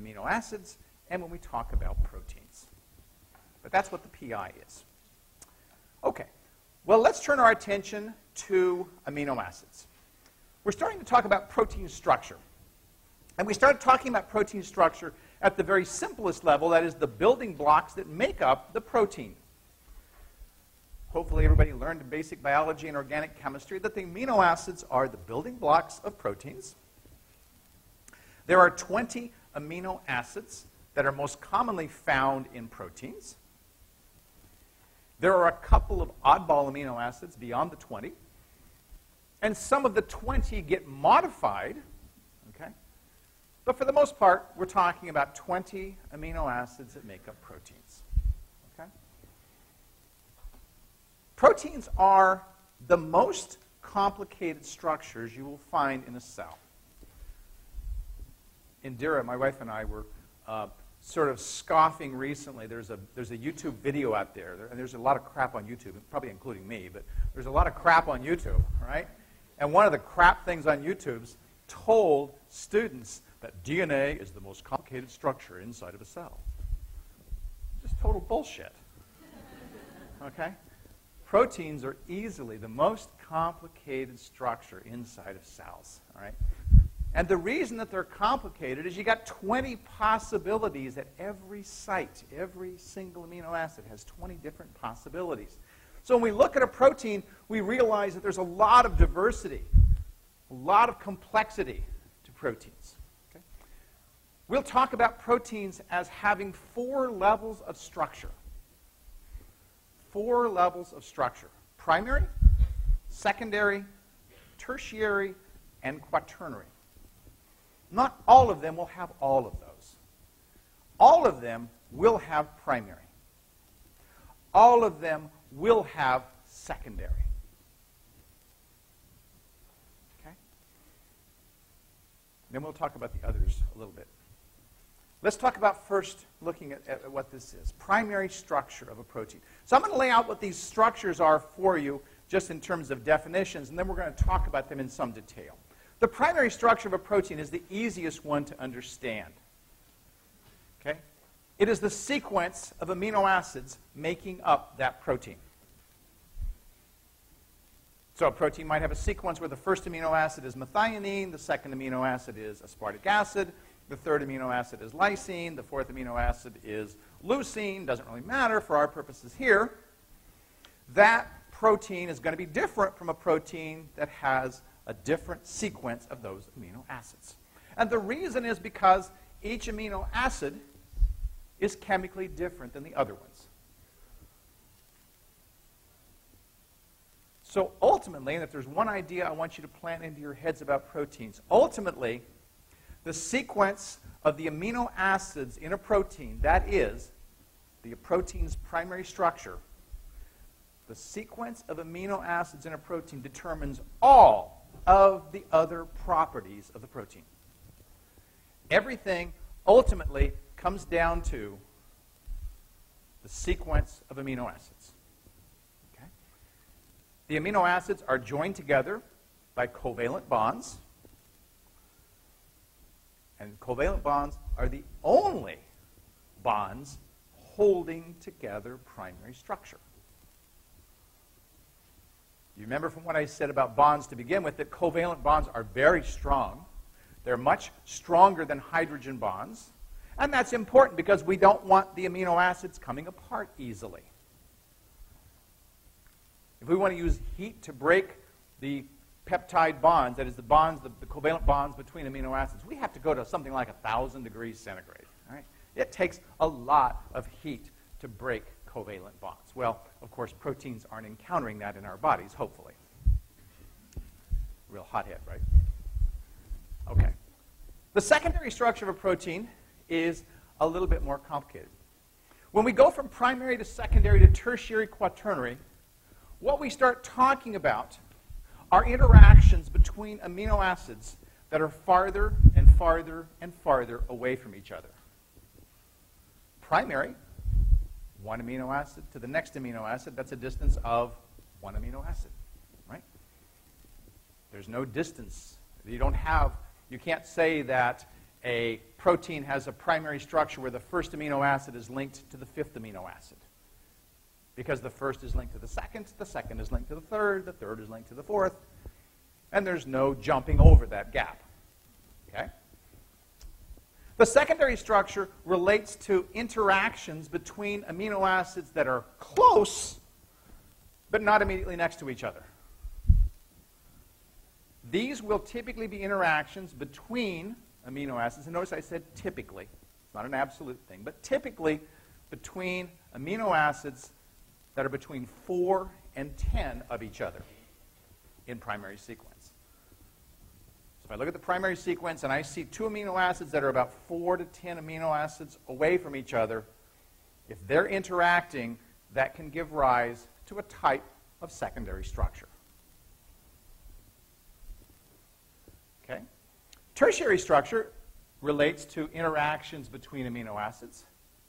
amino acids and when we talk about proteins. But that's what the PI is. Okay, well, let's turn our attention to amino acids. We're starting to talk about protein structure. And we started talking about protein structure at the very simplest level, that is, the building blocks that make up the protein. Hopefully, everybody learned in basic biology and organic chemistry that the amino acids are the building blocks of proteins. There are 20 amino acids that are most commonly found in proteins. There are a couple of oddball amino acids beyond the 20. And some of the 20 get modified, okay? But for the most part, we're talking about 20 amino acids that make up proteins. Okay? Proteins are the most complicated structures you will find in a cell. Indira, my wife and I were uh, sort of scoffing recently. There's a, there's a YouTube video out there, and there's a lot of crap on YouTube, probably including me, but there's a lot of crap on YouTube, right? And one of the crap things on YouTube's told students that DNA is the most complicated structure inside of a cell. Just total bullshit. Okay? Proteins are easily the most complicated structure inside of cells, all right? And the reason that they're complicated is you got 20 possibilities at every site. Every single amino acid has 20 different possibilities. So when we look at a protein, we realize that there's a lot of diversity, a lot of complexity to proteins. Okay? We'll talk about proteins as having four levels of structure. Four levels of structure. Primary, secondary, tertiary, and quaternary. Not all of them will have all of those. All of them will have primary. All of them will have secondary. Okay? Then we'll talk about the others a little bit. Let's talk about first looking at, at, what this is primary structure of a protein. So I'm going to lay out what these structures are for you just in terms of definitions, and then we're going to talk about them in some detail. The primary structure of a protein is the easiest one to understand. Okay? It is the sequence of amino acids making up that protein. So a protein might have a sequence where the first amino acid is methionine, the second amino acid is aspartic acid, the third amino acid is lysine, the fourth amino acid is leucine, doesn't really matter for our purposes here. That protein is going to be different from a protein that has a different sequence of those amino acids. And the reason is because each amino acid is chemically different than the other ones. So ultimately, and if there's one idea I want you to plant into your heads about proteins, ultimately, the sequence of the amino acids in a protein, that is, the protein's primary structure, the sequence of amino acids in a protein determines all of the other properties of the protein. Everything ultimately comes down to the sequence of amino acids. Okay? The amino acids are joined together by covalent bonds. And covalent bonds are the only bonds holding together primary structure. You remember from what I said about bonds to begin with that covalent bonds are very strong. They're much stronger than hydrogen bonds. And that's important because we don't want the amino acids coming apart easily. If we want to use heat to break the peptide bonds, that is the bonds, the, the covalent bonds between amino acids, we have to go to something like 1,000 degrees centigrade. Right? It takes a lot of heat to break covalent bonds. Well, of course, proteins aren't encountering that in our bodies, hopefully. Real hothead, right? Okay. The secondary structure of a protein is a little bit more complicated. When we go from primary to secondary to tertiary quaternary, what we start talking about are interactions between amino acids that are farther and farther and farther away from each other. Primary one amino acid to the next amino acid, that's a distance of one amino acid, right? There's no distance. You don't have, you can't say that a protein has a primary structure where the first amino acid is linked to the fifth amino acid. Because the first is linked to the second, the second is linked to the third, the third is linked to the fourth, and there's no jumping over that gap. Okay? The secondary structure relates to interactions between amino acids that are close but not immediately next to each other. These will typically be interactions between amino acids. And notice I said typically. It's not an absolute thing, but typically between amino acids that are between 4 and 10 of each other in primary sequence. If I look at the primary sequence and I see two amino acids that are about 4 to 10 amino acids away from each other, if they're interacting, that can give rise to a type of secondary structure. Okay? Tertiary structure relates to interactions between amino acids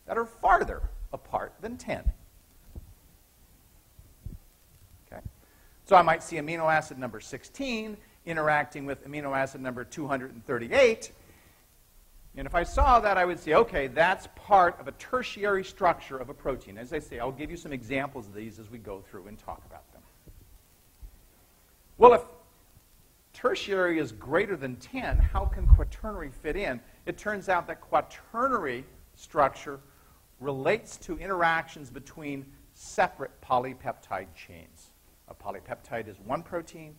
that are farther apart than 10. Okay? So I might see amino acid number 16 interacting with amino acid number 238. And if I saw that, I would say, okay, that's part of a tertiary structure of a protein. As I say, I'll give you some examples of these as we go through and talk about them. Well, if tertiary is greater than 10, how can quaternary fit in? It turns out that quaternary structure relates to interactions between separate polypeptide chains. A polypeptide is one protein.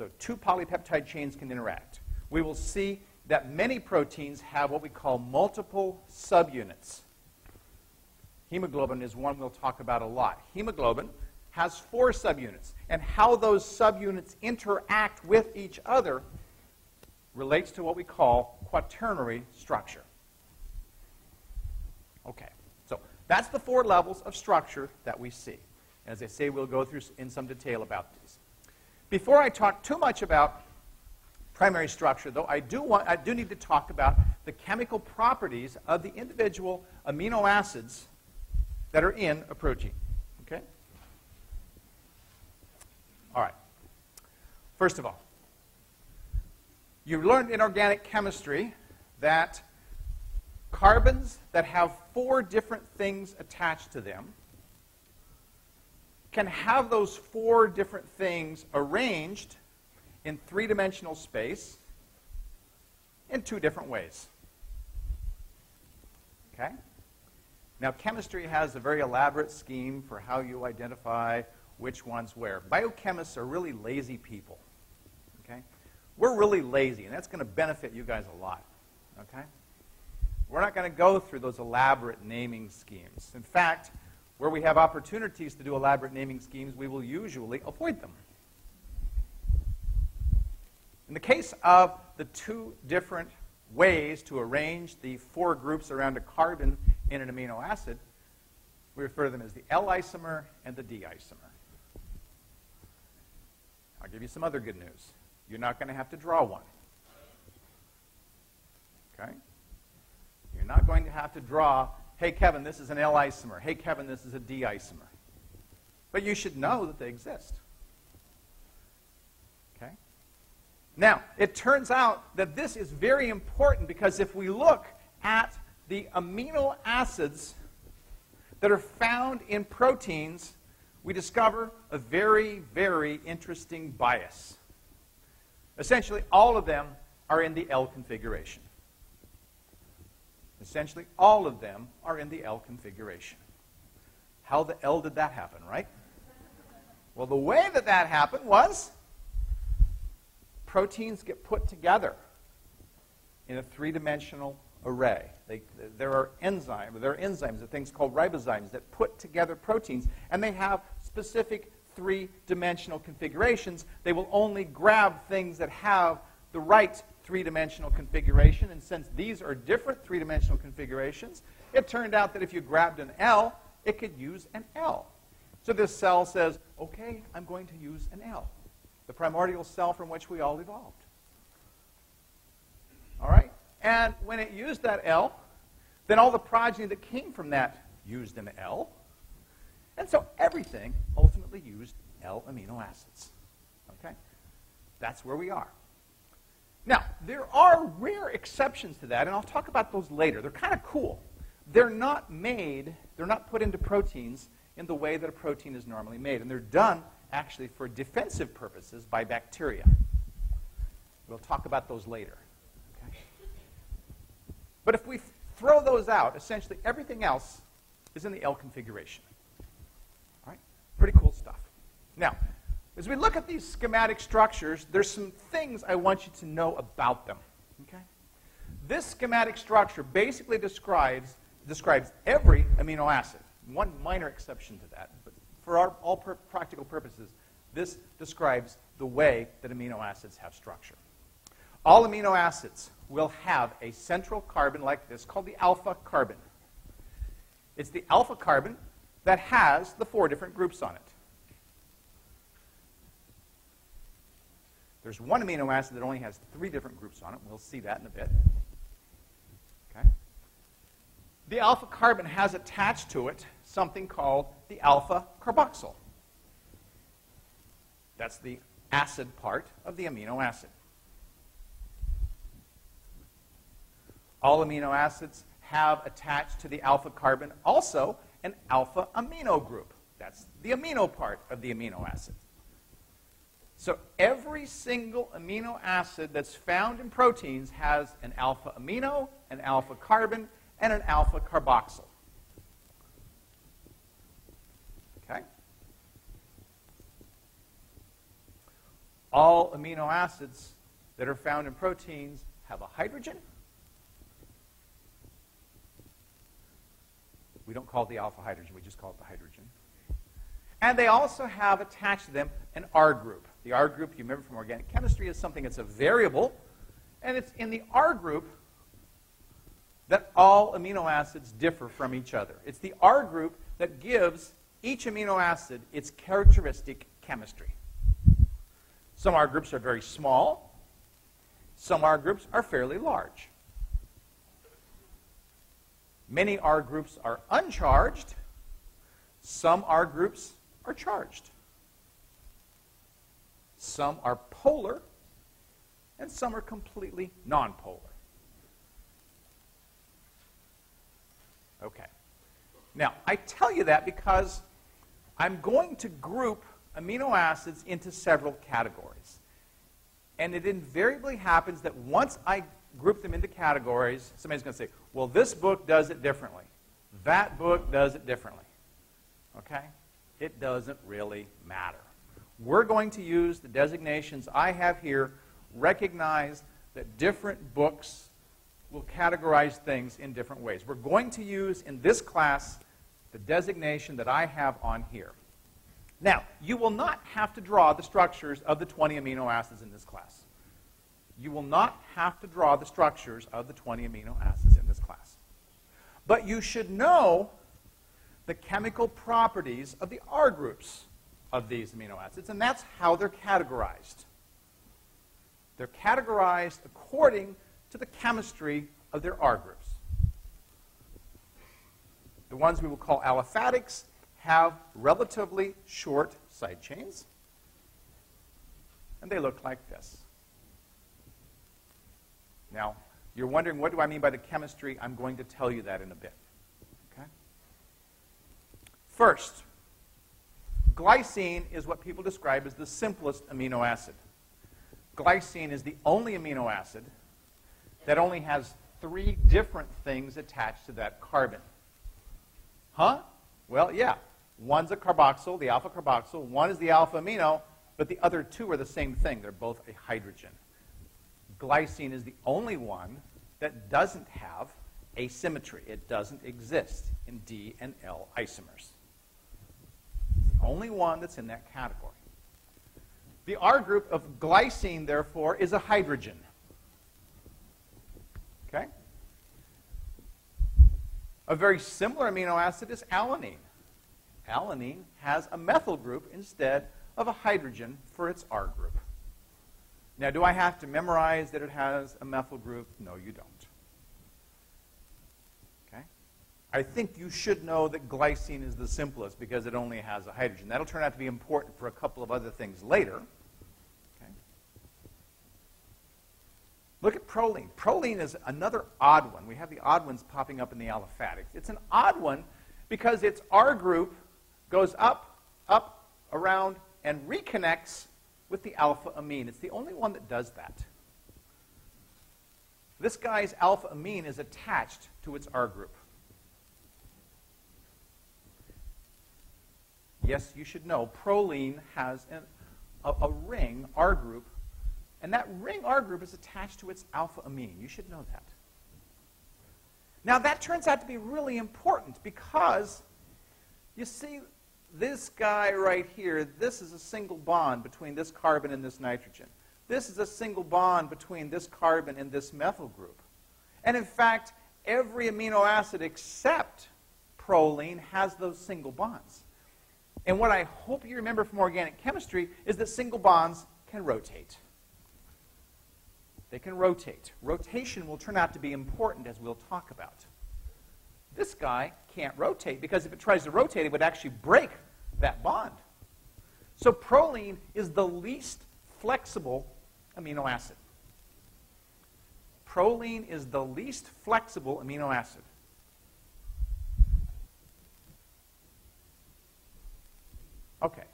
So two polypeptide chains can interact. We will see that many proteins have what we call multiple subunits. Hemoglobin is one we'll talk about a lot. Hemoglobin has four subunits, and how those subunits interact with each other relates to what we call quaternary structure. Okay, so that's the four levels of structure that we see. As I say, we'll go through in some detail about. Before I talk too much about primary structure, though, I do, want, I do need to talk about the chemical properties of the individual amino acids that are in a protein. Okay? All right. First of all, you learned in organic chemistry that carbons that have four different things attached to them can have those four different things arranged in three-dimensional space in two different ways. Okay? Now, chemistry has a very elaborate scheme for how you identify which one's where. Biochemists are really lazy people. Okay? We're really lazy, and that's going to benefit you guys a lot. Okay? We're not going to go through those elaborate naming schemes. In fact, where we have opportunities to do elaborate naming schemes, we will usually avoid them. In the case of the two different ways to arrange the four groups around a carbon in an amino acid, we refer to them as the L isomer and the D isomer. I'll give you some other good news. You're not going to have to draw one. Okay? You're not going to have to draw, hey, Kevin, this is an L isomer. Hey, Kevin, this is a D isomer. But you should know that they exist. Okay? Now, it turns out that this is very important because if we look at the amino acids that are found in proteins, we discover a very, very interesting bias. Essentially, all of them are in the L configuration. Essentially, all of them are in the L configuration. How the L did that happen, right? Well, the way that that happened was proteins get put together in a three dimensional array. They, there are enzymes, there are enzymes, the things called ribozymes that put together proteins, and they have specific three-dimensional configurations. They will only grab things that have the right three-dimensional configuration, and since these are different three-dimensional configurations, it turned out that if you grabbed an L, it could use an L. So this cell says, okay, I'm going to use an L, the primordial cell from which we all evolved. All right? And when it used that L, then all the progeny that came from that used an L. And so everything ultimately used L amino acids. Okay? That's where we are. Now, there are rare exceptions to that, and I'll talk about those later. They're kind of cool. They're not made, they're not put into proteins in the way that a protein is normally made, and they're done actually for defensive purposes by bacteria. We'll talk about those later. Okay? But if we throw those out, essentially everything else is in the L configuration. All right? Pretty cool stuff. Now, as we look at these schematic structures, there's some things I want you to know about them. Okay? This schematic structure basically describes, describes every amino acid. One minor exception to that, but for our, all practical purposes, this describes the way that amino acids have structure. All amino acids will have a central carbon like this called the alpha carbon. It's the alpha carbon that has the four different groups on it. There's one amino acid that only has three different groups on it. We'll see that in a bit. Okay? The alpha carbon has attached to it something called the alpha carboxyl. That's the acid part of the amino acid. All amino acids have attached to the alpha carbon also an alpha amino group. That's the amino part of the amino acid. So every single amino acid that's found in proteins has an alpha amino, an alpha carbon, and an alpha carboxyl. Okay? All amino acids that are found in proteins have a hydrogen. We don't call it the alpha hydrogen, we just call it the hydrogen. And they also have attached to them an R group. The R group, you remember from organic chemistry, is something that's a variable, and it's in the R group that all amino acids differ from each other. It's the R group that gives each amino acid its characteristic chemistry. Some R groups are very small. Some R groups are fairly large. Many R groups are uncharged. Some R groups are charged. Some are polar, and some are completely nonpolar. Okay. Now, I tell you that because I'm going to group amino acids into several categories. And it invariably happens that once I group them into categories, somebody's going to say, well, this book does it differently. That book does it differently. Okay? It doesn't really matter. We're going to use the designations I have here, recognize that different books will categorize things in different ways. We're going to use in this class the designation that I have on here. Now, you will not have to draw the structures of the 20 amino acids in this class. You will not have to draw the structures of the 20 amino acids in this class. But you should know the chemical properties of the R groups of these amino acids, and that's how they're categorized. They're categorized according to the chemistry of their R groups. The ones we will call aliphatics have relatively short side chains, and they look like this. Now, you're wondering, what do I mean by the chemistry? I'm going to tell you that in a bit. Okay? First, Glycine is what people describe as the simplest amino acid. Glycine is the only amino acid that only has three different things attached to that carbon. Huh? Well, yeah. One's a carboxyl, the alpha carboxyl. One is the alpha amino, but the other two are the same thing. They're both a hydrogen. Glycine is the only one that doesn't have asymmetry. It doesn't exist in D and L isomers only one that's in that category. The R group of glycine, therefore, is a hydrogen. Okay? A very similar amino acid is alanine. Alanine has a methyl group instead of a hydrogen for its R group. Now, do I have to memorize that it has a methyl group? No, you don't. I think you should know that glycine is the simplest because it only has a hydrogen. That'll turn out to be important for a couple of other things later. Okay. Look at proline? Proline is another odd one. We have the odd ones popping up in the aliphatics. It's an odd one because its R group goes up, up, around, and reconnects with the alpha amine. It's the only one that does that. This guy's alpha amine is attached to its R group. Yes, you should know, proline has an, a, a ring, R group, and that ring R group is attached to its alpha amine. You should know that. Now, that turns out to be really important because, you see, this guy right here, this is a single bond between this carbon and this nitrogen. This is a single bond between this carbon and this methyl group. And in fact, every amino acid except proline has those single bonds. And what I hope you remember from organic chemistry is that single bonds can rotate. They can rotate. Rotation will turn out to be important, as we'll talk about. This guy can't rotate because if it tries to rotate, it would actually break that bond. So proline is the least flexible amino acid. Proline is the least flexible amino acid. Okay.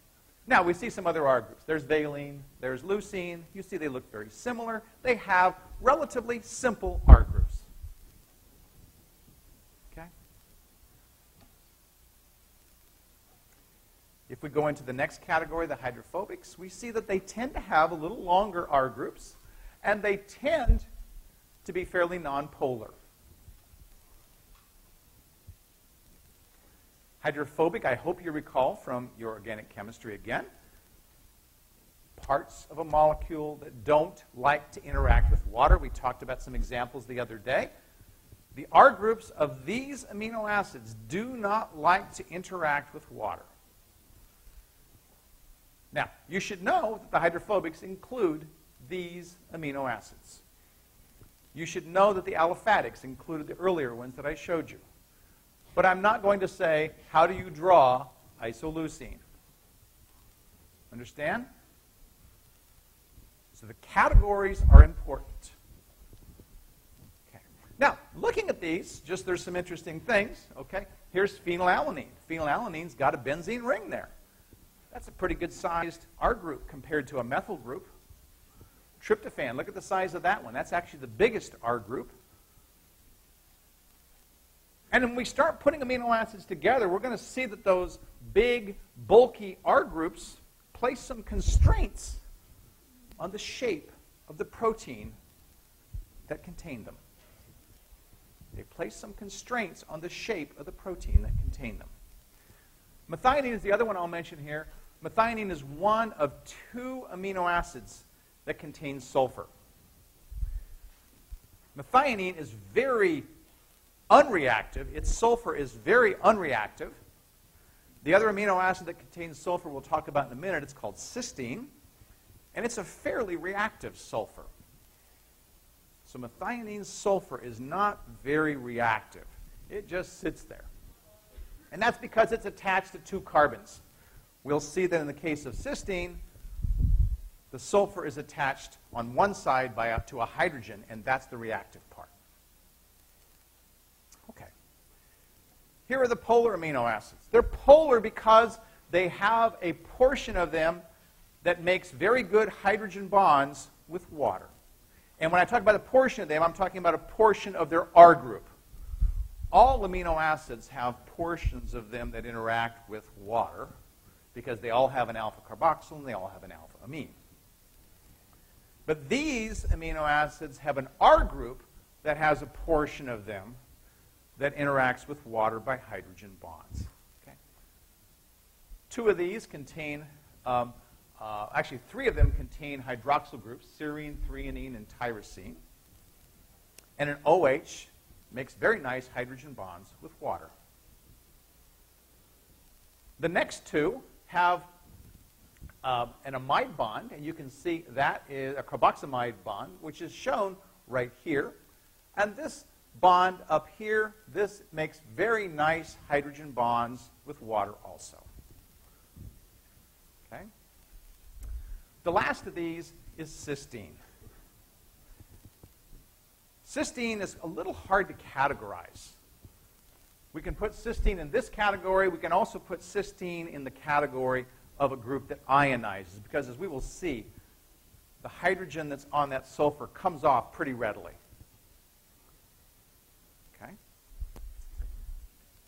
Now, we see some other R groups. There's valine, there's leucine. You see they look very similar. They have relatively simple R groups. Okay? If we go into the next category, the hydrophobics, we see that they tend to have a little longer R groups, and they tend to be fairly nonpolar. Hydrophobic, I hope you recall from your organic chemistry again. Parts of a molecule that don't like to interact with water. We talked about some examples the other day. The R groups of these amino acids do not like to interact with water. Now, you should know that the hydrophobics include these amino acids. You should know that the aliphatics included the earlier ones that I showed you. But I'm not going to say, how do you draw isoleucine? Understand? So the categories are important. Okay. Now, looking at these, just there's some interesting things. Okay, here's phenylalanine. Phenylalanine's got a benzene ring there. That's a pretty good sized R group compared to a methyl group. Tryptophan, look at the size of that one. That's actually the biggest R group. And when we start putting amino acids together, we're going to see that those big, bulky R groups place some constraints on the shape of the protein that contain them. They place some constraints on the shape of the protein that contain them. Methionine is the other one I'll mention here. Methionine is one of two amino acids that contain sulfur. Methionine is very unreactive. Its sulfur is very unreactive. The other amino acid that contains sulfur we'll talk about in a minute, it's called cysteine. And it's a fairly reactive sulfur. So methionine sulfur is not very reactive. It just sits there. And that's because it's attached to two carbons. We'll see that in the case of cysteine, the sulfur is attached on one side by a, to a hydrogen, and that's the reactive part. Here are the polar amino acids. They're polar because they have a portion of them that makes very good hydrogen bonds with water. And when I talk about a portion of them, I'm talking about a portion of their R group. All amino acids have portions of them that interact with water because they all have an alpha carboxyl and they all have an alpha amine. But these amino acids have an R group that has a portion of them that interacts with water by hydrogen bonds. Okay? Two of these contain, um, uh, actually three of them contain hydroxyl groups, serine, threonine, and tyrosine. And an OH makes very nice hydrogen bonds with water. The next two have uh, an amide bond, and you can see that is a carboxamide bond, which is shown right here. And this bond up here, this makes very nice hydrogen bonds with water also. Okay? The last of these is cysteine. Cysteine is a little hard to categorize. We can put cysteine in this category. We can also put cysteine in the category of a group that ionizes, because as we will see, the hydrogen that's on that sulfur comes off pretty readily. Okay?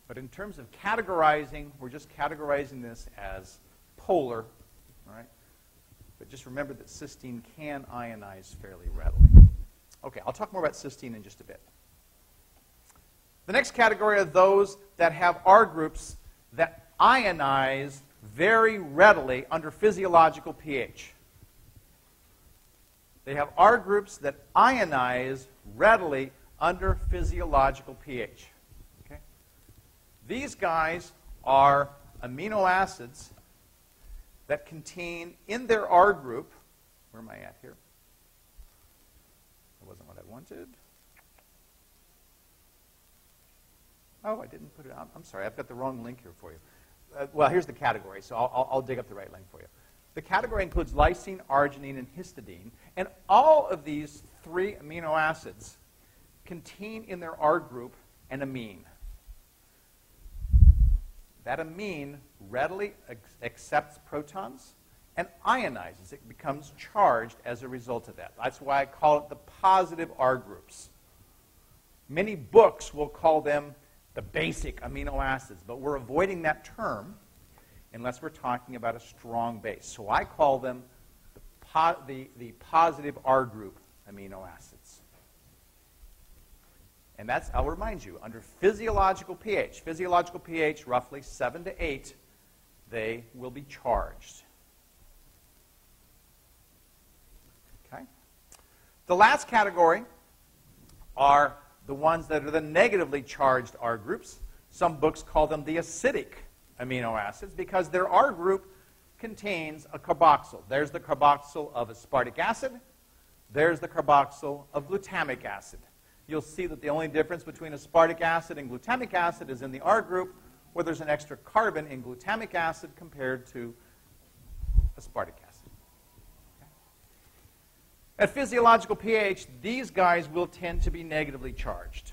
But in terms of categorizing, we're just categorizing this as polar, right? But just remember that cysteine can ionize fairly readily. Okay, I'll talk more about cysteine in just a bit. The next category are those that have R groups that ionize very readily under physiological pH. They have R groups that ionize readily under physiological pH. These guys are amino acids that contain in their R group, where am I at here? That wasn't what I wanted. Oh, I didn't put it on. I'm sorry, I've got the wrong link here for you. Uh, well, here's the category, so I'll, I'll, I'll dig up the right link for you. The category includes lysine, arginine, and histidine, and all of these three amino acids contain in their R group an amine. That amine readily accepts protons and ionizes. It becomes charged as a result of that. That's why I call it the positive R groups. Many books will call them the basic amino acids, but we're avoiding that term unless we're talking about a strong base. So I call them the, po the, the positive R group amino acids. And that's, I'll remind you, under physiological pH, physiological pH roughly 7 to 8, they will be charged. Okay? The last category are the ones that are the negatively charged R groups. Some books call them the acidic amino acids because their R group contains a carboxyl. There's the carboxyl of aspartic acid. There's the carboxyl of glutamic acid you'll see that the only difference between aspartic acid and glutamic acid is in the R group, where there's an extra carbon in glutamic acid compared to aspartic acid. At physiological pH, these guys will tend to be negatively charged.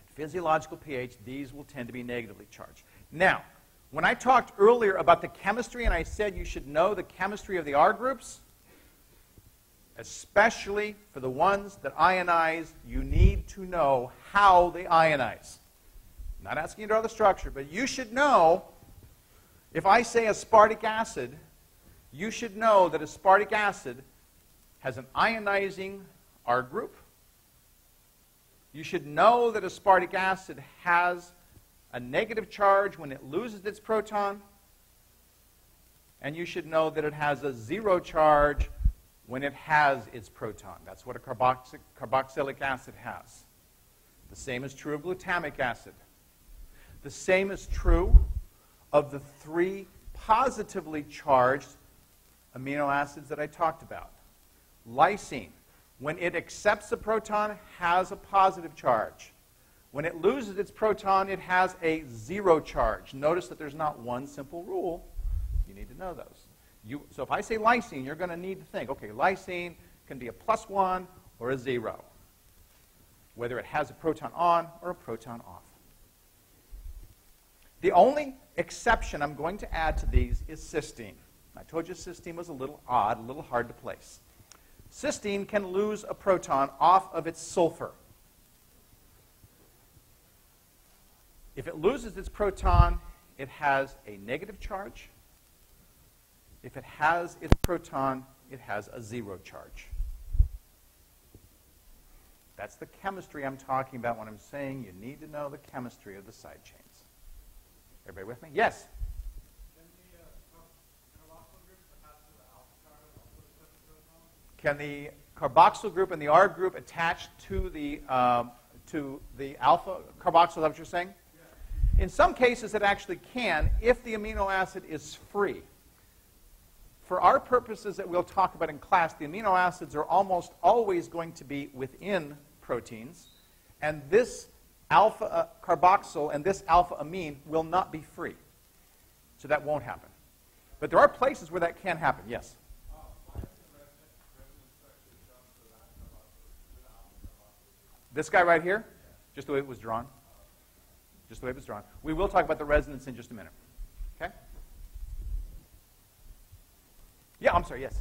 At physiological pH, these will tend to be negatively charged. Now, when I talked earlier about the chemistry and I said you should know the chemistry of the R groups, especially for the ones that ionize, you need to know how they ionize. I'm not asking you to know the structure, but you should know if I say aspartic acid, you should know that aspartic acid has an ionizing R group. You should know that aspartic acid has a negative charge when it loses its proton. And you should know that it has a zero charge when it has its proton. That's what a carboxy carboxylic acid has. The same is true of glutamic acid. The same is true of the three positively charged amino acids that I talked about. Lysine, when it accepts a proton, has a positive charge. When it loses its proton, it has a zero charge. Notice that there's not one simple rule. You need to know those. You, so if I say lysine, you're going to need to think, okay, lysine can be a plus one or a zero, whether it has a proton on or a proton off. The only exception I'm going to add to these is cysteine. I told you cysteine was a little odd, a little hard to place. Cysteine can lose a proton off of its sulfur. If it loses its proton, it has a negative charge if it has its proton, it has a zero charge. That's the chemistry I'm talking about when I'm saying you need to know the chemistry of the side chains. Everybody with me? Yes? Can the carboxyl group and the R group attach to the, um, to the alpha carboxyl? Is that what you're saying? Yeah. In some cases, it actually can if the amino acid is free for our purposes that we'll talk about in class, the amino acids are almost always going to be within proteins, and this alpha uh, carboxyl and this alpha amine will not be free. So that won't happen. But there are places where that can happen, yes. This guy right here, just the way it was drawn. Just the way it was drawn. We will talk about the resonance in just a minute. Okay? Yeah, I'm sorry, yes.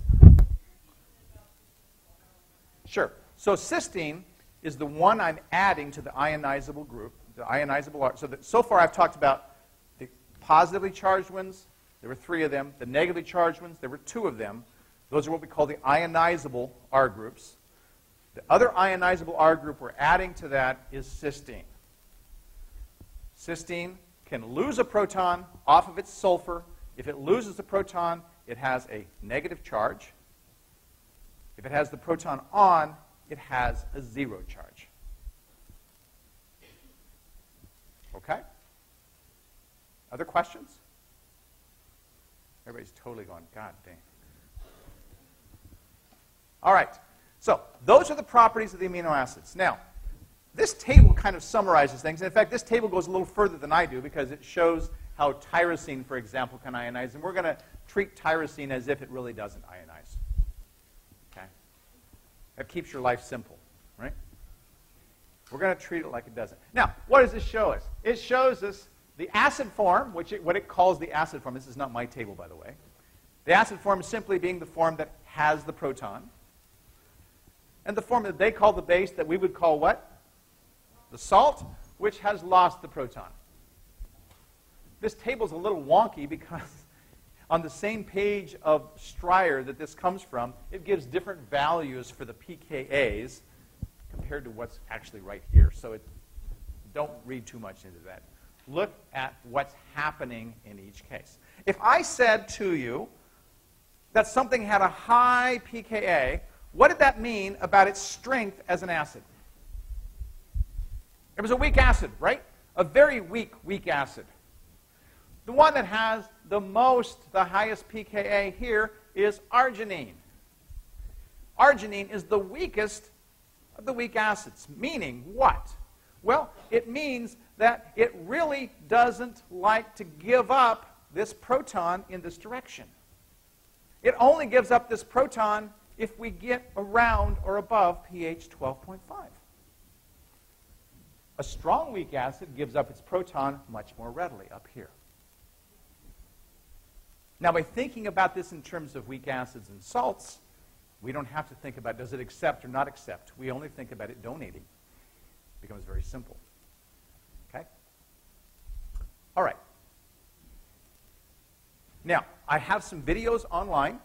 Sure. So cysteine is the one I'm adding to the ionizable group, the ionizable. So, that, so far I've talked about the positively charged ones. There were three of them. The negatively charged ones, there were two of them. Those are what we call the ionizable R groups. The other ionizable R group we're adding to that is cysteine. Cysteine can lose a proton off of its sulfur. If it loses a proton, it has a negative charge. If it has the proton on, it has a zero charge. Okay? Other questions? Everybody's totally going, God dang. All right. So, those are the properties of the amino acids. Now, this table kind of summarizes things. And in fact, this table goes a little further than I do because it shows how tyrosine, for example, can ionize. And we're going to treat tyrosine as if it really doesn't ionize. Okay? That keeps your life simple, right? We're going to treat it like it doesn't. Now, what does this show us? It shows us the acid form, which it, what it calls the acid form. This is not my table, by the way. The acid form simply being the form that has the proton. And the form that they call the base that we would call what? The salt, which has lost the proton. This table is a little wonky because on the same page of Stryer that this comes from, it gives different values for the pKa's compared to what's actually right here. So it, don't read too much into that. Look at what's happening in each case. If I said to you that something had a high pKa, what did that mean about its strength as an acid? It was a weak acid, right? A very weak, weak acid. The one that has the most, the highest pKa here is arginine. Arginine is the weakest of the weak acids, meaning what? Well, it means that it really doesn't like to give up this proton in this direction. It only gives up this proton if we get around or above pH 12.5. A strong weak acid gives up its proton much more readily up here. Now, by thinking about this in terms of weak acids and salts, we don't have to think about does it accept or not accept. We only think about it donating. It becomes very simple. Okay? All right. Now, I have some videos online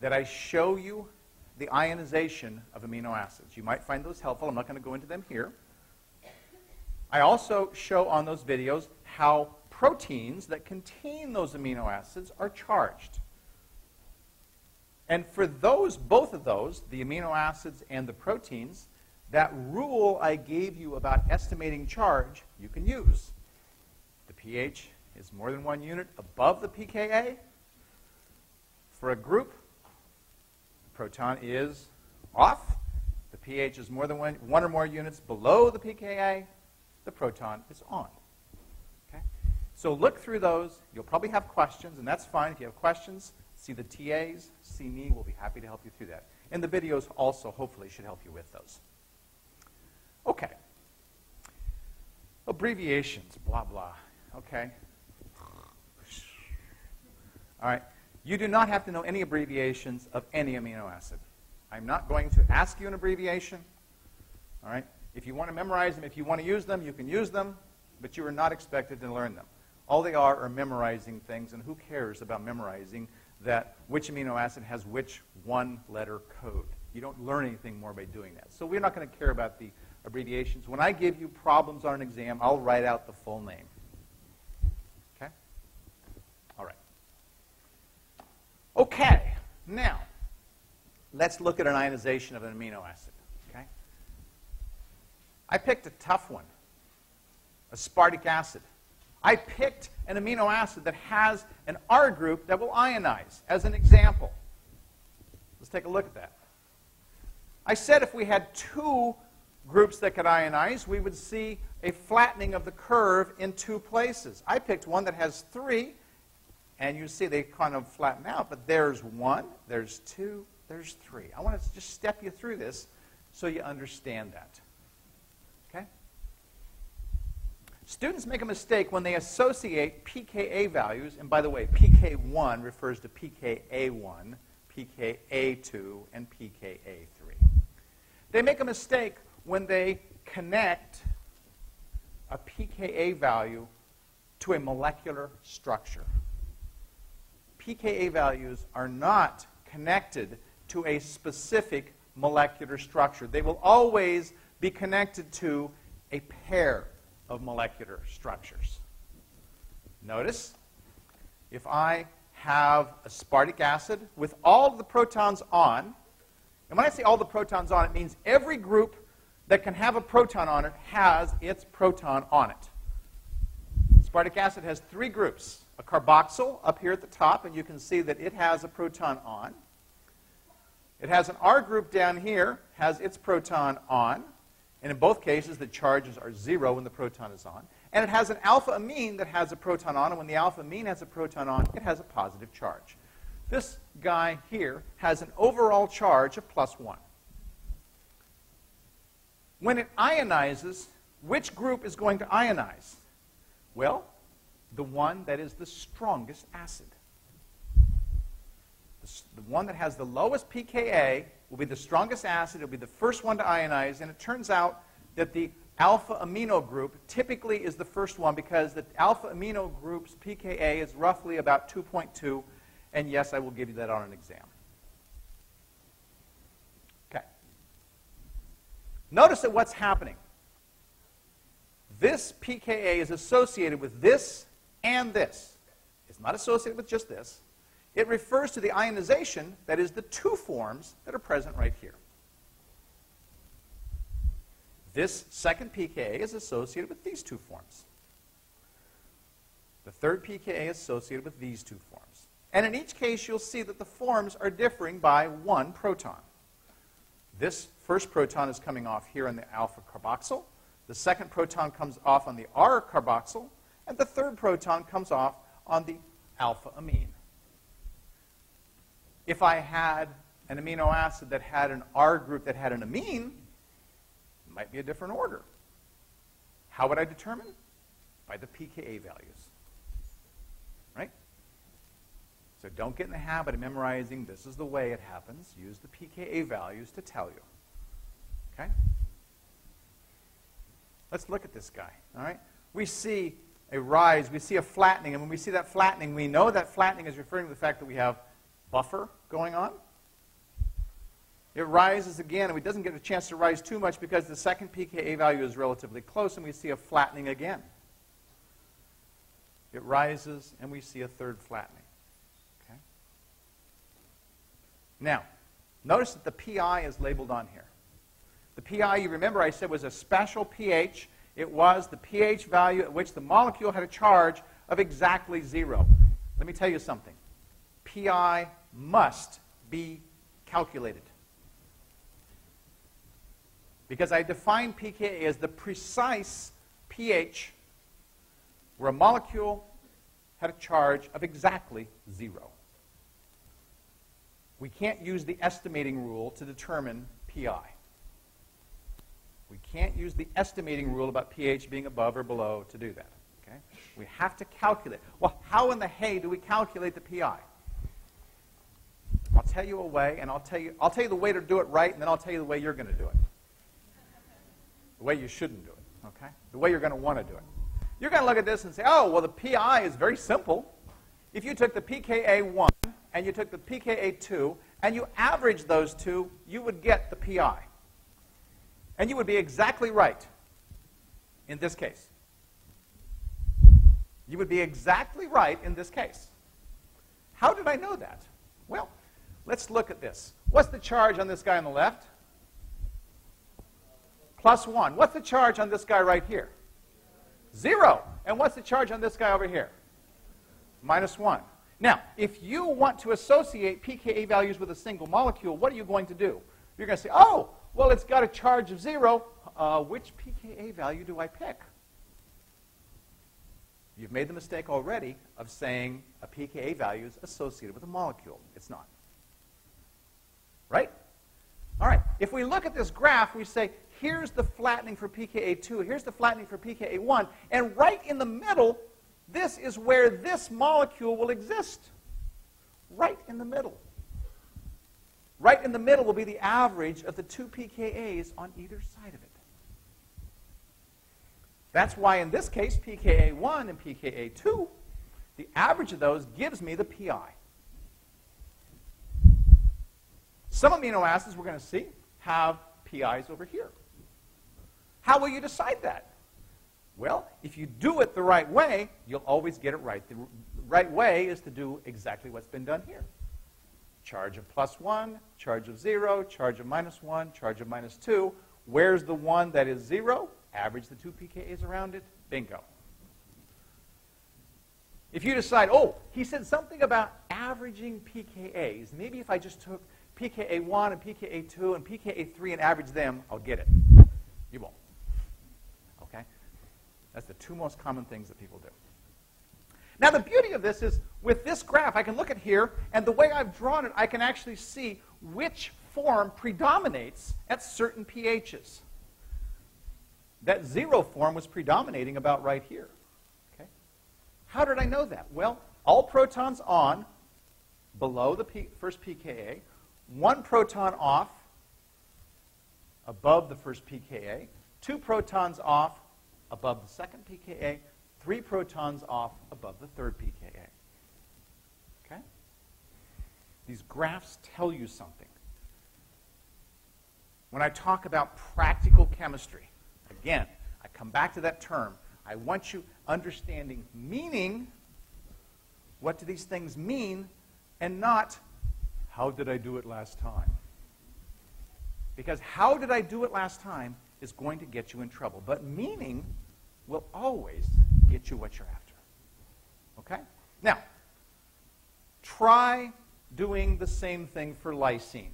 that I show you the ionization of amino acids. You might find those helpful. I'm not going to go into them here. I also show on those videos how proteins that contain those amino acids are charged. And for those, both of those, the amino acids and the proteins, that rule I gave you about estimating charge, you can use. The pH is more than one unit above the pKa. For a group, the proton is off. The pH is more than one, one or more units below the pKa. The proton is on. So look through those. You'll probably have questions, and that's fine. If you have questions, see the TAs, see me. We'll be happy to help you through that. And the videos also, hopefully, should help you with those. Okay. Abbreviations, blah, blah. Okay. All right. You do not have to know any abbreviations of any amino acid. I'm not going to ask you an abbreviation. All right. If you want to memorize them, if you want to use them, you can use them, but you are not expected to learn them. All they are are memorizing things, and who cares about memorizing that which amino acid has which one letter code? You don't learn anything more by doing that. So we're not going to care about the abbreviations. When I give you problems on an exam, I'll write out the full name. Okay? All right. Okay, now, let's look at an ionization of an amino acid. Okay? I picked a tough one, aspartic acid. I picked an amino acid that has an R group that will ionize, as an example. Let's take a look at that. I said if we had two groups that could ionize, we would see a flattening of the curve in two places. I picked one that has three, and you see they kind of flatten out, but there's one, there's two, there's three. I want to just step you through this so you understand that. Students make a mistake when they associate pKa values, and by the way, pK1 refers to pKa1, pKa2, and pKa3. They make a mistake when they connect a pKa value to a molecular structure. pKa values are not connected to a specific molecular structure. They will always be connected to a pair of molecular structures. Notice, if I have aspartic acid with all the protons on, and when I say all the protons on, it means every group that can have a proton on it has its proton on it. Aspartic acid has three groups. A carboxyl up here at the top, and you can see that it has a proton on. It has an R group down here, has its proton on. And in both cases, the charges are zero when the proton is on. And it has an alpha amine that has a proton on. And when the alpha amine has a proton on, it has a positive charge. This guy here has an overall charge of plus 1. When it ionizes, which group is going to ionize? Well, the one that is the strongest acid. The one that has the lowest pKa will be the strongest acid. It'll be the first one to ionize. And it turns out that the alpha amino group typically is the first one because the alpha amino group's pKa is roughly about 2.2. And yes, I will give you that on an exam. Okay. Notice that what's happening. This pKa is associated with this and this. It's not associated with just this. It refers to the ionization, that is, the two forms that are present right here. This second pKa is associated with these two forms. The third pKa is associated with these two forms. And in each case, you'll see that the forms are differing by one proton. This first proton is coming off here on the alpha carboxyl. The second proton comes off on the R carboxyl. And the third proton comes off on the alpha amine. If I had an amino acid that had an R group that had an amine, it might be a different order. How would I determine? By the pKa values. Right? So don't get in the habit of memorizing this is the way it happens. Use the pKa values to tell you. Okay? Let's look at this guy. All right? We see a rise, we see a flattening, and when we see that flattening, we know that flattening is referring to the fact that we have buffer going on. It rises again, and it doesn't get a chance to rise too much because the second pKa value is relatively close, and we see a flattening again. It rises, and we see a third flattening. Okay? Now, notice that the pI is labeled on here. The pI, you remember I said, was a special pH. It was the pH value at which the molecule had a charge of exactly zero. Let me tell you something. pI must be calculated. Because I define pKa as the precise pH where a molecule had a charge of exactly zero. We can't use the estimating rule to determine pI. We can't use the estimating rule about pH being above or below to do that. Okay? We have to calculate. Well, how in the hay do we calculate the pI? I'll tell you a way, and I'll tell you, I'll tell you the way to do it right, and then I'll tell you the way you're going to do it. The way you shouldn't do it, okay? The way you're going to want to do it. You're going to look at this and say, oh, well, the PI is very simple. If you took the pKa1 and you took the pKa2 and you average those two, you would get the PI. And you would be exactly right in this case. You would be exactly right in this case. How did I know that? Well, Let's look at this. What's the charge on this guy on the left? Plus 1. What's the charge on this guy right here? 0. And what's the charge on this guy over here? Minus 1. Now, if you want to associate pKa values with a single molecule, what are you going to do? You're going to say, oh, well, it's got a charge of 0. Uh, which pKa value do I pick? You've made the mistake already of saying a pKa value is associated with a molecule. It's not. Right? All right. if we look at this graph, we say, here's the flattening for pKa2, here's the flattening for pKa1, and right in the middle, this is where this molecule will exist. Right in the middle. Right in the middle will be the average of the two pKa's on either side of it. That's why in this case, pKa1 and pKa2, the average of those gives me the pI. Some amino acids we're going to see have PIs over here. How will you decide that? Well, if you do it the right way, you'll always get it right. The right way is to do exactly what's been done here. Charge of plus 1, charge of 0, charge of minus 1, charge of minus 2. Where's the one that is 0? Average the two pKa's around it. Bingo. If you decide, oh, he said something about averaging pKa's, maybe if I just took pKa1 and pKa2 and pKa3 and average them, I'll get it. You won't. Okay? That's the two most common things that people do. Now, the beauty of this is with this graph, I can look at here, and the way I've drawn it, I can actually see which form predominates at certain pHs. That zero form was predominating about right here. Okay? How did I know that? Well, all protons on below the P, first pKa, one proton off above the first pKa, two protons off above the second pKa, three protons off above the third pKa. Okay? These graphs tell you something. When I talk about practical chemistry, again, I come back to that term. I want you understanding meaning. What do these things mean? And not how did I do it last time? Because how did I do it last time is going to get you in trouble. But meaning will always get you what you're after. Okay? Now, try doing the same thing for lysine.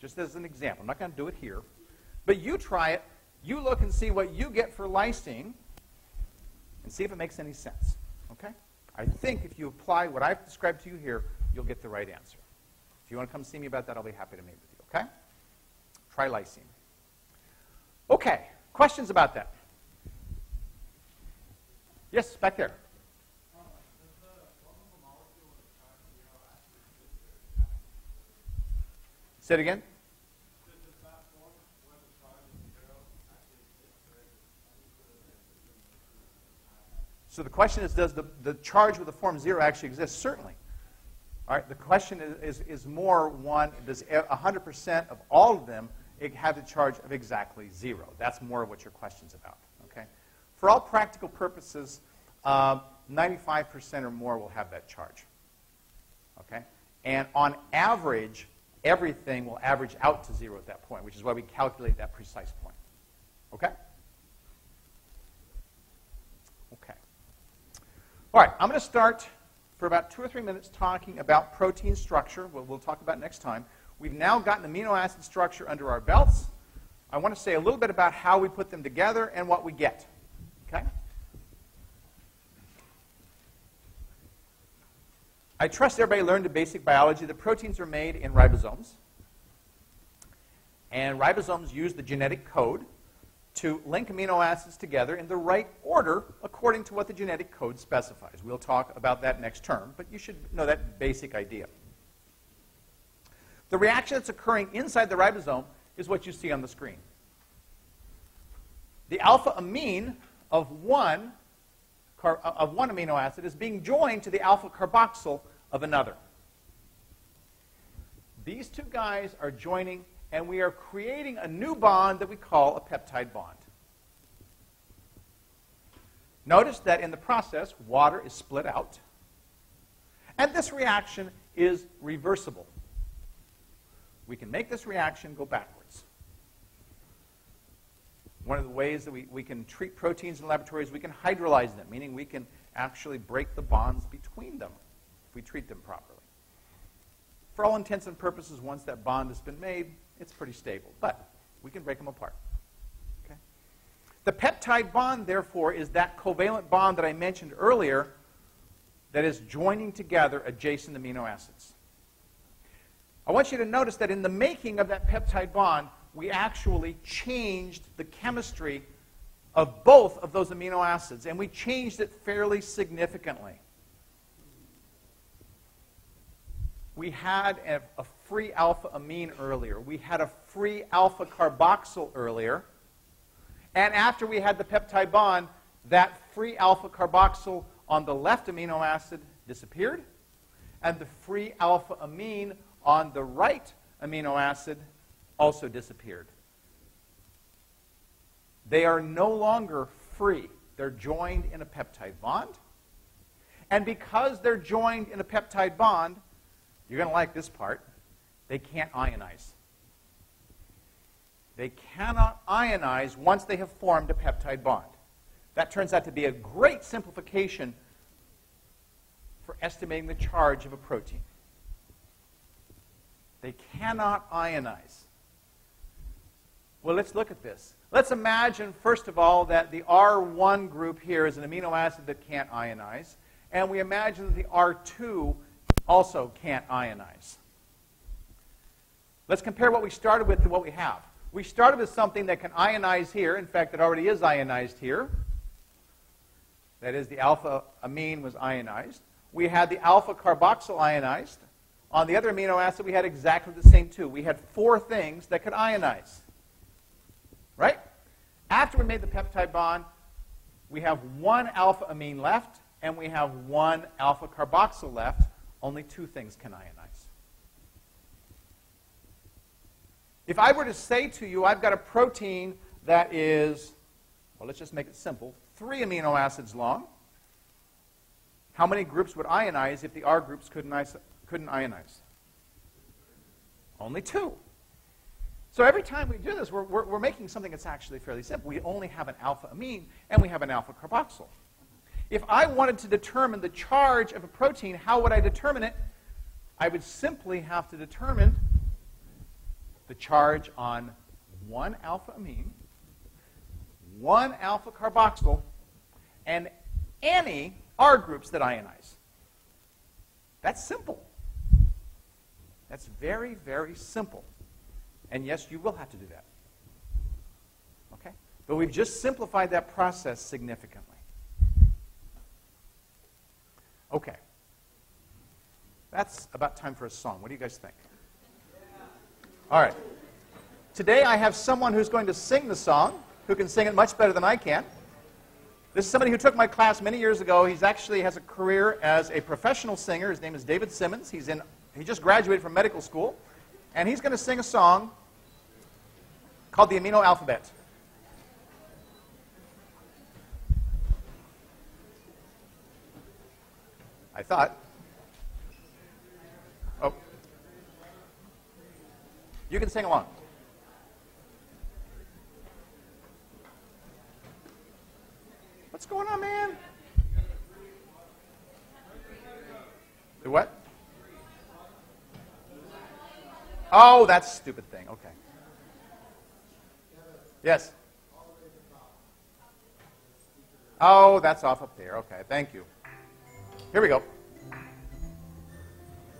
Just as an example. I'm not going to do it here. But you try it. You look and see what you get for lysine and see if it makes any sense. Okay? I think if you apply what I've described to you here, you'll get the right answer. If you want to come see me about that, I'll be happy to meet with you, okay? Try lysine. Okay, questions about that? Yes, back there. Say it again. So the question is, does the, the charge with the form 0 actually exist? Certainly. All right, the question is, is, is more one, does 100% of all of them have the charge of exactly zero? That's more of what your question's about, okay? For all practical purposes, 95% um, or more will have that charge, okay? And on average, everything will average out to zero at that point, which is why we calculate that precise point, okay? Okay. All right, I'm going to start for about two or three minutes talking about protein structure, what we'll talk about next time. We've now gotten amino acid structure under our belts. I want to say a little bit about how we put them together and what we get. Okay? I trust everybody learned the basic biology that proteins are made in ribosomes. And ribosomes use the genetic code to link amino acids together in the right order according to what the genetic code specifies. We'll talk about that next term, but you should know that basic idea. The reaction that's occurring inside the ribosome is what you see on the screen. The alpha amine of one, uh, of one amino acid is being joined to the alpha carboxyl of another. These two guys are joining and we are creating a new bond that we call a peptide bond. Notice that in the process, water is split out, and this reaction is reversible. We can make this reaction go backwards. One of the ways that we, we can treat proteins in laboratories, we can hydrolyze them, meaning we can actually break the bonds between them if we treat them properly. For all intents and purposes, once that bond has been made, it's pretty stable. But we can break them apart. Okay? The peptide bond, therefore, is that covalent bond that I mentioned earlier that is joining together adjacent amino acids. I want you to notice that in the making of that peptide bond, we actually changed the chemistry of both of those amino acids, and we changed it fairly significantly. We had a, a free alpha amine earlier. We had a free alpha carboxyl earlier. And after we had the peptide bond, that free alpha carboxyl on the left amino acid disappeared, and the free alpha amine on the right amino acid also disappeared. They are no longer free. They're joined in a peptide bond. And because they're joined in a peptide bond, you're going to like this part, they can't ionize. They cannot ionize once they have formed a peptide bond. That turns out to be a great simplification for estimating the charge of a protein. They cannot ionize. Well, let's look at this. Let's imagine, first of all, that the R1 group here is an amino acid that can't ionize, and we imagine that the R2 also can't ionize. Let's compare what we started with to what we have. We started with something that can ionize here. In fact, it already is ionized here. That is, the alpha amine was ionized. We had the alpha carboxyl ionized. On the other amino acid, we had exactly the same two. We had four things that could ionize. Right? After we made the peptide bond, we have one alpha amine left, and we have one alpha carboxyl left. Only two things can ionize. If I were to say to you, I've got a protein that is, well, let's just make it simple, three amino acids long, how many groups would ionize if the R groups couldn't, couldn't ionize? Only two. So every time we do this, we're, we're, we're, making something that's actually fairly simple. We only have an alpha amine and we have an alpha carboxyl. If I wanted to determine the charge of a protein, how would I determine it? I would simply have to determine the charge on one alpha amine, one alpha carboxyl, and any R groups that ionize. That's simple. That's very, very simple. And yes, you will have to do that. Okay? But we've just simplified that process significantly. Okay. That's about time for a song. What do you guys think? All right. Today I have someone who's going to sing the song, who can sing it much better than I can. This is somebody who took my class many years ago. He's actually has a career as a professional singer. His name is David Simmons. He's in, he just graduated from medical school. And he's going to sing a song called the Amino Alphabet. I thought. Oh. You can sing along. What's going on, man? The what? Oh, that's stupid thing. Okay. Yes. Oh, that's off up there. Okay, thank you. Here we go.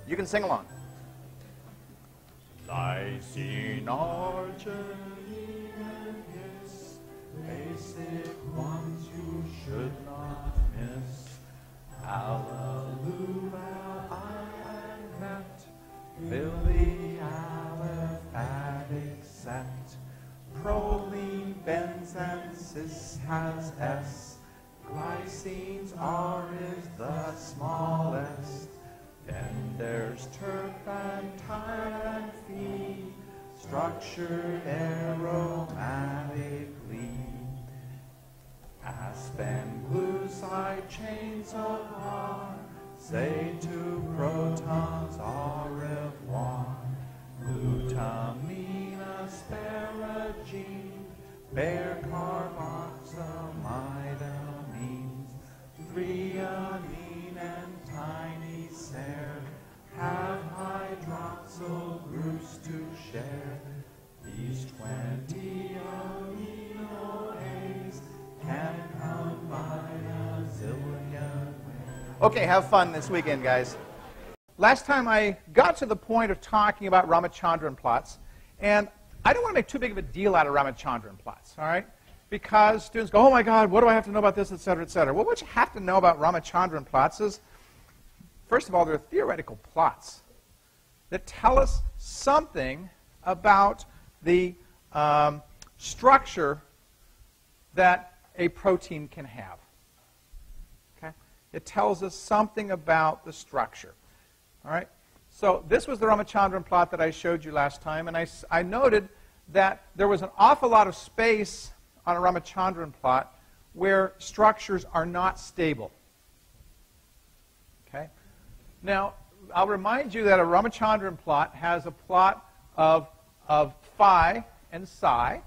You can sing along. Lysine, Arginine, yes, basic ones you should not miss. Hallelujah, I met, Billy aliphatic set. Proline, bens, and Cys has S. Glycines R is the smallest. Then there's turpentine and Phe, structured aromatically. Aspen glucide chains of R, say to protons au revoir. Glutamine, asparagine, bear carboxamidamines, and tiny there have hydroxyl groups to share. These 20 amino can combine a zillion Okay, have fun this weekend, guys. Last time I got to the point of talking about Ramachandran plots, and I don't want to make too big of a deal out of Ramachandran plots, all right? Because students go, oh my God, what do I have to know about this, et cetera, et cetera. Well, what you have to know about Ramachandran plots is, first of all, they're theoretical plots that tell us something about the um, structure that a protein can have. Okay? It tells us something about the structure. All right? So this was the Ramachandran plot that I showed you last time, and I, I noted that there was an awful lot of space on a Ramachandran plot where structures are not stable. Okay? Now, I'll remind you that a Ramachandran plot has a plot of, of phi and psi,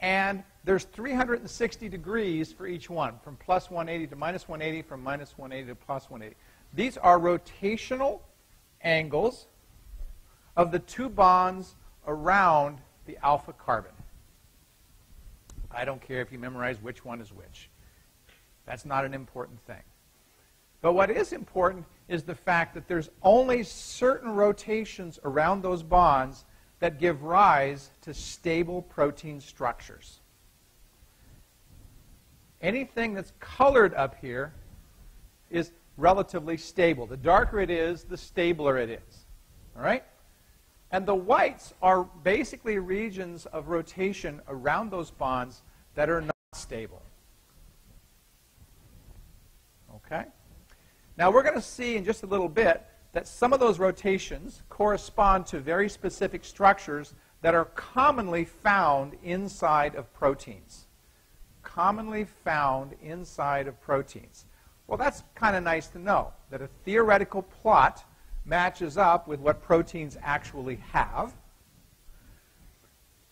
and there's 360 degrees for each one, from plus 180 to minus 180, from minus 180 to plus 180. These are rotational angles of the two bonds around the alpha carbon. I don't care if you memorize which one is which. That's not an important thing. But what is important is the fact that there's only certain rotations around those bonds that give rise to stable protein structures. Anything that's colored up here is relatively stable. The darker it is, the stabler it is. All right? And the whites are basically regions of rotation around those bonds that are not stable. Okay? Now we're going to see in just a little bit that some of those rotations correspond to very specific structures that are commonly found inside of proteins. Commonly found inside of proteins. Well, that's kind of nice to know, that a theoretical plot matches up with what proteins actually have.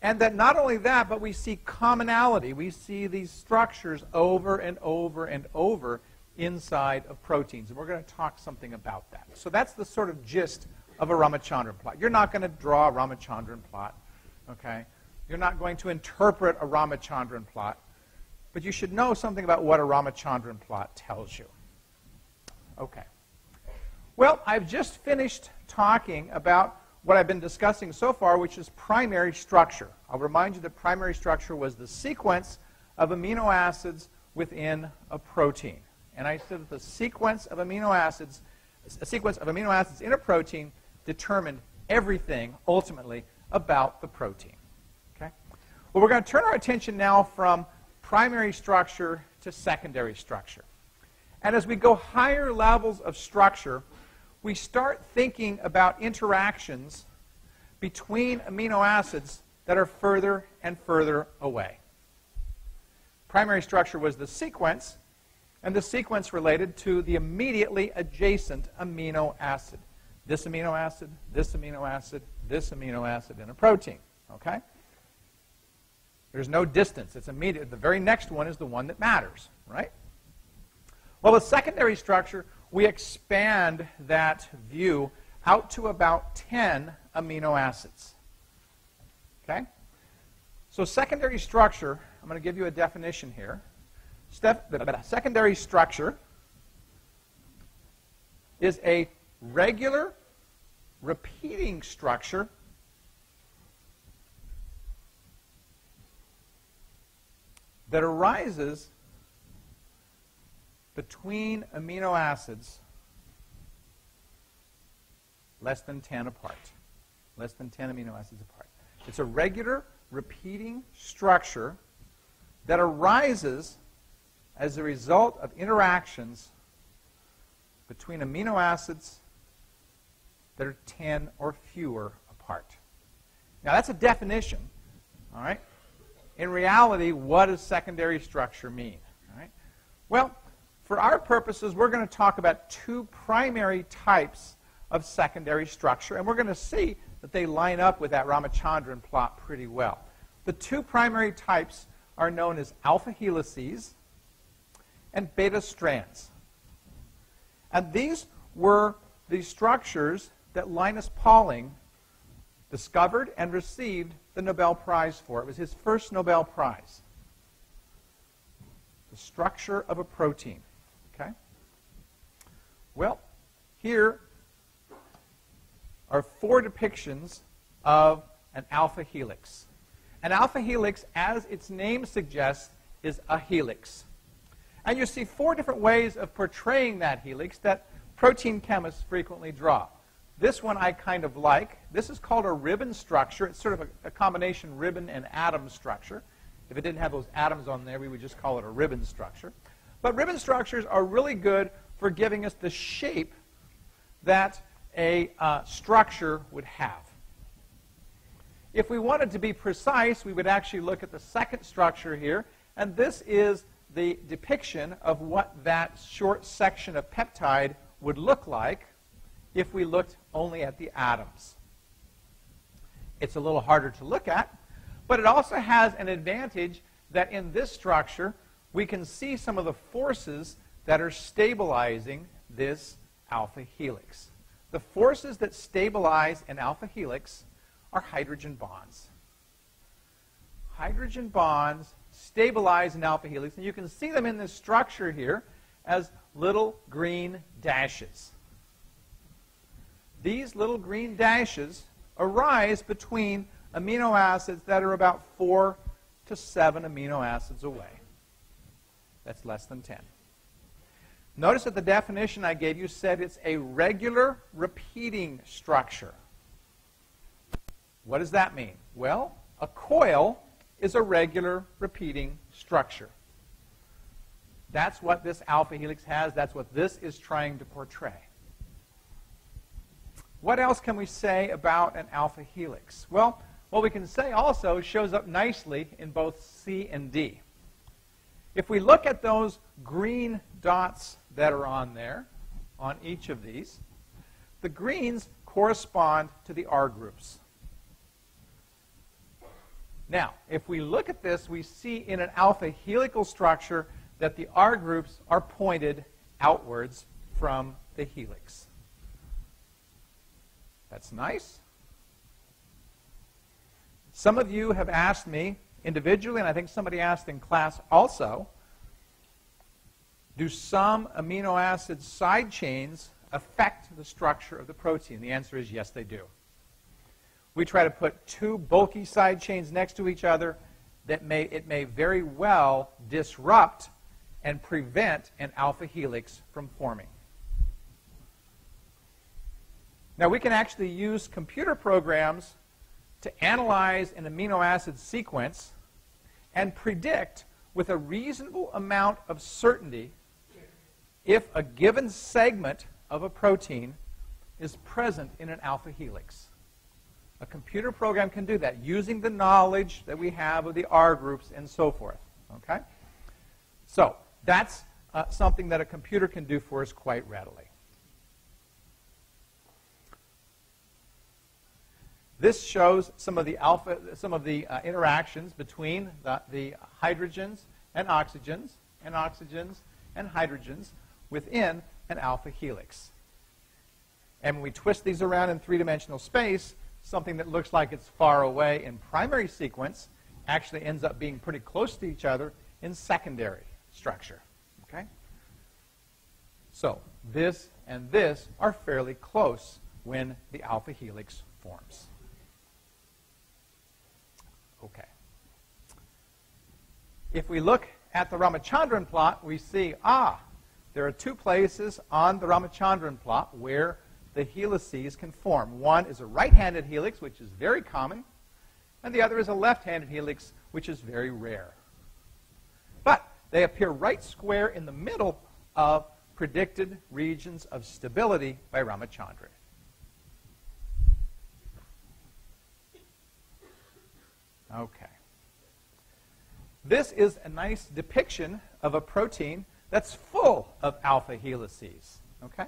And that not only that, but we see commonality. We see these structures over and over and over inside of proteins. And we're going to talk something about that. So that's the sort of gist of a Ramachandran plot. You're not going to draw a Ramachandran plot, okay? You're not going to interpret a Ramachandran plot. But you should know something about what a Ramachandran plot tells you. Okay. Well, I've just finished talking about what I've been discussing so far, which is primary structure. I'll remind you that primary structure was the sequence of amino acids within a protein. And I said that the sequence of amino acids, a sequence of amino acids in a protein determined everything, ultimately, about the protein. Okay? Well, we're going to turn our attention now from primary structure to secondary structure. And as we go higher levels of structure, we start thinking about interactions between amino acids that are further and further away. Primary structure was the sequence, and the sequence related to the immediately adjacent amino acid. This amino acid, this amino acid, this amino acid in a protein. Okay? There's no distance. It's immediate. The very next one is the one that matters, right? Well, the secondary structure, we expand that view out to about 10 amino acids. Okay? So secondary structure, I'm going to give you a definition here. Step, secondary structure is a regular repeating structure that arises between amino acids less than 10 apart. Less than 10 amino acids apart. It's a regular repeating structure that arises as a result of interactions between amino acids that are 10 or fewer apart. Now, that's a definition, all right? In reality, what does secondary structure mean? All right? Well, for our purposes, we're going to talk about two primary types of secondary structure, and we're going to see that they line up with that Ramachandran plot pretty well. The two primary types are known as alpha helices and beta strands. And these were the structures that Linus Pauling discovered and received the Nobel Prize for. It was his first Nobel Prize. The structure of a protein. Well, here are four depictions of an alpha helix. An alpha helix, as its name suggests, is a helix. And you see four different ways of portraying that helix that protein chemists frequently draw. This one I kind of like. This is called a ribbon structure. It's sort of a, a, combination ribbon and atom structure. If it didn't have those atoms on there, we would just call it a ribbon structure. But ribbon structures are really good for giving us the shape that a uh, structure would have. If we wanted to be precise, we would actually look at the second structure here, and this is the depiction of what that short section of peptide would look like if we looked only at the atoms. It's a little harder to look at, but it also has an advantage that in this structure, we can see some of the forces that are stabilizing this alpha helix. The forces that stabilize an alpha helix are hydrogen bonds. Hydrogen bonds stabilize an alpha helix, and you can see them in this structure here as little green dashes. These little green dashes arise between amino acids that are about 4 to 7 amino acids away. That's less than 10. Notice that the definition I gave you said it's a regular repeating structure. What does that mean? Well, a coil is a regular repeating structure. That's what this alpha helix has. That's what this is trying to portray. What else can we say about an alpha helix? Well, what we can say also shows up nicely in both C and D. If we look at those green dots that are on there, on each of these, the greens correspond to the R groups. Now, if we look at this, we see in an alpha helical structure that the R groups are pointed outwards from the helix. That's nice. Some of you have asked me individually, and I think somebody asked in class also, do some amino acid side chains affect the structure of the protein? The answer is yes, they do. We try to put two bulky side chains next to each other that may, it may very well disrupt and prevent an alpha helix from forming. Now, we can actually use computer programs to analyze an amino acid sequence and predict with a reasonable amount of certainty if a given segment of a protein is present in an alpha helix. A computer program can do that using the knowledge that we have of the R groups and so forth. Okay? So, that's uh, something that a computer can do for us quite readily. This shows some of the alpha, some of the uh, interactions between the, the hydrogens and oxygens, and oxygens and hydrogens within an alpha helix. And when we twist these around in three-dimensional space, something that looks like it's far away in primary sequence actually ends up being pretty close to each other in secondary structure. Okay? So this and this are fairly close when the alpha helix forms. Okay. If we look at the Ramachandran plot, we see, ah, there are two places on the Ramachandran plot where the helices can form. One is a right-handed helix, which is very common, and the other is a left-handed helix, which is very rare. But they appear right square in the middle of predicted regions of stability by Ramachandran. Okay. This is a nice depiction of a protein that's full of alpha helices. Okay?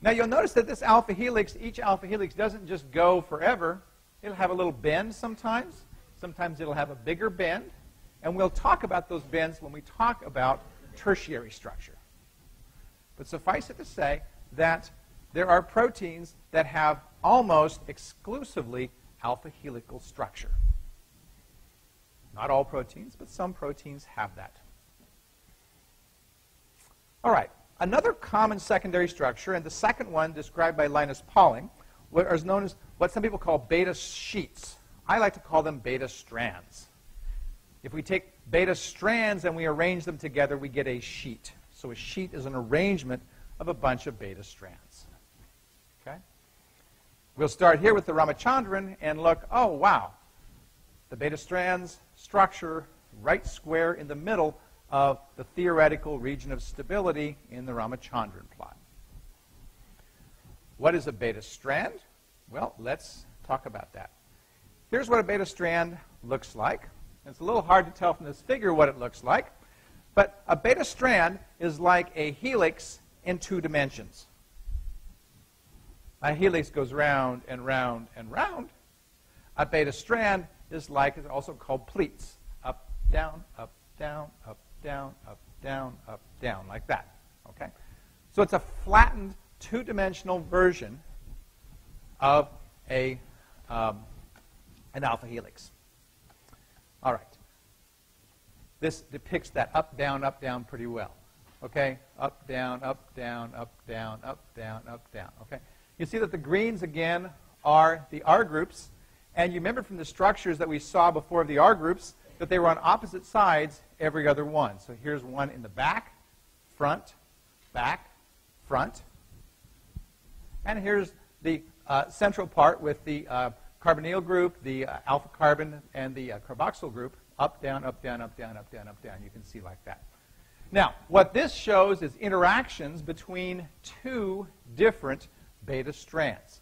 Now you'll notice that this alpha helix, each alpha helix doesn't just go forever. It'll have a little bend sometimes. Sometimes it'll have a bigger bend. And we'll talk about those bends when we talk about tertiary structure. But suffice it to say that there are proteins that have almost exclusively alpha helical structure. Not all proteins, but some proteins have that. All right, another common secondary structure, and the second one described by Linus Pauling, is known as what some people call beta sheets. I like to call them beta strands. If we take beta strands and we arrange them together, we get a sheet. So a sheet is an arrangement of a bunch of beta strands. Okay? We'll start here with the Ramachandran and look, oh, wow. The beta strands structure right square in the middle of the theoretical region of stability in the Ramachandran plot. What is a beta strand? Well, let's talk about that. Here's what a beta strand looks like. It's a little hard to tell from this figure what it looks like, but a beta strand is like a helix in two dimensions. A helix goes round and round and round. A beta strand is like, it's also called pleats. Up, down, up, down, up, down, up, down, up, down, like that. Okay? So it's a flattened two-dimensional version of a, um, an alpha helix. All right. This depicts that up, down, up, down pretty well. Okay? Up, down, up, down, up, down, up, down, up, down. Okay? You see that the greens, again, are the R groups. And you remember from the structures that we saw before of the R groups that they were on opposite sides every other one. So here's one in the back, front, back, front. And here's the uh, central part with the uh, carbonyl group, the uh, alpha carbon, and the uh, carboxyl group, up, down, up, down, up, down, up, down, up, down. You can see like that. Now, what this shows is interactions between two different beta strands.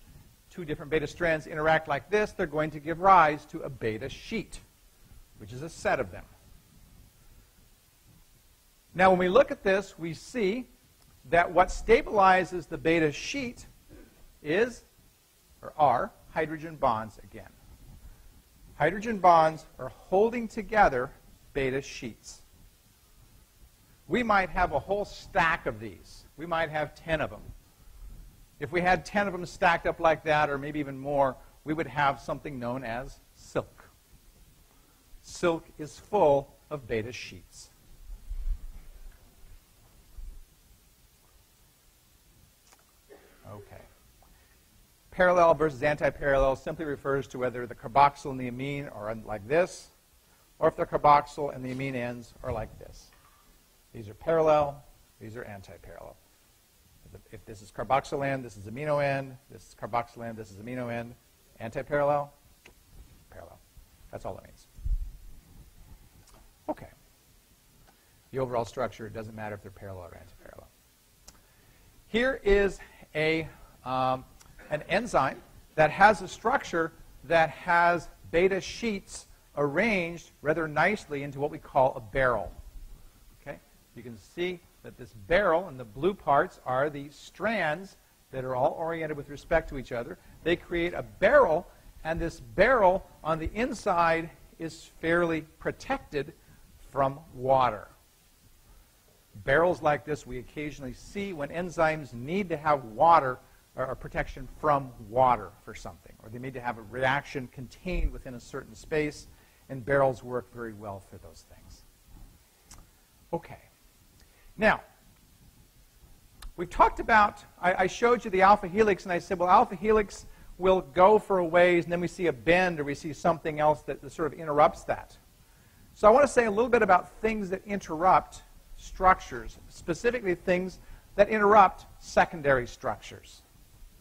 Two different beta strands interact like this. They're going to give rise to a beta sheet, which is a set of them. Now, when we look at this, we see that what stabilizes the beta sheet is, or are, hydrogen bonds again. Hydrogen bonds are holding together beta sheets. We might have a whole stack of these. We might have 10 of them. If we had 10 of them stacked up like that, or maybe even more, we would have something known as. Silk is full of beta sheets. Okay. Parallel versus anti-parallel simply refers to whether the carboxyl and the amine are like this, or if the carboxyl and the amine ends are like this. These are parallel, these are anti-parallel. If this is carboxyl end, this is amino end, this is carboxyl end, this is amino end, anti-parallel, parallel. That's all it means. Okay. The overall structure, it doesn't matter if they're parallel or anti-parallel. Here is a um, an enzyme that has a structure that has beta sheets arranged rather nicely into what we call a barrel. Okay? You can see that this barrel and the blue parts are the strands that are all oriented with respect to each other. They create a barrel, and this barrel on the inside is fairly protected from water. Barrels like this we occasionally see when enzymes need to have water or protection from water for something, or they need to have a reaction contained within a certain space, and barrels work very well for those things. Okay. Now, we've talked about, I, I, showed you the alpha helix, and I said, well, alpha helix will go for a ways, and then we see a bend, or we see something else that, that sort of interrupts that. So I want to say a little bit about things that interrupt structures, specifically things that interrupt secondary structures.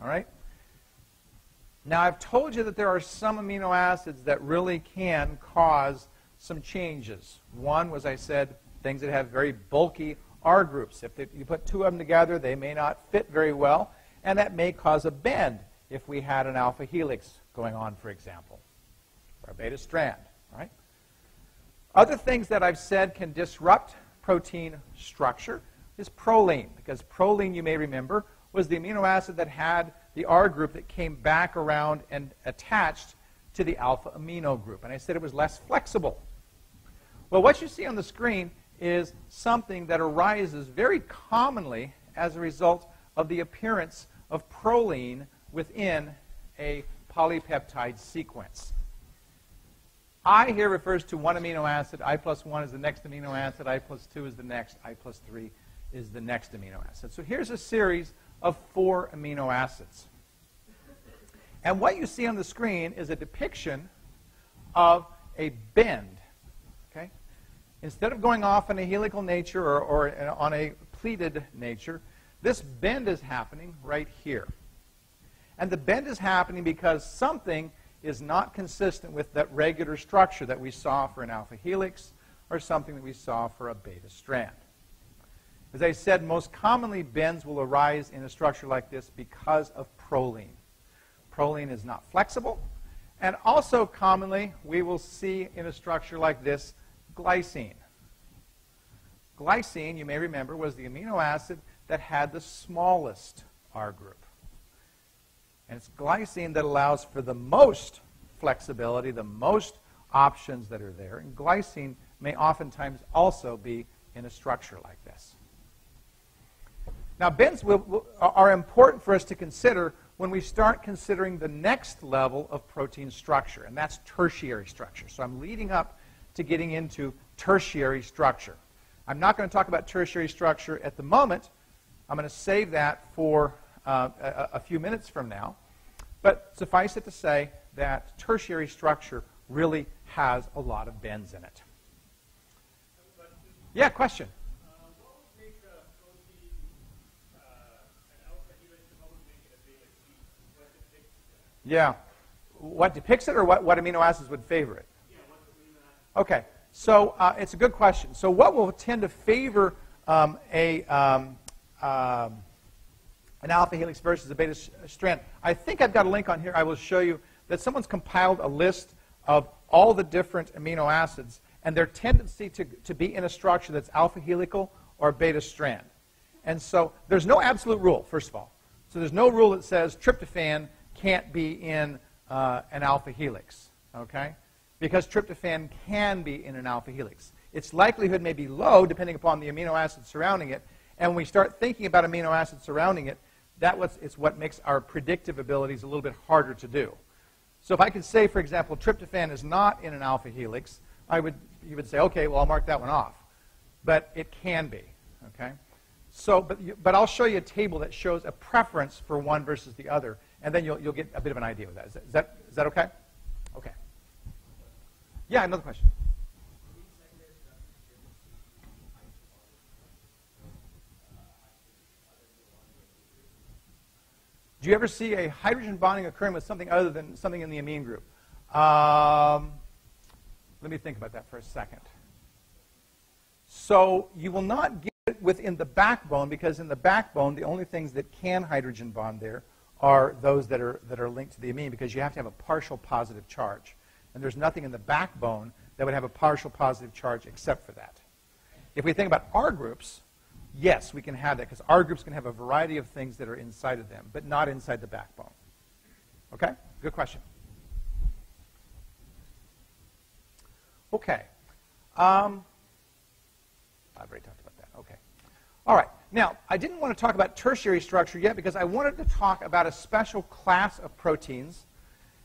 All right? Now, I've told you that there are some amino acids that really can cause some changes. One was, I said, things that have very bulky R groups. If they, you put two of them together, they may not fit very well, and that may cause a bend if we had an alpha helix going on, for example, or a beta strand. Right? Other things that I've said can disrupt protein structure is proline, because proline, you may remember, was the amino acid that had the R group that came back around and attached to the alpha amino group. And I said it was less flexible. Well, what you see on the screen is something that arises very commonly as a result of the appearance of proline within a polypeptide sequence. I here refers to one amino acid. I plus 1 is the next amino acid. I plus 2 is the next. I plus 3 is the next amino acid. So here's a series of four amino acids. And what you see on the screen is a depiction of a bend. Okay? Instead of going off in a helical nature or, or on a pleated nature, this bend is happening right here. And the bend is happening because something is not consistent with that regular structure that we saw for an alpha helix or something that we saw for a beta strand. As I said, most commonly bends will arise in a structure like this because of proline. Proline is not flexible. And also commonly, we will see in a structure like this glycine. Glycine, you may remember, was the amino acid that had the smallest R group. And it's glycine that allows for the most flexibility, the most options that are there. And glycine may oftentimes also be in a structure like this. Now, bends will, will, are important for us to consider when we start considering the next level of protein structure, and that's tertiary structure. So I'm leading up to getting into tertiary structure. I'm not going to talk about tertiary structure at the moment. I'm going to save that for uh, a, a few minutes from now. But suffice it to say that tertiary structure really has a lot of bends in it. Yeah, question. Yeah. What depicts it or what, what amino acids would favor it? Okay. So uh, it's a good question. So what will tend to favor um, a, um, um, an alpha helix versus a beta strand? I think I've got a link on here. I will show you that someone's compiled a list of all the different amino acids and their tendency to, to be in a structure that's alpha helical or beta strand. And so there's no absolute rule, first of all. So there's no rule that says tryptophan can't be in uh, an alpha helix, okay? Because tryptophan can be in an alpha helix. Its likelihood may be low depending upon the amino acids surrounding it. And when we start thinking about amino acids surrounding it, that was, it's what makes our predictive abilities a little bit harder to do. So if I could say, for example, tryptophan is not in an alpha helix, I would, you would say, okay, well, I'll mark that one off. But it can be, okay? So, but, but I'll show you a table that shows a preference for one versus the other and then you'll, you'll get a bit of an idea of that. Is, that. is that. is that okay? Okay. Yeah, another question. Do you ever see a hydrogen bonding occurring with something other than something in the amine group? Um, let me think about that for a second. So you will not get it within the backbone because in the backbone, the only things that can hydrogen bond there are those that are, that are linked to the amine because you have to have a partial positive charge. And there's nothing in the backbone that would have a partial positive charge except for that. If we think about R groups, yes, we can have that because R groups can have a variety of things that are inside of them, but not inside the backbone. Okay? Good question. Okay. Um, I've already talked about that. Okay. All right. Now, I didn't want to talk about tertiary structure yet because I wanted to talk about a special class of proteins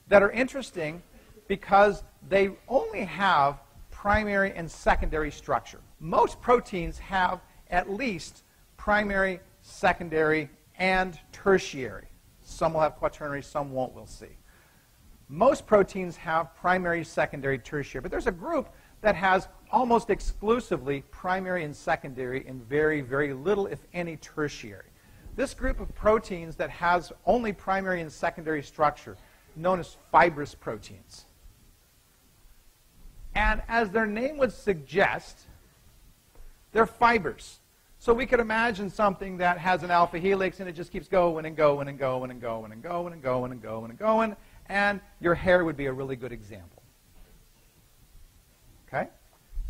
that are interesting because they only have primary and secondary structure. Most proteins have at least primary, secondary, and tertiary. Some will have quaternary, some won't, we'll see. Most proteins have primary, secondary, tertiary, but there's a group that has almost exclusively primary and secondary and very, very little, if any, tertiary. This group of proteins that has only primary and secondary structure, known as fibrous proteins. And as their name would suggest, they're fibers. So we could imagine something that has an alpha helix and it just keeps going and going and going and going and going and going and going and going, and your hair would be a really good example. Okay?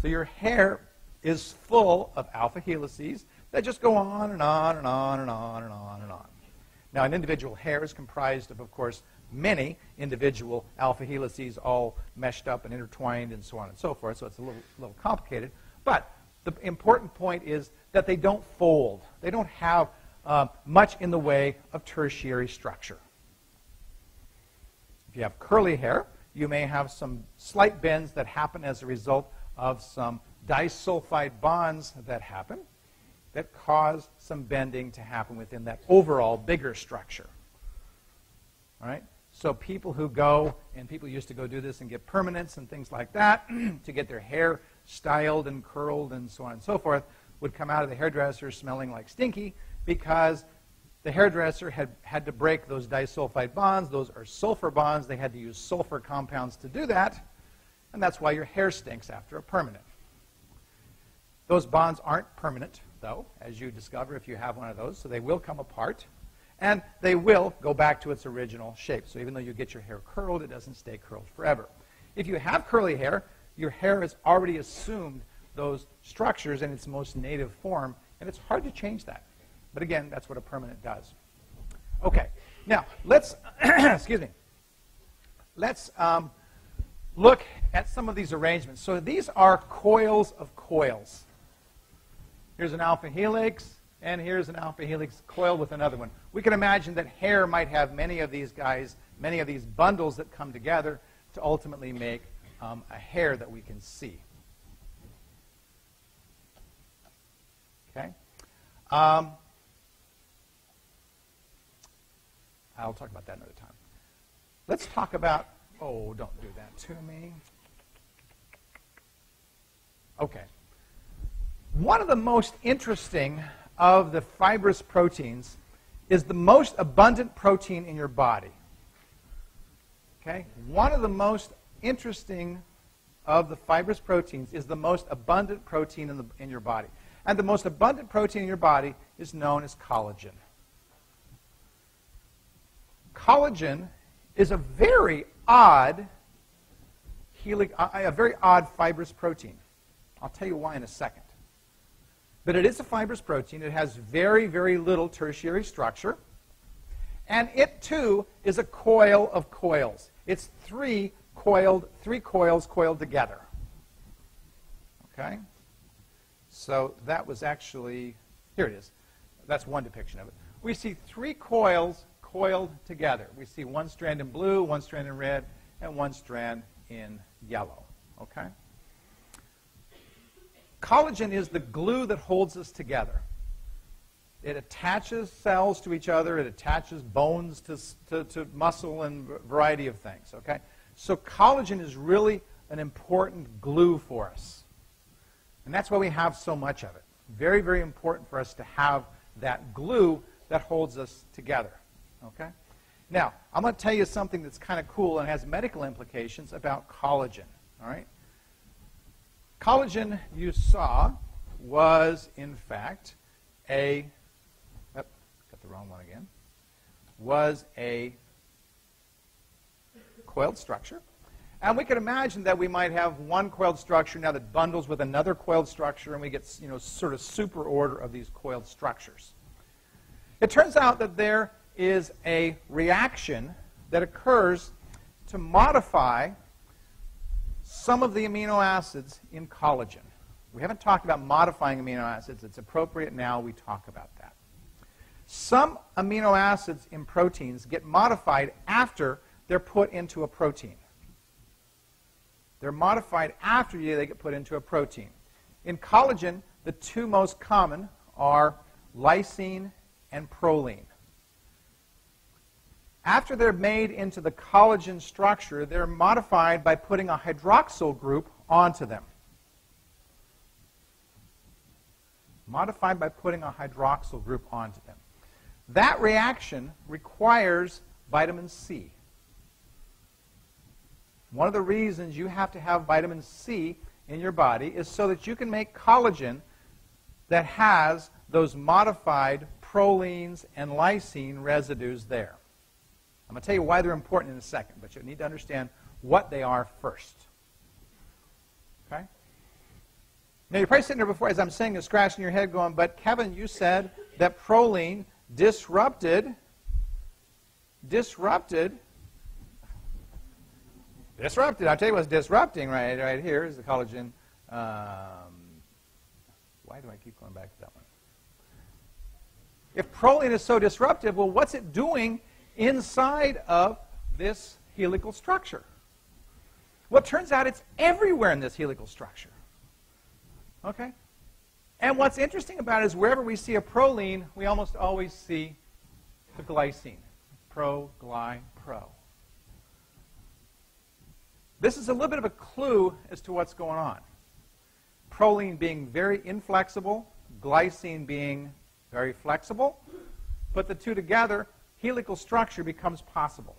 So your hair is full of alpha helices that just go on and on and on and on and on and on. Now, an individual hair is comprised of, of course, many individual alpha helices all meshed up and intertwined and so on and so forth, so it's a little, little complicated. But the important point is that they don't fold. They don't have uh, much in the way of tertiary structure. If you have curly hair, you may have some slight bends that happen as a result of some disulfide bonds that happen that cause some bending to happen within that overall bigger structure. All right? So people who go, and people used to go do this and get permanents and things like that to get their hair styled and curled and so on and so forth, would come out of the hairdresser smelling like stinky because the hairdresser had, had to break those disulfide bonds. Those are sulfur bonds. They had to use sulfur compounds to do that. And that's why your hair stinks after a permanent. Those bonds aren't permanent, though, as you discover if you have one of those. So they will come apart. And they will go back to its original shape. So even though you get your hair curled, it doesn't stay curled forever. If you have curly hair, your hair has already assumed those structures in its most native form, and it's hard to change that. But again, that's what a permanent does. Okay, now let's, excuse me, let's um, look at some of these arrangements. So these are coils of coils. Here's an alpha helix, and here's an alpha helix coil with another one. We can imagine that hair might have many of these guys, many of these bundles that come together to ultimately make um, a hair that we can see. Okay? Um, I'll talk about that another time. Let's talk about, oh, don't do that to me. Okay. One of the most interesting of the fibrous proteins is the most abundant protein in your body. Okay? One of the most interesting of the fibrous proteins is the most abundant protein in, the, in your body. And the most abundant protein in your body is known as collagen. Collagen is a very odd helic, uh, a very odd fibrous protein. I'll tell you why in a second. But it is a fibrous protein. It has very, very little tertiary structure. And it, too, is a coil of coils. It's three coiled, three coils coiled together. Okay? So that was actually, here it is. That's one depiction of it. We see three coils coiled together. We see one strand in blue, one strand in red, and one strand in yellow. Okay? Collagen is the glue that holds us together. It attaches cells to each other. It attaches bones to, to, to muscle and a variety of things. Okay? So collagen is really an important glue for us. And that's why we have so much of it. Very, very important for us to have that glue that holds us together. Okay? Now, I'm going to tell you something that's kind of cool and has medical implications about collagen. All right? Collagen, you saw, was in fact a, oh, got the wrong one again, was a coiled structure. And we can imagine that we might have one coiled structure now that bundles with another coiled structure, and we get you know, sort of super order of these coiled structures. It turns out that there is a reaction that occurs to modify some of the amino acids in collagen. We haven't talked about modifying amino acids. It's appropriate now we talk about that. Some amino acids in proteins get modified after they're put into a protein. They're modified after they get put into a protein. In collagen, the two most common are lysine and proline. After they're made into the collagen structure, they're modified by putting a hydroxyl group onto them. Modified by putting a hydroxyl group onto them. That reaction requires vitamin C. One of the reasons you have to have vitamin C in your body is so that you can make collagen that has those modified prolines and lysine residues there. I'm going to tell you why they're important in a second, but you need to understand what they are first. Okay? Now, you're probably sitting there before, as I'm saying this, scratching your head going, but Kevin, you said that proline disrupted, disrupted, disrupted. I'll tell you what's disrupting right, right here is the collagen. Um, why do I keep going back to that one? If proline is so disruptive, well, what's it doing inside of this helical structure. Well, it turns out it's everywhere in this helical structure. Okay? And what's interesting about it is wherever we see a proline, we almost always see the glycine. Pro, gly, pro. This is a little bit of a clue as to what's going on. Proline being very inflexible, glycine being very flexible. Put the two together, helical structure becomes possible.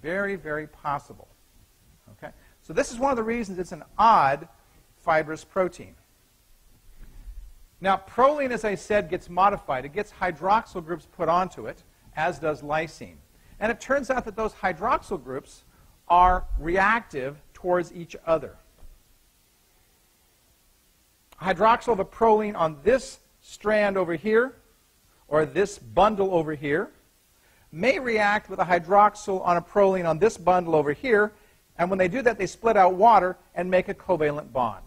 Very, very possible. Okay? So this is one of the reasons it's an odd fibrous protein. Now, proline, as I said, gets modified. It gets hydroxyl groups put onto it, as does lysine. And it turns out that those hydroxyl groups are reactive towards each other. Hydroxyl of a proline on this strand over here, or this bundle over here, may react with a hydroxyl on a proline on this bundle over here, and when they do that, they split out water and make a covalent bond.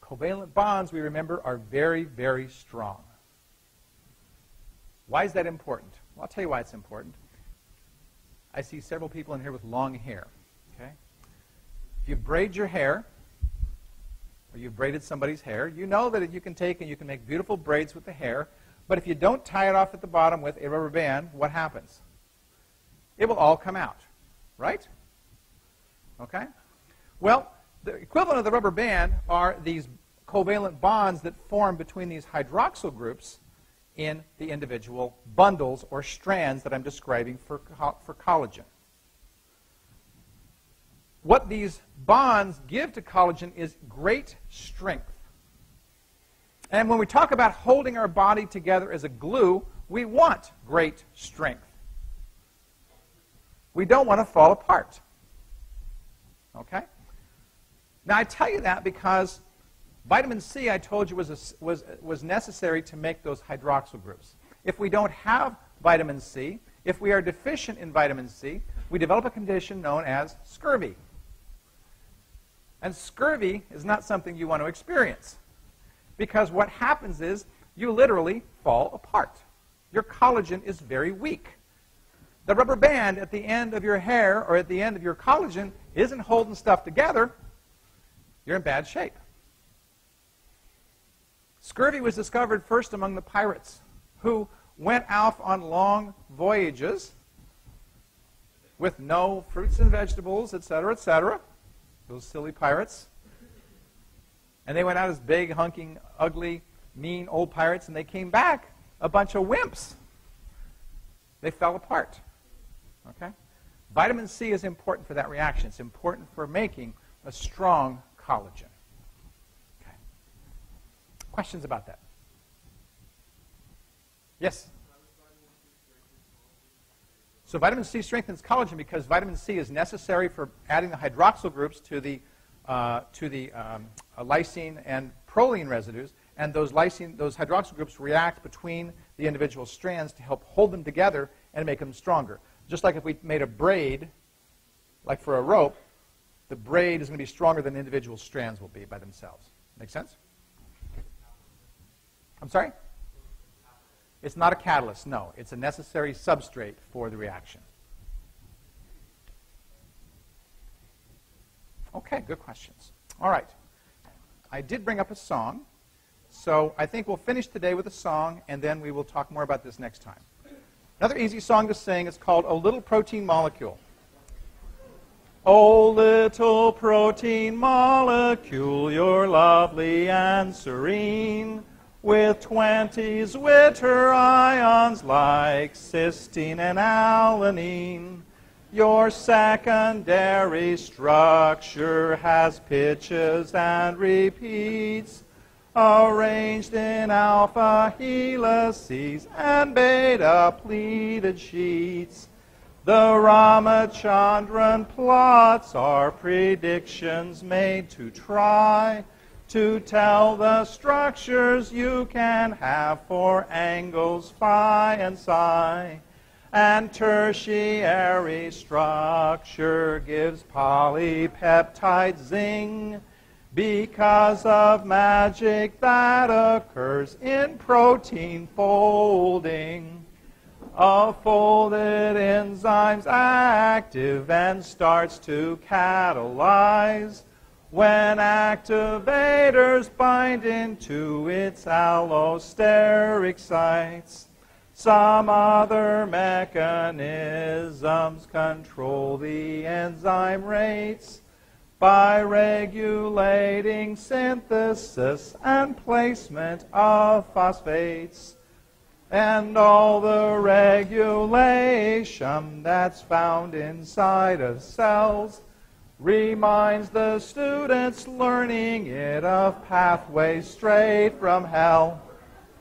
Covalent bonds, we remember, are very, very strong. Why is that important? Well, I'll tell you why it's important. I see several people in here with long hair. Okay? If you braid your hair, or you've braided somebody's hair, you know that you can take and you can make beautiful braids with the hair, but if you don't tie it off at the bottom with a rubber band, what happens? It will all come out, right? Okay? Well, the equivalent of the rubber band are these covalent bonds that form between these hydroxyl groups in the individual bundles or strands that I'm describing for, for collagen. What these bonds give to collagen is great strength. And when we talk about holding our body together as a glue, we want great strength. We don't want to fall apart. Okay? Now, I tell you that because vitamin C, I told you, was, a, was, was necessary to make those hydroxyl groups. If we don't have vitamin C, if we are deficient in vitamin C, we develop a condition known as scurvy. And scurvy is not something you want to experience. Because what happens is you literally fall apart. Your collagen is very weak. The rubber band at the end of your hair or at the end of your collagen isn't holding stuff together. You're in bad shape. Scurvy was discovered first among the pirates who went off on long voyages with no fruits and vegetables, etc., etc. Those silly pirates. And they went out as big, hunking, ugly, mean old pirates, and they came back a bunch of wimps. They fell apart. Okay? Vitamin C is important for that reaction. It's important for making a strong collagen. Questions about that? Yes? So vitamin C strengthens collagen because vitamin C is necessary for adding the hydroxyl groups to the, uh, to the um, uh, lysine and proline residues, and those lysine, those hydroxyl groups react between the individual strands to help hold them together and make them stronger. Just like if we made a braid, like for a rope, the braid is going to be stronger than the individual strands will be by themselves. Make sense? I'm sorry? It's not a catalyst, no. It's a necessary substrate for the reaction. Okay, good questions. All right. I did bring up a song, so I think we'll finish today with a song, and then we will talk more about this next time. Another easy song to sing is called A Little Protein Molecule. Oh, little protein molecule, you're lovely and serene with 20 Zwitter ions like cysteine and alanine. Your secondary structure has pitches and repeats arranged in alpha helices and beta pleated sheets. The Ramachandran plots are predictions made to try to tell the structures you can have for angles phi and psi. And tertiary structure gives polypeptide zing because of magic that occurs in protein folding. A folded enzyme's active and starts to catalyze when activators bind into its allosteric sites. Some other mechanisms control the enzyme rates by regulating synthesis and placement of phosphates and all the regulation that's found inside of cells reminds the students learning it of pathways straight from hell.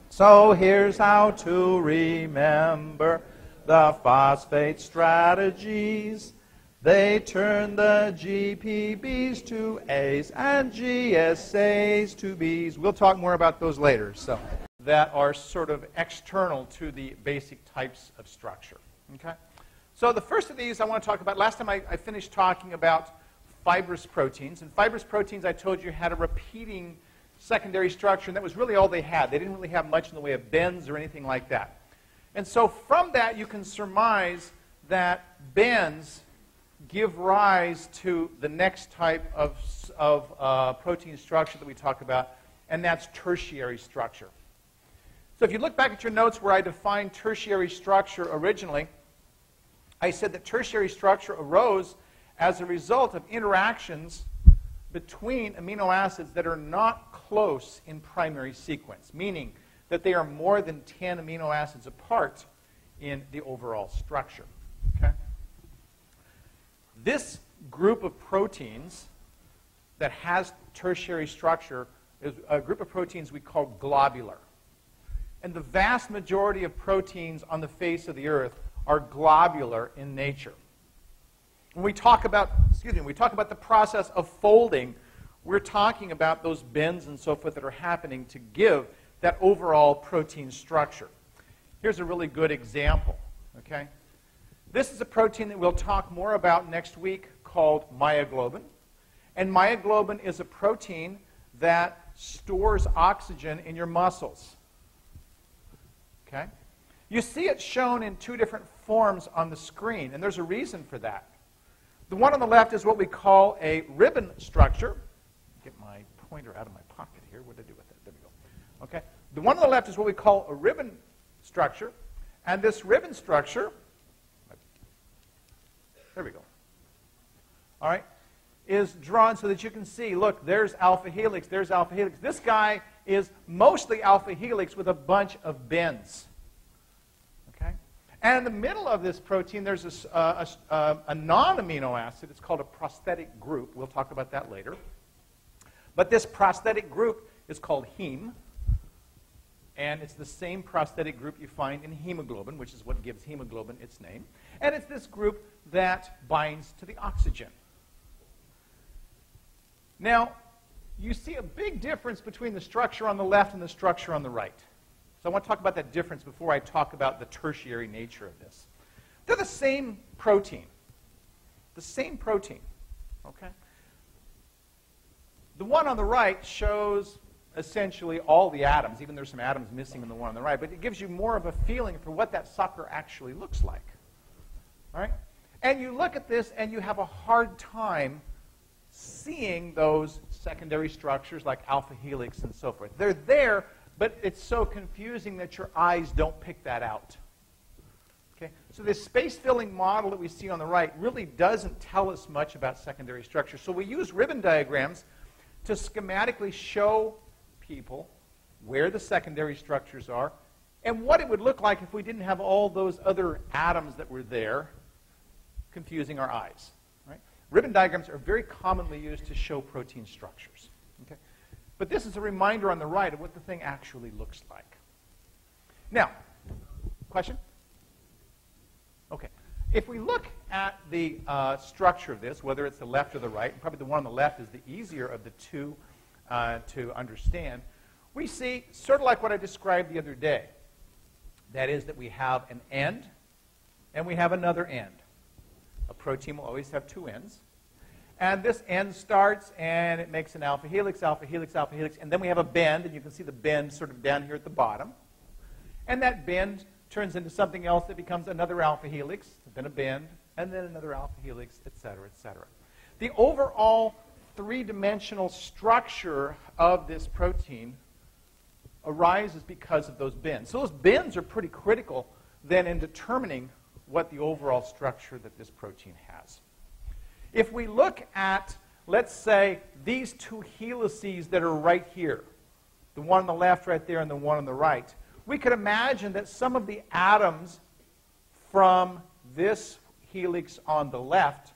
So here's how to remember the phosphate strategies. They turn the GPBs to A's and GSAs to B's. We'll talk more about those later. So that are sort of external to the basic types of structure. Okay? So the first of these I want to talk about, last time I, I finished talking about fibrous proteins. And fibrous proteins, I told you, had a repeating secondary structure, and that was really all they had. They didn't really have much in the way of bends or anything like that. And so from that, you can surmise that bends give rise to the next type of, of uh, protein structure that we talk about, and that's tertiary structure. So if you look back at your notes where I defined tertiary structure originally, I said that tertiary structure arose as a result of interactions between amino acids that are not close in primary sequence, meaning that they are more than 10 amino acids apart in the overall structure. Okay? This group of proteins that has tertiary structure is a group of proteins we call globular. And the vast majority of proteins on the face of the earth are globular in nature. When we talk about, excuse me, we talk about the process of folding, we're talking about those bends and so forth that are happening to give that overall protein structure. Here's a really good example, okay? This is a protein that we'll talk more about next week called myoglobin. And myoglobin is a protein that stores oxygen in your muscles. Okay? You see it shown in two different forms on the screen, and there's a reason for that. The one on the left is what we call a ribbon structure. Get my pointer out of my pocket here. What did I do with it? There we go. Okay. The one on the left is what we call a ribbon structure, and this ribbon structure, there we go. All right, is drawn so that you can see. Look, there's alpha helix. There's alpha helix. This guy is mostly alpha helix with a bunch of bends. And in the middle of this protein, there's a, uh, a, uh, a non amino acid. It's called a prosthetic group. We'll talk about that later. But this prosthetic group is called heme. And it's the same prosthetic group you find in hemoglobin, which is what gives hemoglobin its name. And it's this group that binds to the oxygen. Now, you see a big difference between the structure on the left and the structure on the right. So I want to talk about that difference before I talk about the tertiary nature of this. They're the same protein. The same protein. Okay? The one on the right shows essentially all the atoms, even there's some atoms missing in the one on the right, but it gives you more of a feeling for what that sucker actually looks like. All right? And you look at this and you have a hard time seeing those secondary structures like alpha helix and so forth. They're there, but it's so confusing that your eyes don't pick that out. Okay? So this space-filling model that we see on the right really doesn't tell us much about secondary structure. So we use ribbon diagrams to schematically show people where the secondary structures are and what it would look like if we didn't have all those other atoms that were there confusing our eyes. Ribbon diagrams are very commonly used to show protein structures. Okay? But this is a reminder on the right of what the thing actually looks like. Now, question? Okay. If we look at the uh, structure of this, whether it's the left or the right, probably the one on the left is the easier of the two uh, to understand, we see sort of like what I described the other day. That is, that we have an end and we have another end. A protein will always have two ends. And this end starts and it makes an alpha helix, alpha helix, alpha helix. And then we have a bend, and you can see the bend sort of down here at the bottom. And that bend turns into something else that becomes another alpha helix, then a bend, and then another alpha helix, et cetera, et cetera. The overall three dimensional structure of this protein arises because of those bends. So those bends are pretty critical then in determining what the overall structure that this protein has. If we look at, let's say, these two helices that are right here, the one on the left right there and the one on the right, we could imagine that some of the atoms from this helix on the left,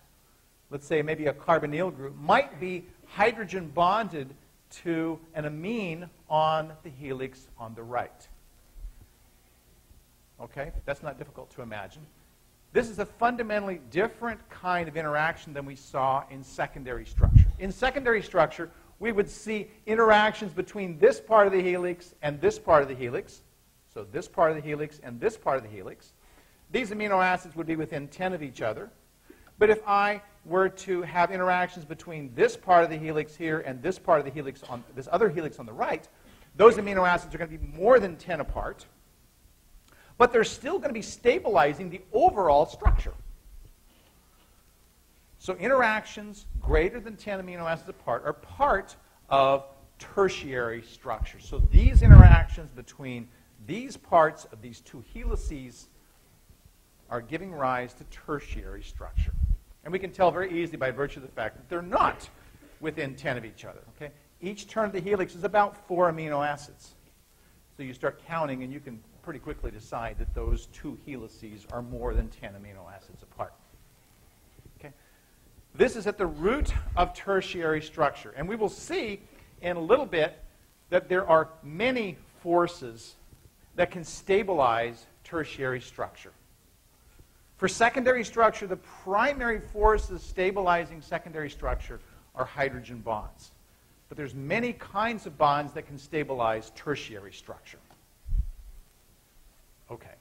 let's say maybe a carbonyl group, might be hydrogen bonded to an amine on the helix on the right. Okay? That's not difficult to imagine. This is a fundamentally different kind of interaction than we saw in secondary structure. In secondary structure, we would see interactions between this part of the helix and this part of the helix. So this part of the helix and this part of the helix. These amino acids would be within 10 of each other. But if I were to have interactions between this part of the helix here and this part of the helix on this other helix on the right, those amino acids are going to be more than 10 apart. But they're still going to be stabilizing the overall structure. So interactions greater than 10 amino acids apart are part of tertiary structure. So these interactions between these parts of these two helices are giving rise to tertiary structure. And we can tell very easily by virtue of the fact that they're not within 10 of each other. Okay? Each turn of the helix is about four amino acids. So you start counting, and you can pretty quickly decide that those two helices are more than 10 amino acids apart. Okay? This is at the root of tertiary structure. And we will see in a little bit that there are many forces that can stabilize tertiary structure. For secondary structure, the primary forces stabilizing secondary structure are hydrogen bonds. But there's many kinds of bonds that can stabilize tertiary structure. Okay.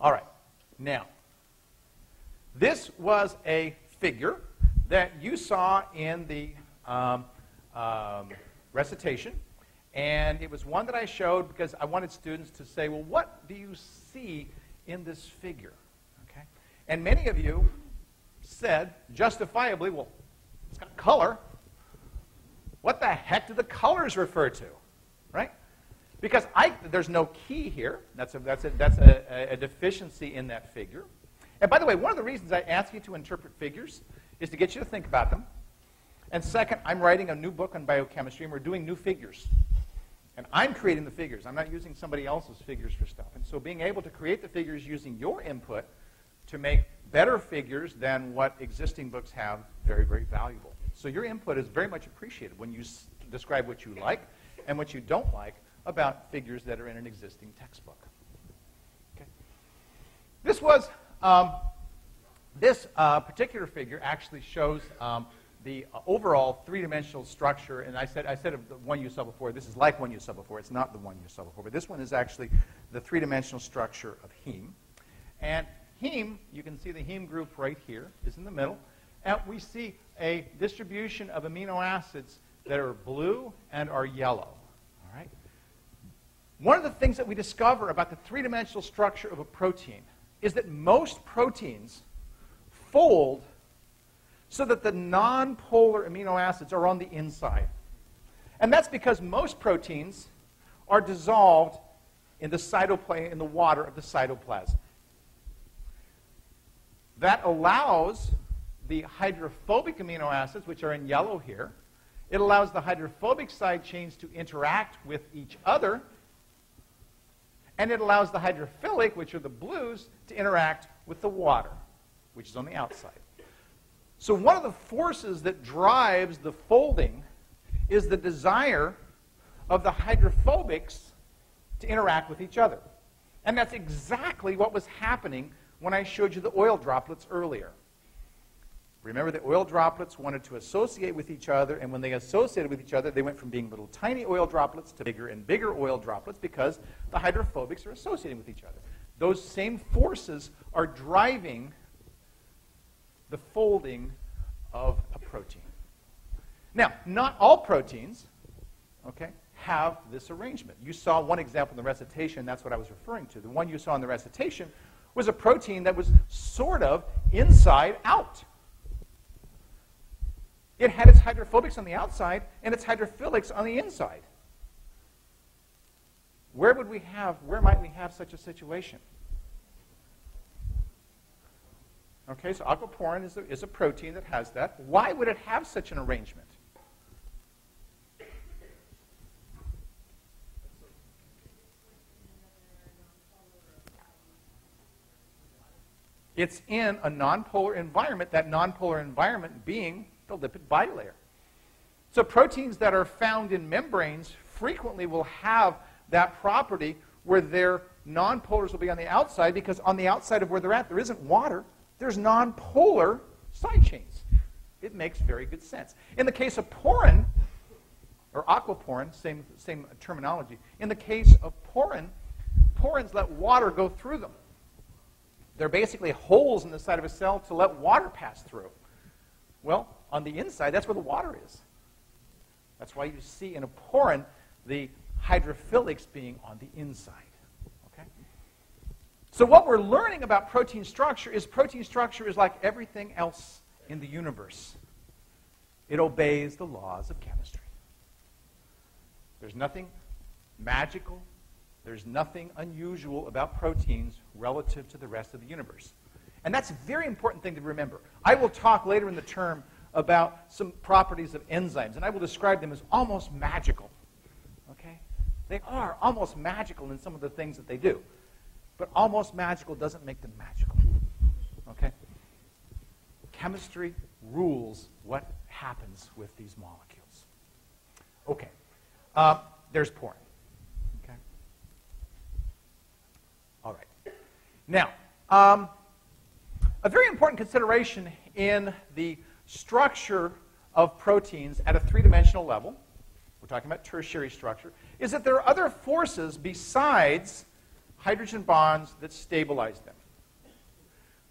All right. Now, this was a figure that you saw in the um, um, recitation. And it was one that I showed because I wanted students to say, well, what do you see in this figure. Okay? And many of you said, justifiably, well, it's got color. What the heck do the colors refer to? Because I, there's no key here. That's, a, that's, a, that's a, a deficiency in that figure. And by the way, one of the reasons I ask you to interpret figures is to get you to think about them. And second, I'm writing a new book on biochemistry, and we're doing new figures. And I'm creating the figures. I'm not using somebody else's figures for stuff. And so being able to create the figures using your input to make better figures than what existing books have, very, very valuable. So your input is very much appreciated when you describe what you like and what you don't like about figures that are in an existing textbook. Okay. This was, um, this uh, particular figure actually shows um, the overall three-dimensional structure, and I said, I said of the one you saw before, this is like one you saw before. It's not the one you saw before, but this one is actually the three-dimensional structure of heme. And heme, you can see the heme group right here is in the middle, and we see a distribution of amino acids that are blue and are yellow. One of the things that we discover about the three-dimensional structure of a protein is that most proteins fold so that the nonpolar amino acids are on the inside. And that's because most proteins are dissolved in the cytoplasm in the water of the cytoplasm. That allows the hydrophobic amino acids, which are in yellow here, it allows the hydrophobic side chains to interact with each other, and it allows the hydrophilic, which are the blues, to interact with the water, which is on the outside. So, one of the forces that drives the folding is the desire of the hydrophobics to interact with each other. And that's exactly what was happening when I showed you the oil droplets earlier. Remember, the oil droplets wanted to associate with each other, and when they associated with each other, they went from being little tiny oil droplets to bigger and bigger oil droplets because the hydrophobics are associating with each other. Those same forces are driving the folding of a protein. Now, not all proteins, okay, have this arrangement. You saw one example in the recitation, that's what I was referring to. The one you saw in the recitation was a protein that was sort of inside out. It had its hydrophobics on the outside and its hydrophilics on the inside. where would we have, where might we have such a situation? Okay, so aquaporin is a, is a protein that has that. Why would it have such an arrangement? It's in a nonpolar environment, that nonpolar environment being the lipid bilayer. So proteins that are found in membranes frequently will have that property where their nonpolars will be on the outside because on the outside of where they're at, there isn't water. There's nonpolar side chains. It makes very good sense. In the case of porin, or aquaporin, same, same terminology. In the case of porin, porins let water go through them. They're basically holes in the side of a cell to let water pass through. Well, on the inside, that's where the water is. That's why you see in a porin the hydrophilics being on the inside. Okay? So what we're learning about protein structure is protein structure is like everything else in the universe. It obeys the laws of chemistry. There's nothing magical, there's nothing unusual about proteins relative to the rest of the universe. And that's a very important thing to remember. I will talk later in the term about some properties of enzymes, and I will describe them as almost magical. Okay? They are almost magical in some of the things that they do. But almost magical doesn't make them magical. Okay? Chemistry rules what happens with these molecules. Okay. Uh, there's porin. Okay? All right. Now, um, a very important consideration in the structure of proteins at a three dimensional level, we're talking about tertiary structure, is that there are other forces besides hydrogen bonds that stabilize them.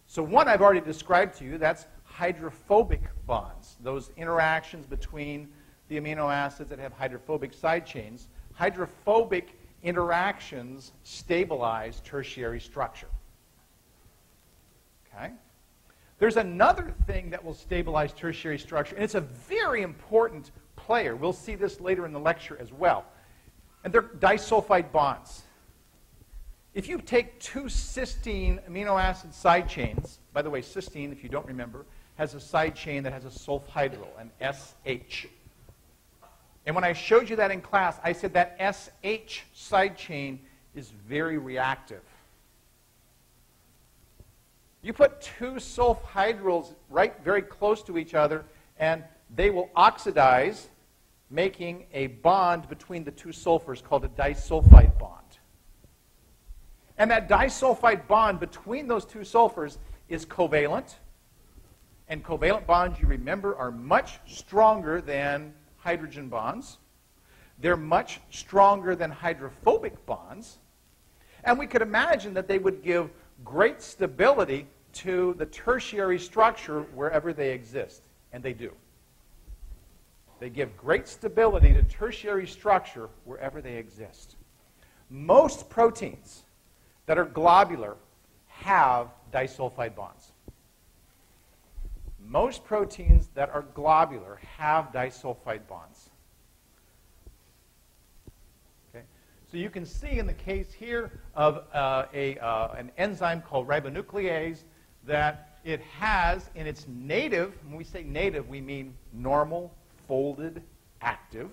So, one I've already described to you that's hydrophobic bonds, those interactions between the amino acids that have hydrophobic side chains. Hydrophobic interactions stabilize tertiary structure. Okay? There's another thing that will stabilize tertiary structure, and it's a very important player. We'll see this later in the lecture as well. And they're disulfide bonds. If you take two cysteine amino acid side chains, by the way, cysteine, if you don't remember, has a side chain that has a sulfhydryl, an SH. And when I showed you that in class, I said that SH side chain is very reactive. You put two sulfhydryls right very close to each other, and they will oxidize, making a bond between the two sulfurs called a disulfide bond. And that disulfide bond between those two sulfurs is covalent. And covalent bonds, you remember, are much stronger than hydrogen bonds. They're much stronger than hydrophobic bonds. And we could imagine that they would give great stability to the tertiary structure wherever they exist. And they do. They give great stability to tertiary structure wherever they exist. Most proteins that are globular have disulfide bonds. Most proteins that are globular have disulfide bonds. So you can see in the case here of uh, a, uh, an enzyme called ribonuclease that it has in its native, when we say native, we mean normal, folded, active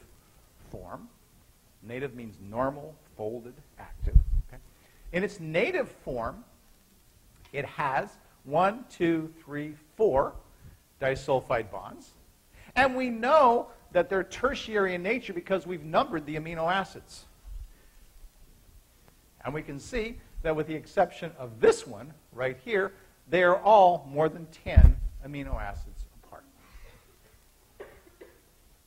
form. Native means normal, folded, active. Okay? In its native form, it has one, two, three, four disulfide bonds. And we know that they're tertiary in nature because we've numbered the amino acids. And we can see that with the exception of this one right here, they are all more than 10 amino acids apart.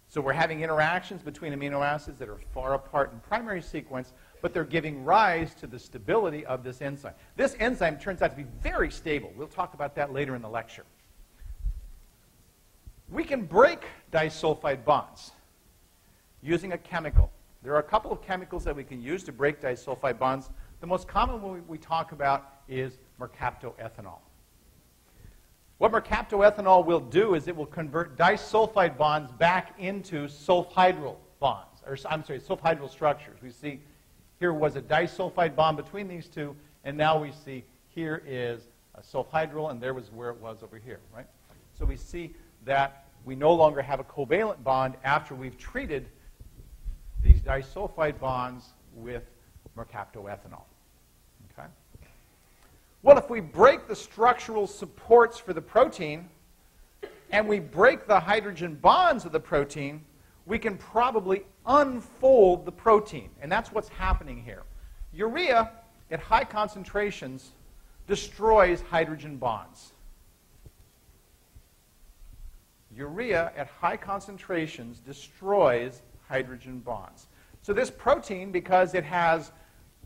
So we're having interactions between amino acids that are far apart in primary sequence, but they're giving rise to the stability of this enzyme. This enzyme turns out to be very stable. We'll talk about that later in the lecture. We can break disulfide bonds using a chemical. There are a couple of chemicals that we can use to break disulfide bonds. The most common one we talk about is mercaptoethanol. What mercaptoethanol will do is it will convert disulfide bonds back into sulfhydryl bonds, or I'm sorry, sulfhydryl structures. We see here was a disulfide bond between these two, and now we see here is a sulfhydryl, and there was where it was over here, right? So we see that we no longer have a covalent bond after we've treated these disulfide bonds with mercaptoethanol. Okay? Well, if we break the structural supports for the protein and we break the hydrogen bonds of the protein, we can probably unfold the protein. And that's what's happening here. Urea at high concentrations destroys hydrogen bonds. Urea at high concentrations destroys hydrogen bonds. So this protein, because it has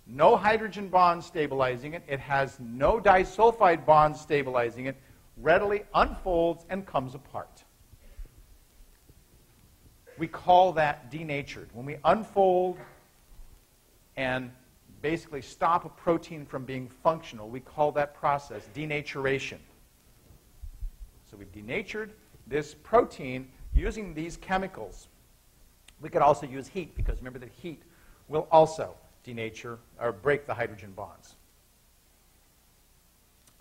no hydrogen bonds stabilizing it, it has no disulfide bonds stabilizing it, readily unfolds and comes apart. We call that denatured. When we unfold and basically stop a protein from being functional, we call that process denaturation. So we've denatured this protein using these chemicals. We could also use heat because remember that heat will also denature or break the hydrogen bonds.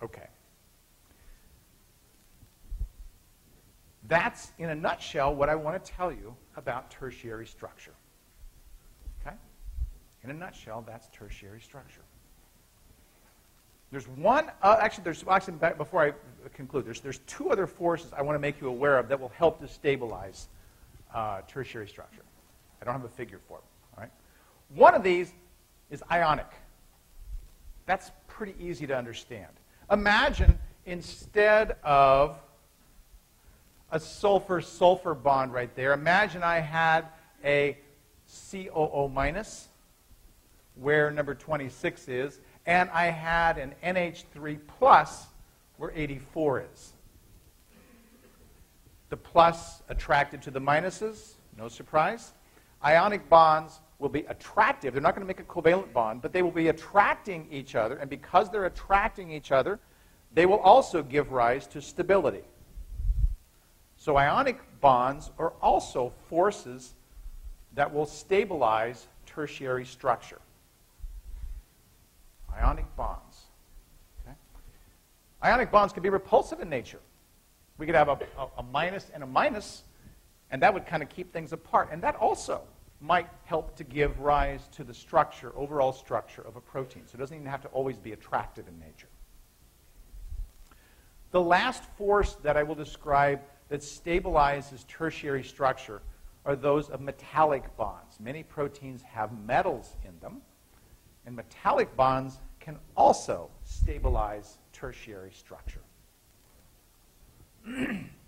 Okay. That's, in a nutshell, what I want to tell you about tertiary structure. Okay? In a nutshell, that's tertiary structure. There's one, uh, actually, there's, actually, before I conclude, there's, there's two other forces I want to make you aware of that will help to stabilize uh, tertiary structure. I don't have a figure for it. All right? One of these is ionic. That's pretty easy to understand. Imagine instead of a sulfur-sulfur bond right there, imagine I had a COO minus, where number 26 is, and I had an NH3 plus, where 84 is. The plus attracted to the minuses, no surprise. Ionic bonds will be attractive. They're not going to make a covalent bond, but they will be attracting each other, and because they're attracting each other, they will also give rise to stability. So ionic bonds are also forces that will stabilize tertiary structure. Ionic bonds. Okay? Ionic bonds can be repulsive in nature. We could have a, a, a minus and a minus, and that would kind of keep things apart. And that also might help to give rise to the structure, overall structure of a protein. So it doesn't even have to always be attractive in nature. The last force that I will describe that stabilizes tertiary structure are those of metallic bonds. Many proteins have metals in them, and metallic bonds can also stabilize tertiary structure.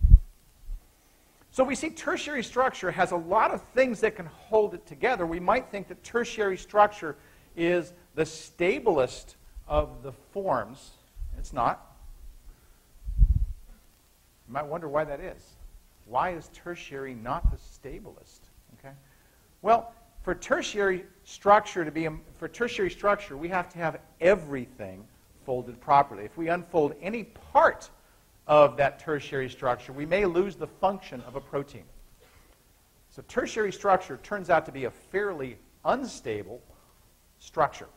so we see tertiary structure has a lot of things that can hold it together. We might think that tertiary structure is the stablest of the forms. It's not. You might wonder why that is. Why is tertiary not the stablest? Okay? Well, for tertiary structure to be for tertiary structure, we have to have everything folded properly. If we unfold any part of that tertiary structure, we may lose the function of a protein. So tertiary structure turns out to be a fairly unstable structure.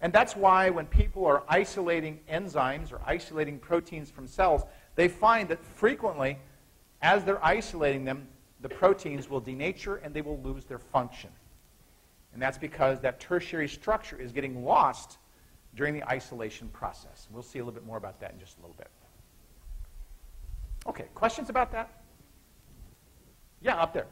And that's why when people are isolating enzymes or isolating proteins from cells, they find that frequently, as they're isolating them, the proteins will denature and they will lose their function. And that's because that tertiary structure is getting lost during the isolation process. We'll see a little bit more about that in just a little bit. Okay, questions about that? Yeah, up there.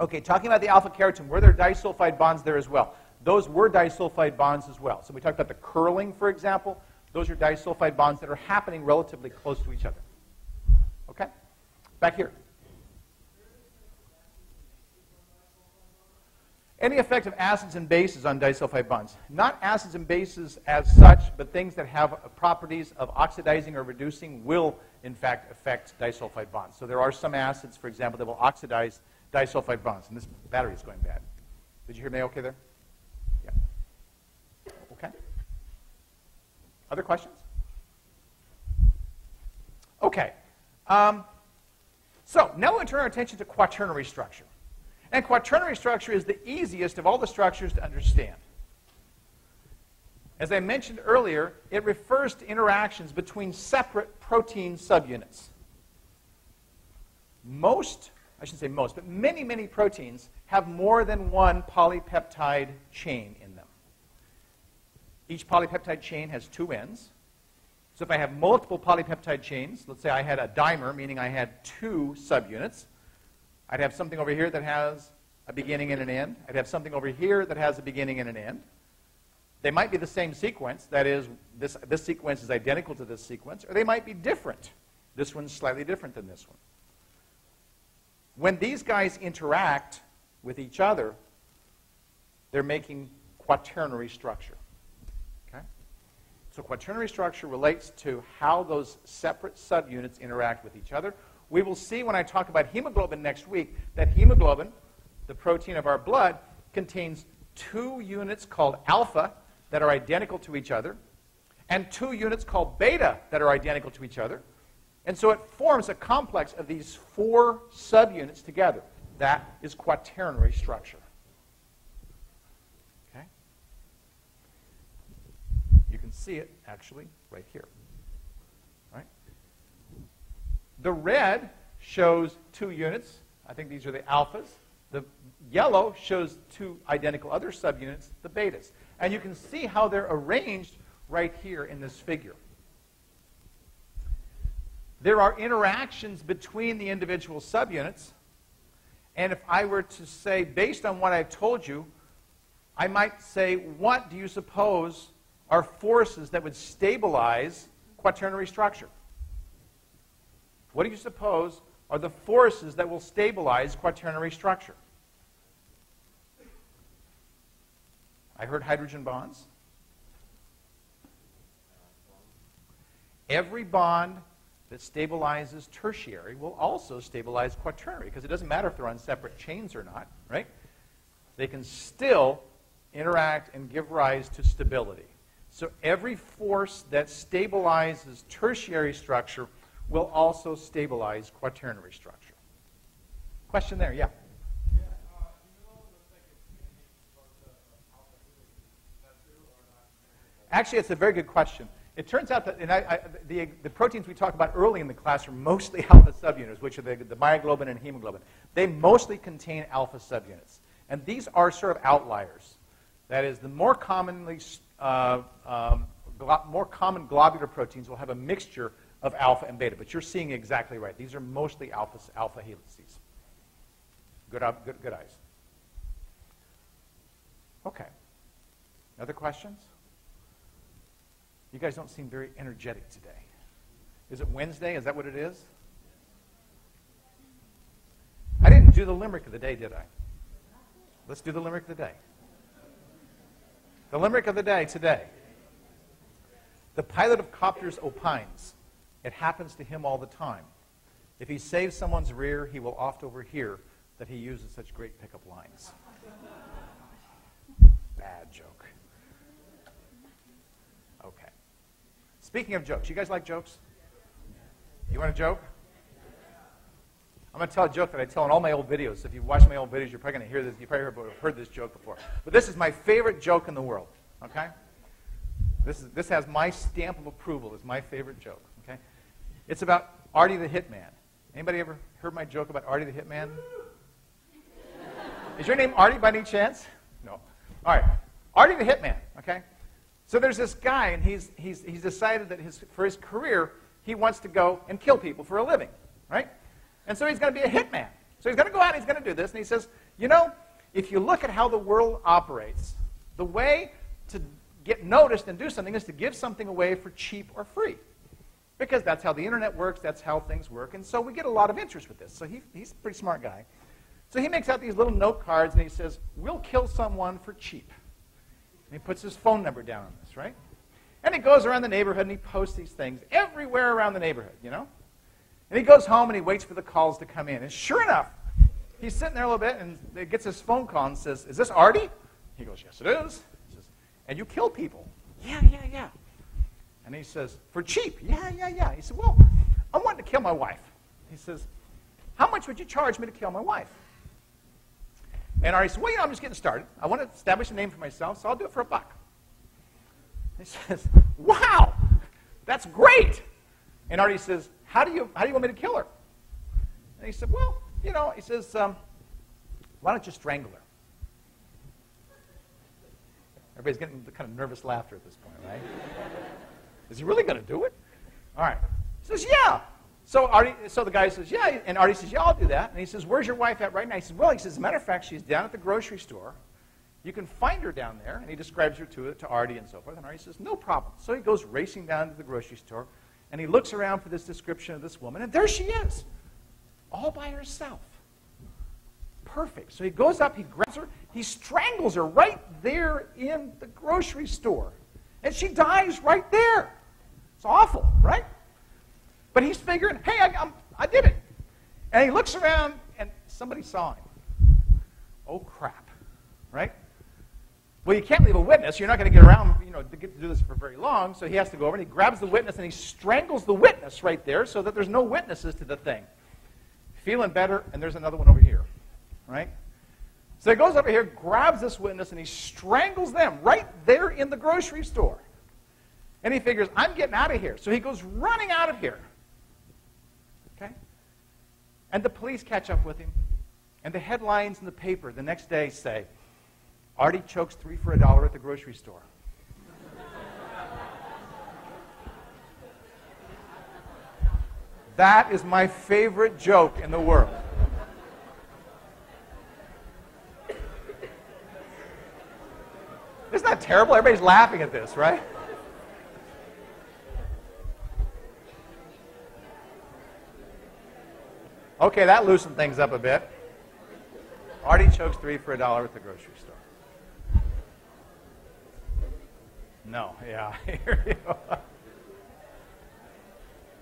Okay, talking about the alpha keratin, were there disulfide bonds there as well? those were disulfide bonds as well. So we talked about the curling, for example. Those are disulfide bonds that are happening relatively close to each other. Okay? Back here. Any effect of acids and bases on disulfide bonds? Not acids and bases as such, but things that have properties of oxidizing or reducing will, in fact, affect disulfide bonds. So there are some acids, for example, that will oxidize disulfide bonds. And this battery is going bad. Did you hear me okay there? Yeah. Okay. Other questions? Okay. Um, So now we turn our attention to quaternary structure. And quaternary structure is the easiest of all the structures to understand. As I mentioned earlier, it refers to interactions between separate protein subunits. Most, I shouldn't say most, but many, many proteins have more than one polypeptide chain in them. Each polypeptide chain has two ends. So if I have multiple polypeptide chains, let's say I had a dimer, meaning I had two subunits, I'd have something over here that has a beginning and an end. I'd have something over here that has a beginning and an end. They might be the same sequence, that is, this, this sequence is identical to this sequence, or they might be different. This one's slightly different than this one. When these guys interact with each other, they're making quaternary structure. Okay? So quaternary structure relates to how those separate subunits interact with each other. We will see when I talk about hemoglobin next week that hemoglobin, the protein of our blood, contains two units called alpha that are identical to each other, and two units called beta that are identical to each other. And so it forms a complex of these four subunits together. That is quaternary structure. Okay? You can see it actually right here. Right? The red shows two units. I think these are the alphas. The yellow shows two identical other subunits, the betas. And you can see how they're arranged right here in this figure. There are interactions between the individual subunits. And if I were to say, based on what I've told you, I might say, what do you suppose are forces that would stabilize quaternary structure? What do you suppose are the forces that will stabilize quaternary structure? I heard hydrogen bonds. Every bond that stabilizes tertiary will also stabilize quaternary because it doesn't matter if they're on separate chains or not, right? They can still interact and give rise to stability. So every force that stabilizes tertiary structure will also stabilize quaternary structure. Question there, yeah. Actually, it's a very good question. It turns out that I, I, the, the, proteins we talked about early in the class are mostly alpha subunits, which are the, the myoglobin and hemoglobin. They mostly contain alpha subunits. And these are sort of outliers. That is, the more commonly uh, um, more common globular proteins will have a mixture of alpha and beta. But you're seeing exactly right. These are mostly alpha, alpha helices. Good, good, good eyes. Okay. Other questions? You guys don't seem very energetic today. Is it Wednesday? Is that what it is? I didn't do the limerick of the day, did I? Let's do the limerick of the day. The limerick of the day today. The pilot of copters opines. It happens to him all the time. If he saves someone's rear, he will oft overhear that he uses such great pickup lines. Bad joke. Okay. Speaking of jokes, you guys like jokes? You want a joke? I'm going to tell a joke that I tell in all my old videos. If you've watched my old videos, you're probably going to hear this. You've probably heard, heard this joke before. But this is my favorite joke in the world. Okay? This, is, this has my stamp of approval. It's my favorite joke. It's about Artie the Hitman. Anybody ever heard my joke about Artie the Hitman? Is your name Artie by any chance? No. All right. Artie the Hitman. Okay? So there's this guy, and he's, he's, he's decided that his, for his career, he wants to go and kill people for a living, right? And so he's going to be a hitman. So he's going to go out and he's going to do this, and he says, you know, if you look at how the world operates, the way to get noticed and do something is to give something away for cheap or free. Because that's how the internet works, that's how things work, and so we get a lot of interest with this. So he, he's a pretty smart guy. So he makes out these little note cards and he says, We'll kill someone for cheap. And he puts his phone number down on this, right? And he goes around the neighborhood and he posts these things everywhere around the neighborhood, you know? And he goes home and he waits for the calls to come in. And sure enough, he's sitting there a little bit and he gets his phone call and says, Is this Artie? He goes, Yes, it is. He says, And you kill people? Yeah, yeah, yeah. And he says, For cheap? Yeah, yeah, yeah. He said, Well, I wanted to kill my wife. He says, How much would you charge me to kill my wife? And Artie says, Well, you know, I'm just getting started. I want to establish a name for myself, so I'll do it for a buck. He says, Wow, that's great. And Artie says, How do you, how do you want me to kill her? And he said, Well, you know, he says, um, Why don't you strangle her? Everybody's getting the kind of nervous laughter at this point, right? Is he really going to do it? All right. He says, Yeah. So, Artie, so the guy says, Yeah. And Artie says, Yeah, I'll do that. And he says, Where's your wife at right now? He says, Well, he says, As a matter of fact, she's down at the grocery store. You can find her down there. And he describes her to, to Artie and so forth. And Artie says, No problem. So he goes racing down to the grocery store. And he looks around for this description of this woman. And there she is, all by herself. Perfect. So he goes up, he grabs her, he strangles her right there in the grocery store. And she dies right there. It's awful, right? But he's figuring, hey, I, I'm, I did it. And he looks around, and somebody saw him. Oh, crap, right? Well, you can't leave a witness. You're not going to get around, you know, to get to do this for very long. So he has to go over and he grabs the witness and he strangles the witness right there so that there's no witnesses to the thing. Feeling better, and there's another one over here, right? So he goes over here, grabs this witness, and he strangles them right there in the grocery store. And he figures, I'm getting out of here. So he goes running out of here. Okay? And the police catch up with him. And the headlines in the paper the next day say, Artie chokes three for a dollar at the grocery store. that is my favorite joke in the world. Isn't that terrible? Everybody's laughing at this, right? Okay, that loosened things up a bit. Artie chokes three for a dollar at the grocery store. No, yeah.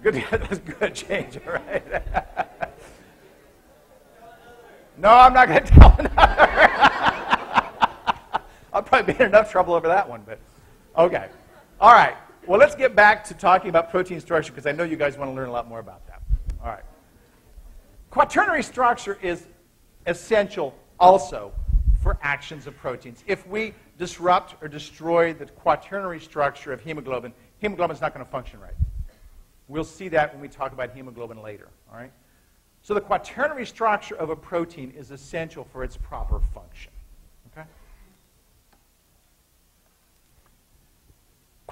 good, that's good change, all right? no, I'm not going to tell another. I'll probably be in enough trouble over that one, but okay. All right. Well, let's get back to talking about protein structure because I know you guys want to learn a lot more about that. All right. Quaternary structure is essential also for actions of proteins. If we disrupt or destroy the quaternary structure of hemoglobin, hemoglobin is not going to function right. We'll see that when we talk about hemoglobin later. All right? So the quaternary structure of a protein is essential for its proper function. Okay?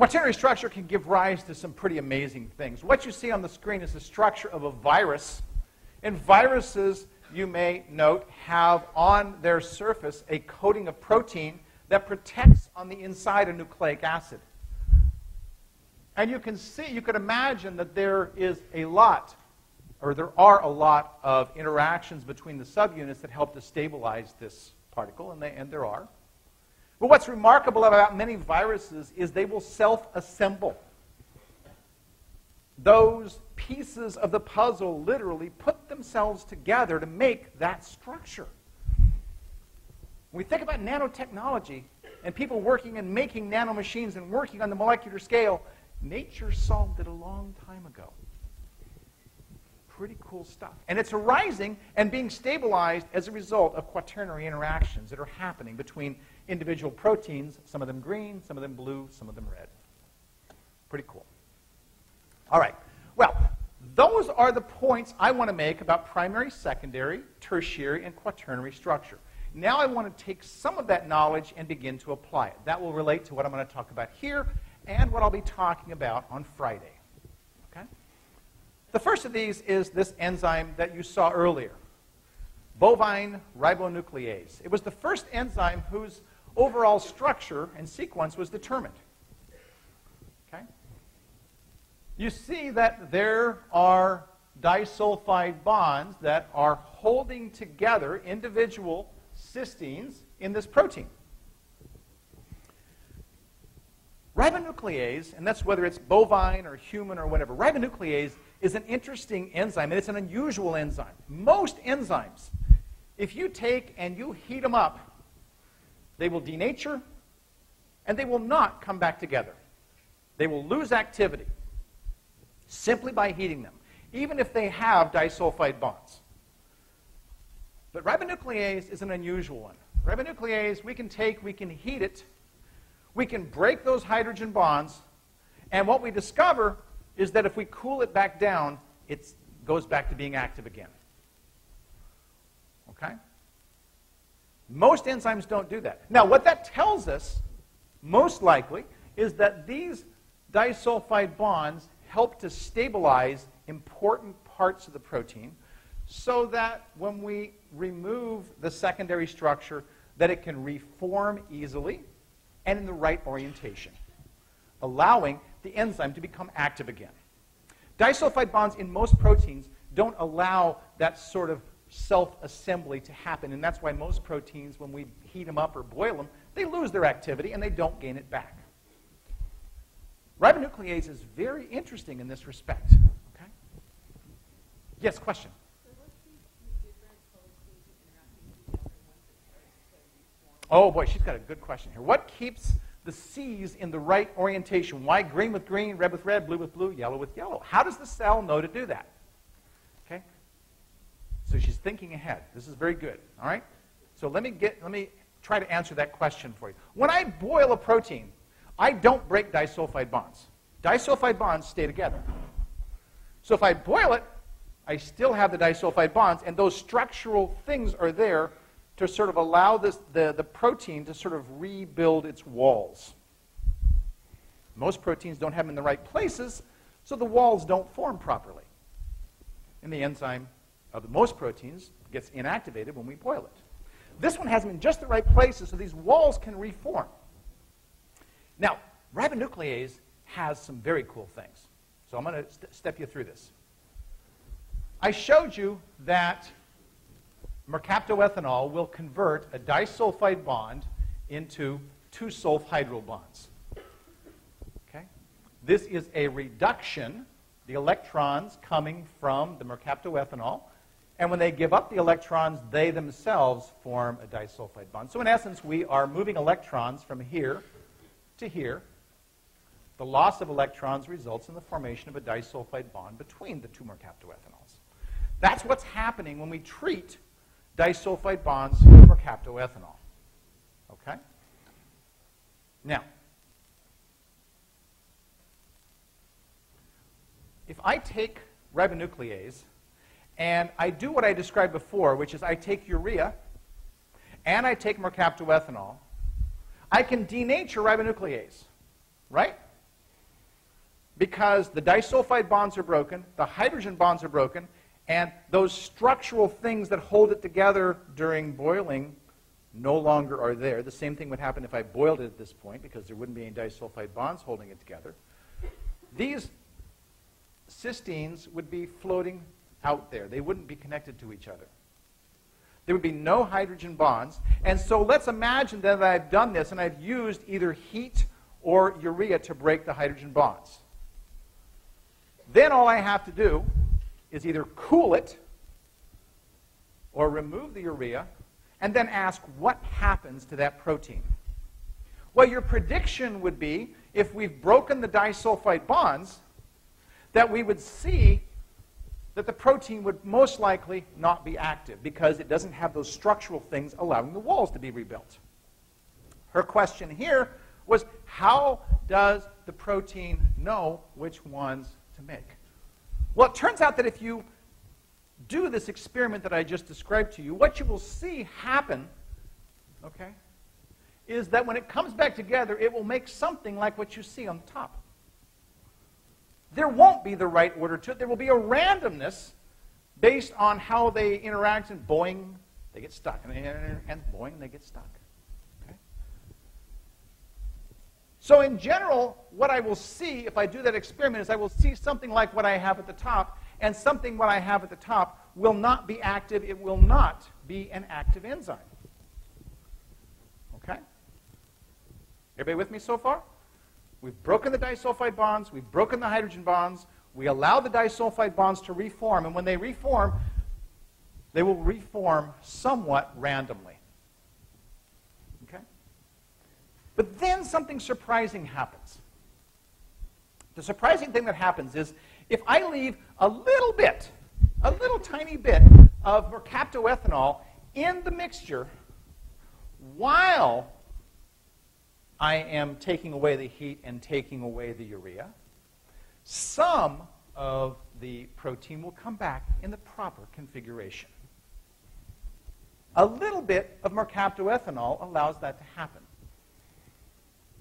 Quaternary structure can give rise to some pretty amazing things. What you see on the screen is the structure of a virus. And viruses, you may note, have on their surface a coating of protein that protects on the inside a nucleic acid. And you can see, you can imagine that there is a lot, or there are a lot of interactions between the subunits that help to stabilize this particle, and, they, and there are. But what's remarkable about many viruses is they will self assemble. Those pieces of the puzzle literally put themselves together to make that structure. When we think about nanotechnology and people working and making nanomachines and working on the molecular scale, nature solved it a long time ago. Pretty cool stuff. And it's arising and being stabilized as a result of quaternary interactions that are happening between individual proteins, some of them green, some of them blue, some of them red. Pretty cool. All right. Well, those are the points I want to make about primary, secondary, tertiary, and quaternary structure. Now I want to take some of that knowledge and begin to apply it. That will relate to what I'm going to talk about here and what I'll be talking about on Friday. Okay? The first of these is this enzyme that you saw earlier, bovine ribonuclease. It was the first enzyme whose overall structure and sequence was determined. Okay? You see that there are disulfide bonds that are holding together individual cysteines in this protein. Ribonuclease, and that's whether it's bovine or human or whatever, ribonuclease is an interesting enzyme, and it's an unusual enzyme. Most enzymes, if you take and you heat them up, they will denature, and they will not come back together. They will lose activity simply by heating them, even if they have disulfide bonds. But ribonuclease is an unusual one. Ribonuclease, we can take, we can heat it, we can break those hydrogen bonds, and what we discover is that if we cool it back down, it goes back to being active again. Okay? Most enzymes don't do that. Now, what that tells us, most likely, is that these disulfide bonds help to stabilize important parts of the protein so that when we remove the secondary structure, that it can reform easily and in the right orientation, allowing the enzyme to become active again. Disulfide bonds in most proteins don't allow that sort of self-assembly to happen, and that's why most proteins, when we heat them up or boil them, they lose their activity and they don't gain it back. Ribonuclease is very interesting in this respect. Okay? Yes, question. Oh boy, she's got a good question here. What keeps the C's in the right orientation? Why green with green, red with red, blue with blue, yellow with yellow? How does the cell know to do that? So she's thinking ahead. This is very good. All right? So let me get let me try to answer that question for you. When I boil a protein, I don't break disulfide bonds. Disulfide bonds stay together. So if I boil it, I still have the disulfide bonds, and those structural things are there to sort of allow this, the, the protein to sort of rebuild its walls. Most proteins don't have them in the right places, so the walls don't form properly. And the enzyme of most proteins gets inactivated when we boil it. This one has them in just the right places, so these walls can reform. Now, ribonuclease has some very cool things. So I'm going to st- step you through this. I showed you that mercaptoethanol will convert a disulfide bond into two sulfhydryl bonds. Okay? This is a reduction, the electrons coming from the mercaptoethanol. And when they give up the electrons, they themselves form a disulfide bond. So in essence, we are moving electrons from here to here. The loss of electrons results in the formation of a disulfide bond between the two mercaptoethanols. That's what's happening when we treat disulfide bonds with mercaptoethanol. Okay? Now, if I take ribonuclease and I do what I described before, which is I take urea and I take mercaptoethanol, I can denature ribonuclease, right? Because the disulfide bonds are broken, the hydrogen bonds are broken, and those structural things that hold it together during boiling no longer are there. The same thing would happen if I boiled it at this point because there wouldn't be any disulfide bonds holding it together. These cysteines would be floating out there. They wouldn't be connected to each other. There would be no hydrogen bonds. And so let's imagine that I've done this and I've used either heat or urea to break the hydrogen bonds. Then all I have to do is either cool it or remove the urea and then ask what happens to that protein. Well, your prediction would be if we've broken the disulfide bonds, that we would see that the protein would most likely not be active because it doesn't have those structural things allowing the walls to be rebuilt. Her question here was how does the protein know which ones to make? Well, it turns out that if you do this experiment that I just described to you, what you will see happen, okay, is that when it comes back together, it will make something like what you see on the top. There won't be the right order to it. There will be a randomness based on how they interact, and boing, they get stuck, and, and boing, they get stuck. Okay? So in general, what I will see if I do that experiment is I will see something like what I have at the top, and something what I have at the top will not be active. It will not be an active enzyme. Okay? Everybody with me so far? We've broken the disulfide bonds. We've broken the hydrogen bonds. We allow the disulfide bonds to reform, and when they reform, they will reform somewhat randomly. Okay? But then something surprising happens. The surprising thing that happens is if I leave a little bit, a little tiny bit of mercaptoethanol in the mixture while I am taking away the heat and taking away the urea, some of the protein will come back in the proper configuration. A little bit of mercaptoethanol allows that to happen.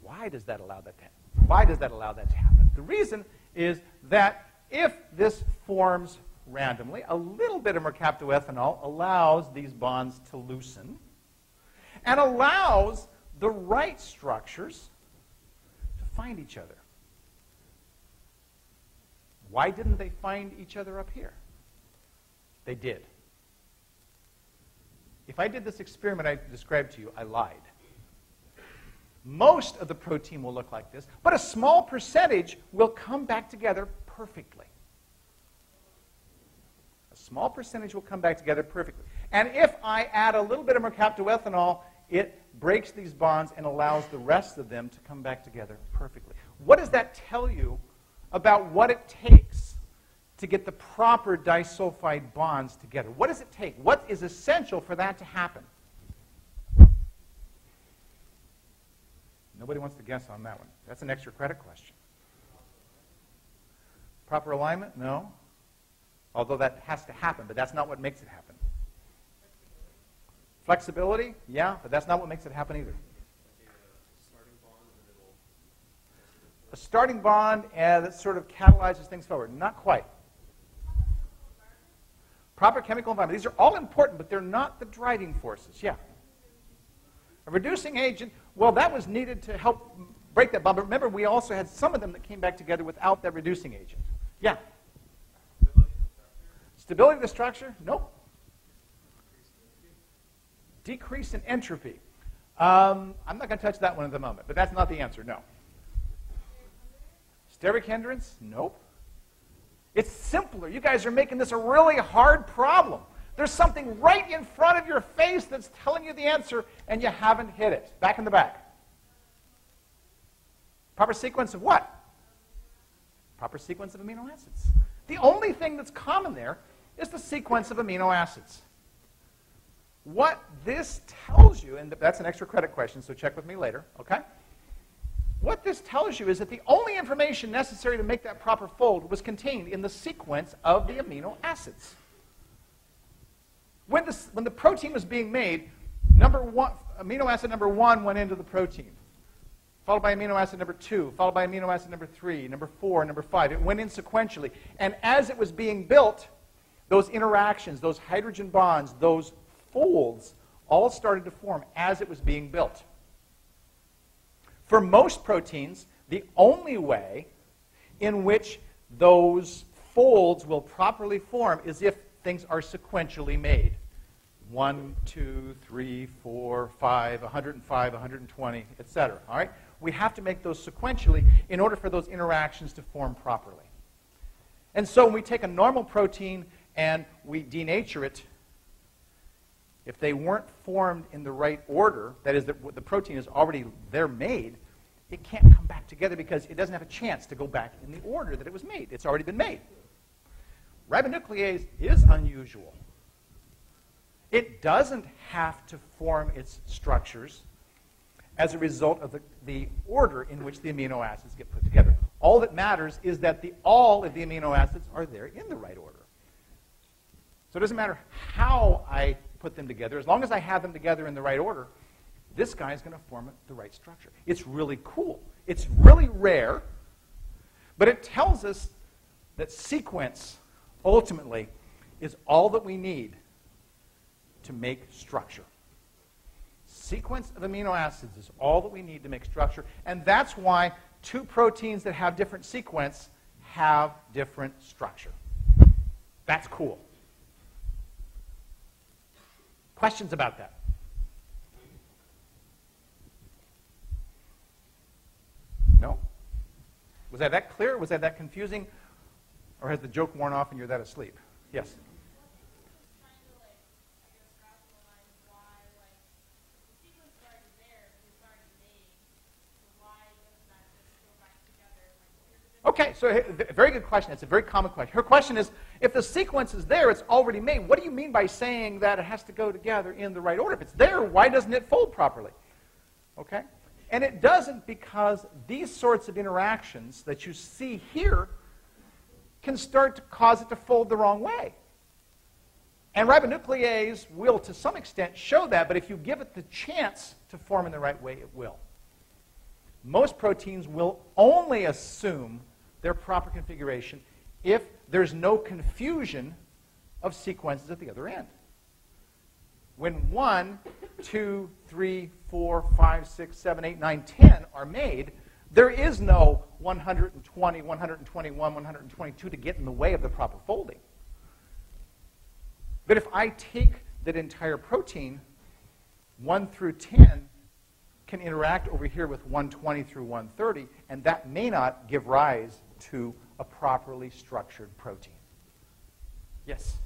Why does that allow that to happen? Why does that allow that to happen? The reason is that if this forms randomly, a little bit of mercaptoethanol allows these bonds to loosen and allows the right structures to find each other. Why didn't they find each other up here? They did. If I did this experiment I described to you, I lied. Most of the protein will look like this, but a small percentage will come back together perfectly. A small percentage will come back together perfectly. And if I add a little bit of mercaptoethanol, it breaks these bonds and allows the rest of them to come back together perfectly. What does that tell you about what it takes to get the proper disulfide bonds together? What does it take? What is essential for that to happen? Nobody wants to guess on that one. That's an extra credit question. Proper alignment? No. Although that has to happen, but that's not what makes it happen. Flexibility? Yeah, but that's not what makes it happen either. A starting bond uh, that sort of catalyzes things forward. Not quite. Proper chemical environment. These are all important, but they're not the driving forces. Yeah. A reducing agent, well, that was needed to help break that bond. But remember, we also had some of them that came back together without that reducing agent. Yeah. Stability of the structure? Nope. Decrease in entropy. Um, I'm not going to touch that one at the moment, but that's not the answer, no. Steric hindrance? Nope. It's simpler. You guys are making this a really hard problem. There's something right in front of your face that's telling you the answer, and you haven't hit it. Back in the back. Proper sequence of what? Proper sequence of amino acids. The only thing that's common there is the sequence of amino acids. What this tells you, and that's an extra credit question, so check with me later, okay? What this tells you is that the only information necessary to make that proper fold was contained in the sequence of the amino acids. When, this, when the protein was being made, number one, amino acid number one went into the protein, followed by amino acid number two, followed by amino acid number three, number four, number five. It went in sequentially. And as it was being built, those interactions, those hydrogen bonds, those folds all started to form as it was being built. For most proteins, the only way in which those folds will properly form is if things are sequentially made. 1, 2, 3, 4, 5, 105, 120, etc. All right? We have to make those sequentially in order for those interactions to form properly. And so when we take a normal protein and we denature it if they weren't formed in the right order, that is, the, the protein is already there made, it can't come back together because it doesn't have a chance to go back in the order that it was made. It's already been made. Ribonuclease is unusual. It doesn't have to form its structures as a result of the, the order in which the amino acids get put together. All that matters is that the, all of the amino acids are there in the right order. So it doesn't matter how I put them together, as long as I have them together in the right order, this guy is going to form the right structure. It's really cool. It's really rare, but it tells us that sequence ultimately is all that we need to make structure. Sequence of amino acids is all that we need to make structure, and that's why two proteins that have different sequence have different structure. That's cool. Questions about that? No? Was that that clear? Was that that confusing? Or has the joke worn off and you're that asleep? Yes? Okay, so very good question. It's a very common question. Her question is, if the sequence is there, it's already made, what do you mean by saying that it has to go together in the right order? If it's there, why doesn't it fold properly? Okay? And it doesn't because these sorts of interactions that you see here can start to cause it to fold the wrong way. And ribonuclease will, to some extent, show that, but if you give it the chance to form in the right way, it will. Most proteins will only assume their proper configuration if there's no confusion of sequences at the other end. When 1, 2, 3, 4, 5, 6, 7, 8, 9, 10 are made, there is no 120, 121, 122 to get in the way of the proper folding. But if I take that entire protein, 1 through 10 can interact over here with 120 through 130, and that may not give rise to a properly structured protein. Yes?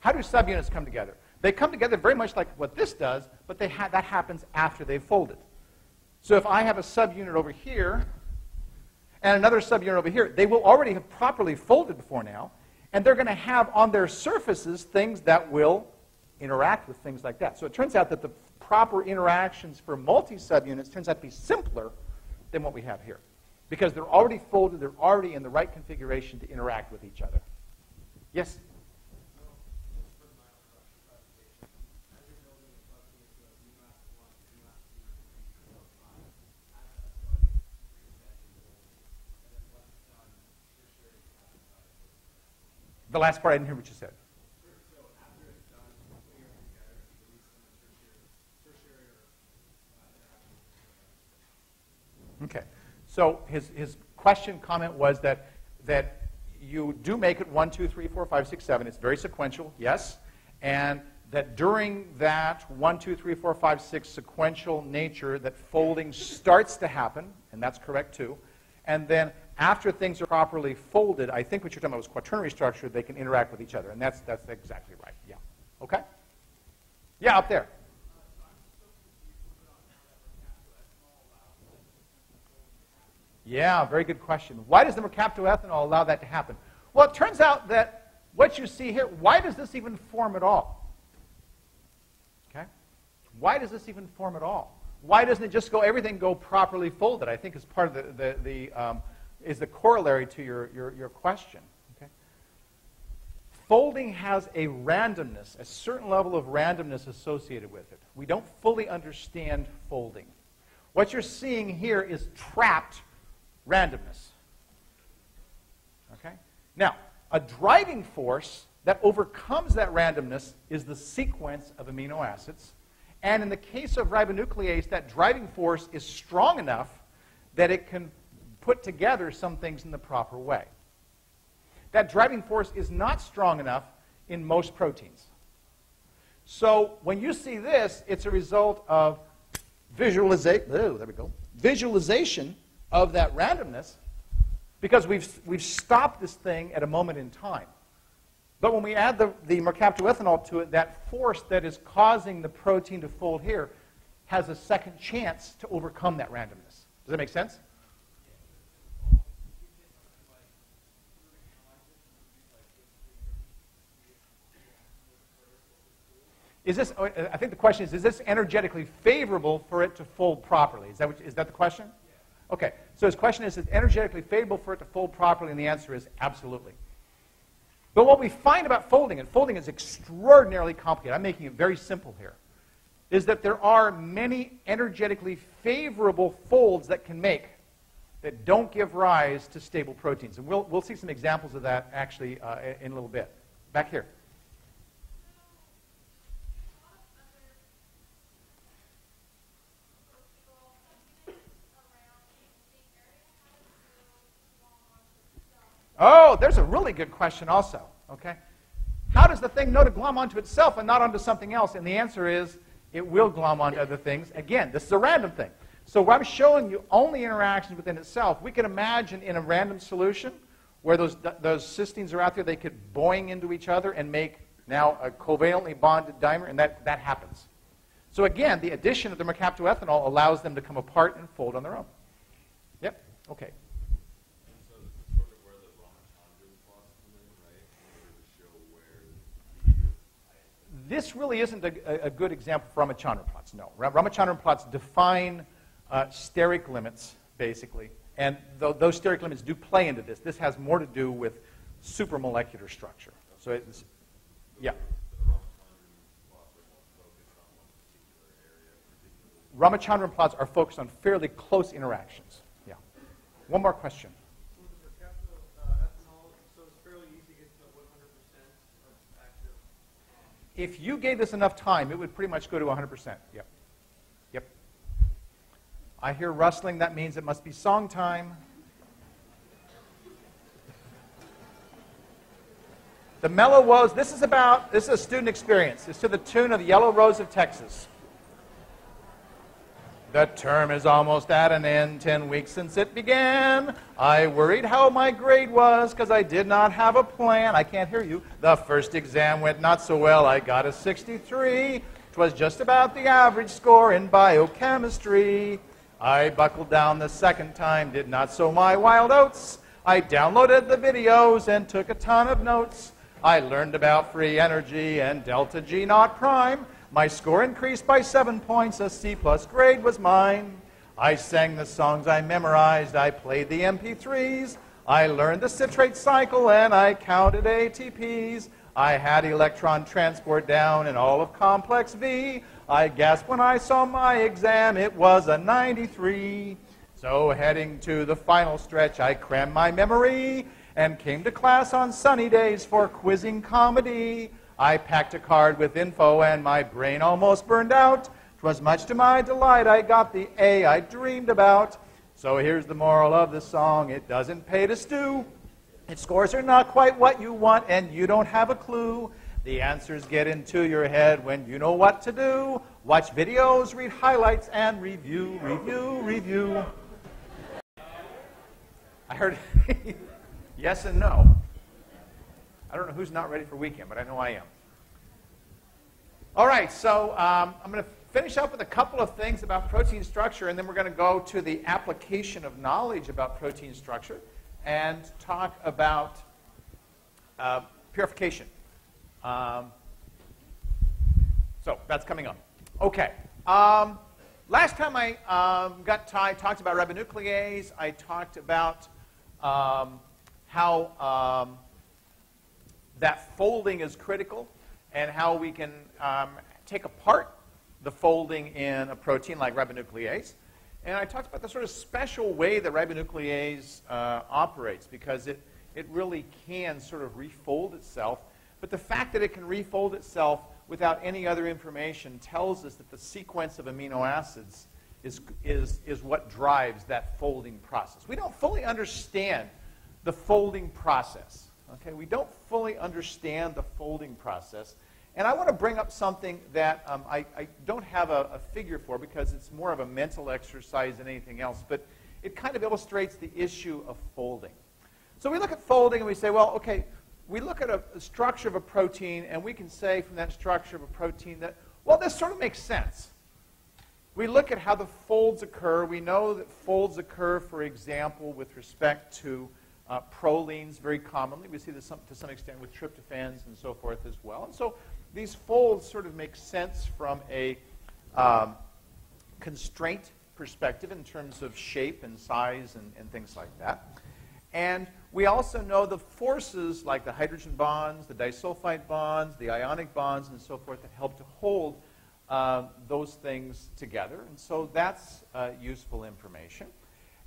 How do subunits come together? They come together very much like what this does, but ha that happens after they've folded. So if I have a subunit over here and another subunit over here, they will already have properly folded before now, and they're going to have on their surfaces things that will interact with things like that. So it turns out that the proper interactions for multi-subunits turns out to be simpler than what we have here. Because they're already folded, they're already in the right configuration to interact with each other. Yes? The last part, I didn't hear what you said. Okay. So his, his question, comment was that, that you do make it 1, 2, 3, 4, 5, 6, 7. It's very sequential, yes. And that during that 1, 2, 3, 4, 5, 6 sequential nature, that folding starts to happen, and that's correct too. And then after things are properly folded, I think what you're talking about was quaternary structure, they can interact with each other. And that's, that's exactly right. Yeah. Okay? Yeah, up there. Yeah, very good question. Why does the mercaptoethanol allow that to happen? Well, it turns out that what you see here, why does this even form at all? Okay? Why does this even form at all? Why doesn't it just go, everything go properly folded? I think is part of the, the, the um, is the corollary to your, your, your question. Okay? Folding has a randomness, a certain level of randomness associated with it. We don't fully understand folding. What you're seeing here is trapped randomness. Okay? Now, a driving force that overcomes that randomness is the sequence of amino acids. And in the case of ribonuclease, that driving force is strong enough that it can put together some things in the proper way. That driving force is not strong enough in most proteins. So when you see this, it's a result of visualization. There we go. Visualization of that randomness because we've, we've stopped this thing at a moment in time. But when we add the, the mercaptoethanol to it, that force that is causing the protein to fold here has a second chance to overcome that randomness. Does that make sense? Is this, I think the question is, is this energetically favorable for it to fold properly? Is that, is that the question? Okay, so his question is, is it energetically favorable for it to fold properly? And the answer is absolutely. But what we find about folding, and folding is extraordinarily complicated, I'm making it very simple here, is that there are many energetically favorable folds that can make that don't give rise to stable proteins. And we'll, we'll see some examples of that actually uh, in a little bit. Back here. Oh, there's a really good question also. Okay? How does the thing know to glom onto itself and not onto something else? And the answer is it will glom onto other things. Again, this is a random thing. So I'm showing you only interactions within itself. We can imagine in a random solution where those, those cysteines are out there, they could boing into each other and make now a covalently bonded dimer, and that, that happens. So again, the addition of the mercaptoethanol allows them to come apart and fold on their own. Yep. Okay. So this is sort of where the Ramachandran plots come in, right? In order to show where the This really isn't a, a- good example for Ramachandran plots, no. Ra- Ramachandran plots define uh, steric limits, basically, and tho- those steric limits do play into this. This has more to do with supramolecular structure. So it's, yeah. Ramachandran plots are focused on fairly close interactions. Yeah. One more question. For capital uh, ethanol, so it's fairly easy to get to 100% of active. If you gave this enough time, it would pretty much go to 100%. Yep. Yep. I hear rustling. That means it must be song time. The Mellow Woes, this is about, this is a student experience. It's to the tune of the Yellow Rose of Texas. The term is almost at an end, 10 weeks since it began. I worried how my grade was because I did not have a plan. I can't hear you. The first exam went not so well. I got a 63. 'Twas just about the average score in biochemistry. I buckled down the second time, did not sow my wild oats. I downloaded the videos and took a ton of notes. I learned about free energy and delta G naught prime. My score increased by seven points. A C plus grade was mine. I sang the songs I memorized. I played the MP3s. I learned the citrate cycle and I counted ATPs. I had electron transport down in all of complex V. I gasped when I saw my exam. It was a 93. So heading to the final stretch, I crammed my memory and came to class on sunny days for quizzing comedy. I packed a card with info and my brain almost burned out. 'Twas much to my delight I got the A I dreamed about. So here's the moral of the song it doesn't pay to stew. Its scores are not quite what you want and you don't have a clue. The answers get into your head when you know what to do. Watch videos, read highlights, and review, review, review. I heard yes and no. I don't know who's not ready for weekend, but I know I am. All right, so um, I'm going to finish up with a couple of things about protein structure, and then we're going to go to the application of knowledge about protein structure and talk about uh, purification. Um, so that's coming up. Okay. Um, last time I um, got I talked about ribonuclease. I talked about um, how um, that folding is critical and how we can um, take apart the folding in a protein like ribonuclease. And I talked about the sort of special way that ribonuclease uh, operates because it, it really can sort of refold itself. But the fact that it can refold itself without any other information tells us that the sequence of amino acids is, is, is what drives that folding process. We don't fully understand the folding process. Okay, we don't fully understand the folding process. And I want to bring up something that um, I, I, don't have a, a, figure for because it's more of a mental exercise than anything else, but it kind of illustrates the issue of folding. So we look at folding and we say, well, okay, we look at a, a structure of a protein and we can say from that structure of a protein that, well, this sort of makes sense. We look at how the folds occur. We know that folds occur, for example, with respect to uh, prolines very commonly. We see this some, to some extent with tryptophans and so forth as well. And so these folds sort of make sense from a um, constraint perspective in terms of shape and size and, and, things like that. And we also know the forces like the hydrogen bonds, the disulfide bonds, the ionic bonds, and so forth that help to hold uh, those things together. And so that's uh, useful information.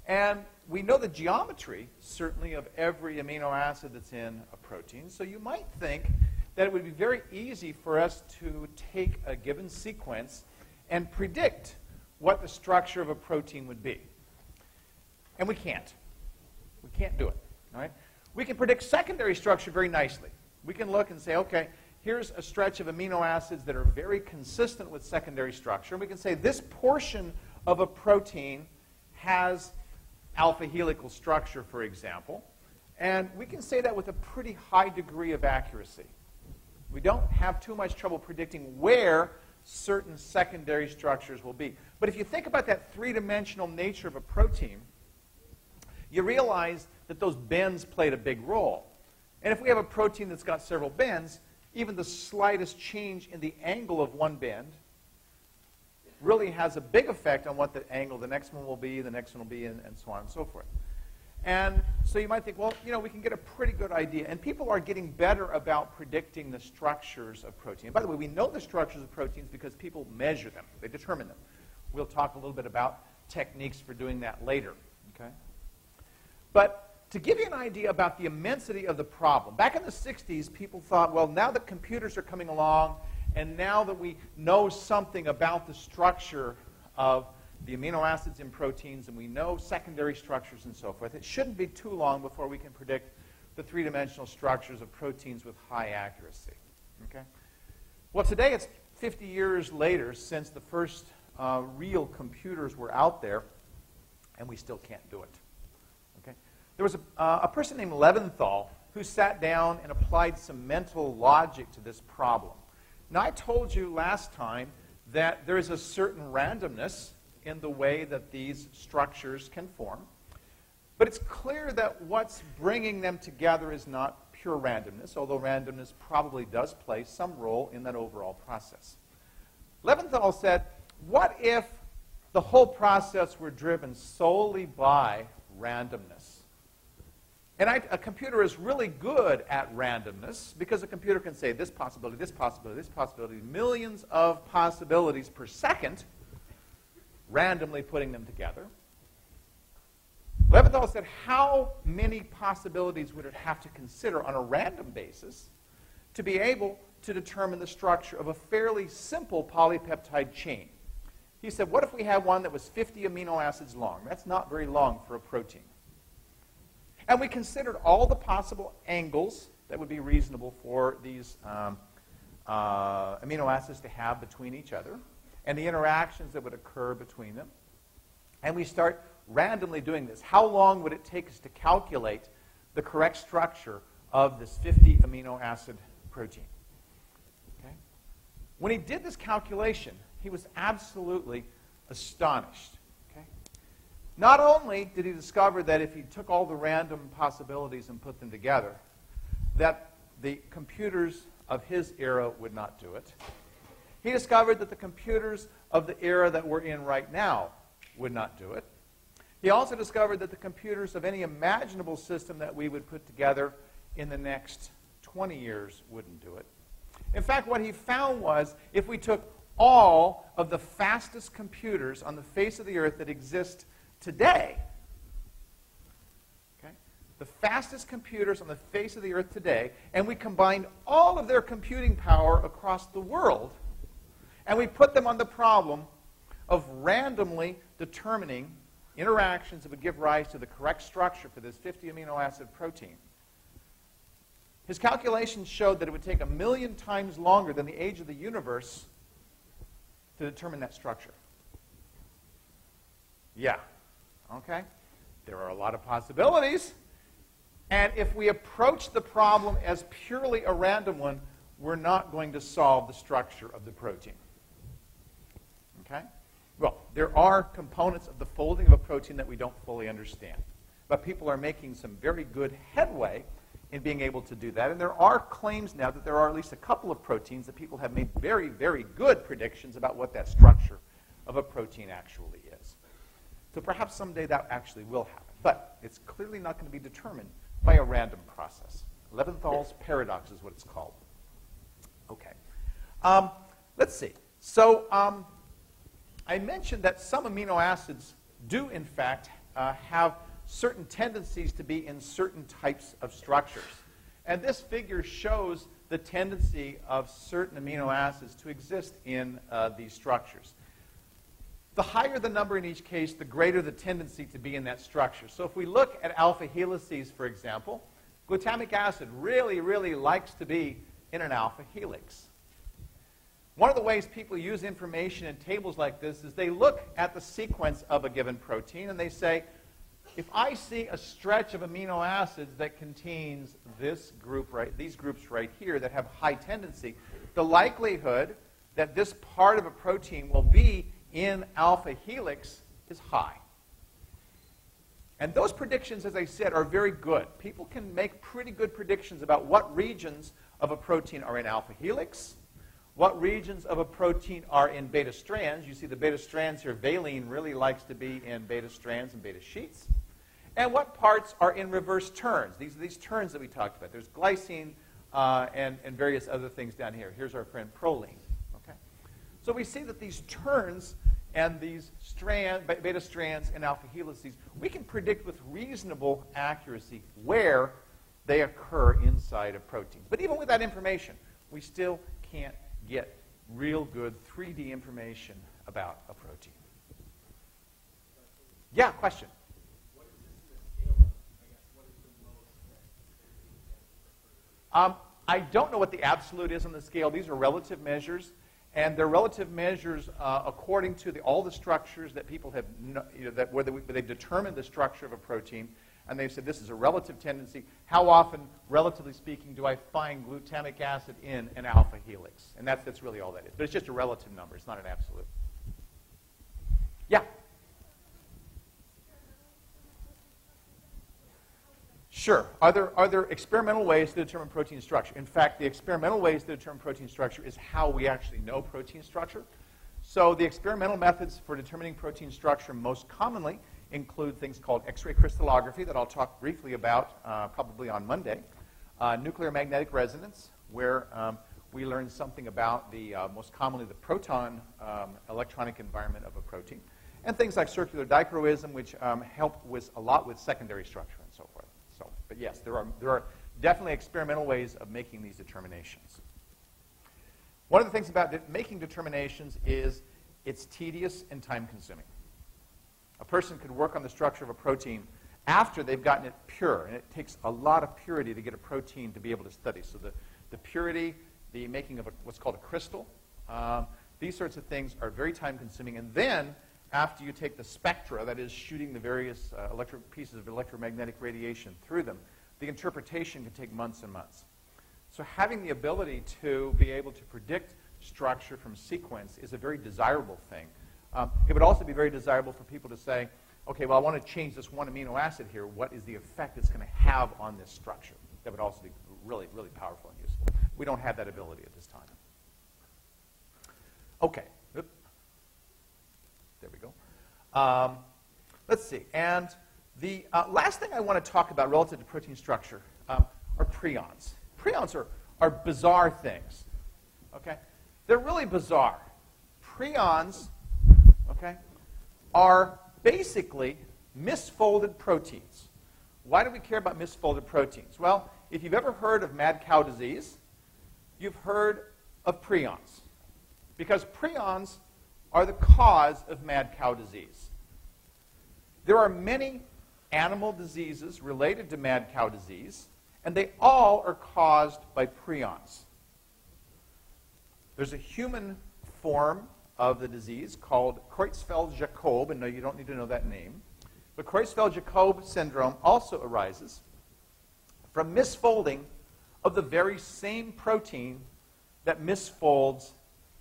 And we know the geometry, certainly, of every amino acid that's in a protein. So you might think that it would be very easy for us to take a given sequence and predict what the structure of a protein would be. And we can't. We can't do it. All right? We can predict secondary structure very nicely. We can look and say, okay, here's a stretch of amino acids that are very consistent with secondary structure. And we can say this portion of a protein has alpha helical structure, for example. And we can say that with a pretty high degree of accuracy. We don't have too much trouble predicting where certain secondary structures will be. But if you think about that three dimensional nature of a protein, you realize that those bends played a big role. And if we have a protein that's got several bends, even the slightest change in the angle of one bend really has a big effect on what the angle the next one will be, the next one will be, and, and so on and so forth. And so you might think, well, you know, we can get a pretty good idea. And people are getting better about predicting the structures of protein. And by the way, we know the structures of proteins because people measure them, they determine them. We'll talk a little bit about techniques for doing that later. Okay? But to give you an idea about the immensity of the problem, back in the 60s, people thought, well, now that computers are coming along, and now that we know something about the structure of the amino acids in proteins, and we know secondary structures and so forth. It shouldn't be too long before we can predict the three-dimensional structures of proteins with high accuracy. Okay? Well, today it's 50 years later since the first uh, real computers were out there, and we still can't do it. Okay? There was a, uh, a person named Levinthal who sat down and applied some mental logic to this problem. Now, I told you last time that there is a certain randomness in the way that these structures can form. But it's clear that what's bringing them together is not pure randomness, although randomness probably does play some role in that overall process. Levinthal said, what if the whole process were driven solely by randomness? And I, a computer is really good at randomness because a computer can say this possibility, this possibility, this possibility, millions of possibilities per second randomly putting them together. Levinthal said, how many possibilities would it have to consider on a random basis to be able to determine the structure of a fairly simple polypeptide chain? He said, what if we had one that was 50 amino acids long? That's not very long for a protein. And we considered all the possible angles that would be reasonable for these um, uh, amino acids to have between each other and the interactions that would occur between them. And we start randomly doing this. How long would it take us to calculate the correct structure of this 50 amino acid protein? When he did this calculation, he was absolutely astonished. Not only did he discover that if he took all the random possibilities and put them together, that the computers of his era would not do it. He discovered that the computers of the era that we're in right now would not do it. He also discovered that the computers of any imaginable system that we would put together in the next 20 years wouldn't do it. In fact, what he found was if we took all of the fastest computers on the face of the earth that exist today, okay, the fastest computers on the face of the earth today, and we combined all of their computing power across the world, and we put them on the problem of randomly determining interactions that would give rise to the correct structure for this 50 amino acid protein. His calculations showed that it would take a million times longer than the age of the universe to determine that structure. Yeah. Okay? There are a lot of possibilities. And if we approach the problem as purely a random one, we're not going to solve the structure of the protein. Okay? Well, there are components of the folding of a protein that we don't fully understand. But people are making some very good headway in being able to do that. And there are claims now that there are at least a couple of proteins that people have made very, very good predictions about what that structure of a protein actually. So perhaps someday that actually will happen. But it's clearly not going to be determined by a random process. Levinthal's paradox is what it's called. Okay. Um, let's see. So um, I mentioned that some amino acids do, in fact, uh, have certain tendencies to be in certain types of structures. And this figure shows the tendency of certain amino acids to exist in uh, these structures. The higher the number in each case, the greater the tendency to be in that structure. So if we look at alpha helices, for example, glutamic acid really, really likes to be in an alpha helix. One of the ways people use information in tables like this is they look at the sequence of a given protein and they say, if I see a stretch of amino acids that contains this group right, these groups right here that have high tendency, the likelihood that this part of a protein will be in alpha helix is high. And those predictions, as I said, are very good. People can make pretty good predictions about what regions of a protein are in alpha helix, what regions of a protein are in beta strands. You see the beta strands here. Valine really likes to be in beta strands and beta sheets. And what parts are in reverse turns. These are these turns that we talked about. There's glycine uh, and, and various other things down here. Here's our friend proline. So we see that these turns and these strand, beta strands and alpha helices, we can predict with reasonable accuracy where they occur inside of proteins. But even with that information, we still can't get real good 3D information about a protein. Yeah, question. Um, I don't know what the absolute is on the scale. These are relative measures, and they're relative measures uh, according to the, all the structures that people have, you know, that where they've determined the structure of a protein and they've said this is a relative tendency. How often, relatively speaking, do I find glutamic acid in an alpha helix? And that's, that's really all that is. But it's just a relative number. It's not an absolute. Yeah? Sure. Are there, are there experimental ways to determine protein structure? In fact, the experimental ways to determine protein structure is how we actually know protein structure. So the experimental methods for determining protein structure most commonly include things called X-ray crystallography that I'll talk briefly about uh, probably on Monday, uh, nuclear magnetic resonance, where um, we learn something about the uh, most commonly the proton um, electronic environment of a protein, and things like circular dichroism, which um, help with a lot with secondary structure and so forth. Yes, there are there are definitely experimental ways of making these determinations. One of the things about de making determinations is it's tedious and time consuming. A person could work on the structure of a protein after they've gotten it pure, and it takes a lot of purity to get a protein to be able to study. So the, the purity, the making of a, what's called a crystal, um, these sorts of things are very time consuming. And then, after you take the spectra, that is, shooting the various uh, electro- pieces of electromagnetic radiation through them, the interpretation can take months and months. So having the ability to be able to predict structure from sequence is a very desirable thing. Um, it would also be very desirable for people to say, okay, well, I want to change this one amino acid here. What is the effect it's going to have on this structure? That would also be really, really powerful and useful. We don't have that ability at this time. Okay. There we go. Um, let's see. And the uh, last thing I want to talk about relative to protein structure um, are prions. Prions are, are bizarre things. Okay? They're really bizarre. Prions okay, are basically misfolded proteins. Why do we care about misfolded proteins? Well, if you've ever heard of mad cow disease, you've heard of prions. Because prions are the cause of mad cow disease. There are many animal diseases related to mad cow disease, and they all are caused by prions. There's a human form of the disease called Creutzfeldt-Jakob, and no, you don't need to know that name. But Creutzfeldt-Jakob syndrome also arises from misfolding of the very same protein that misfolds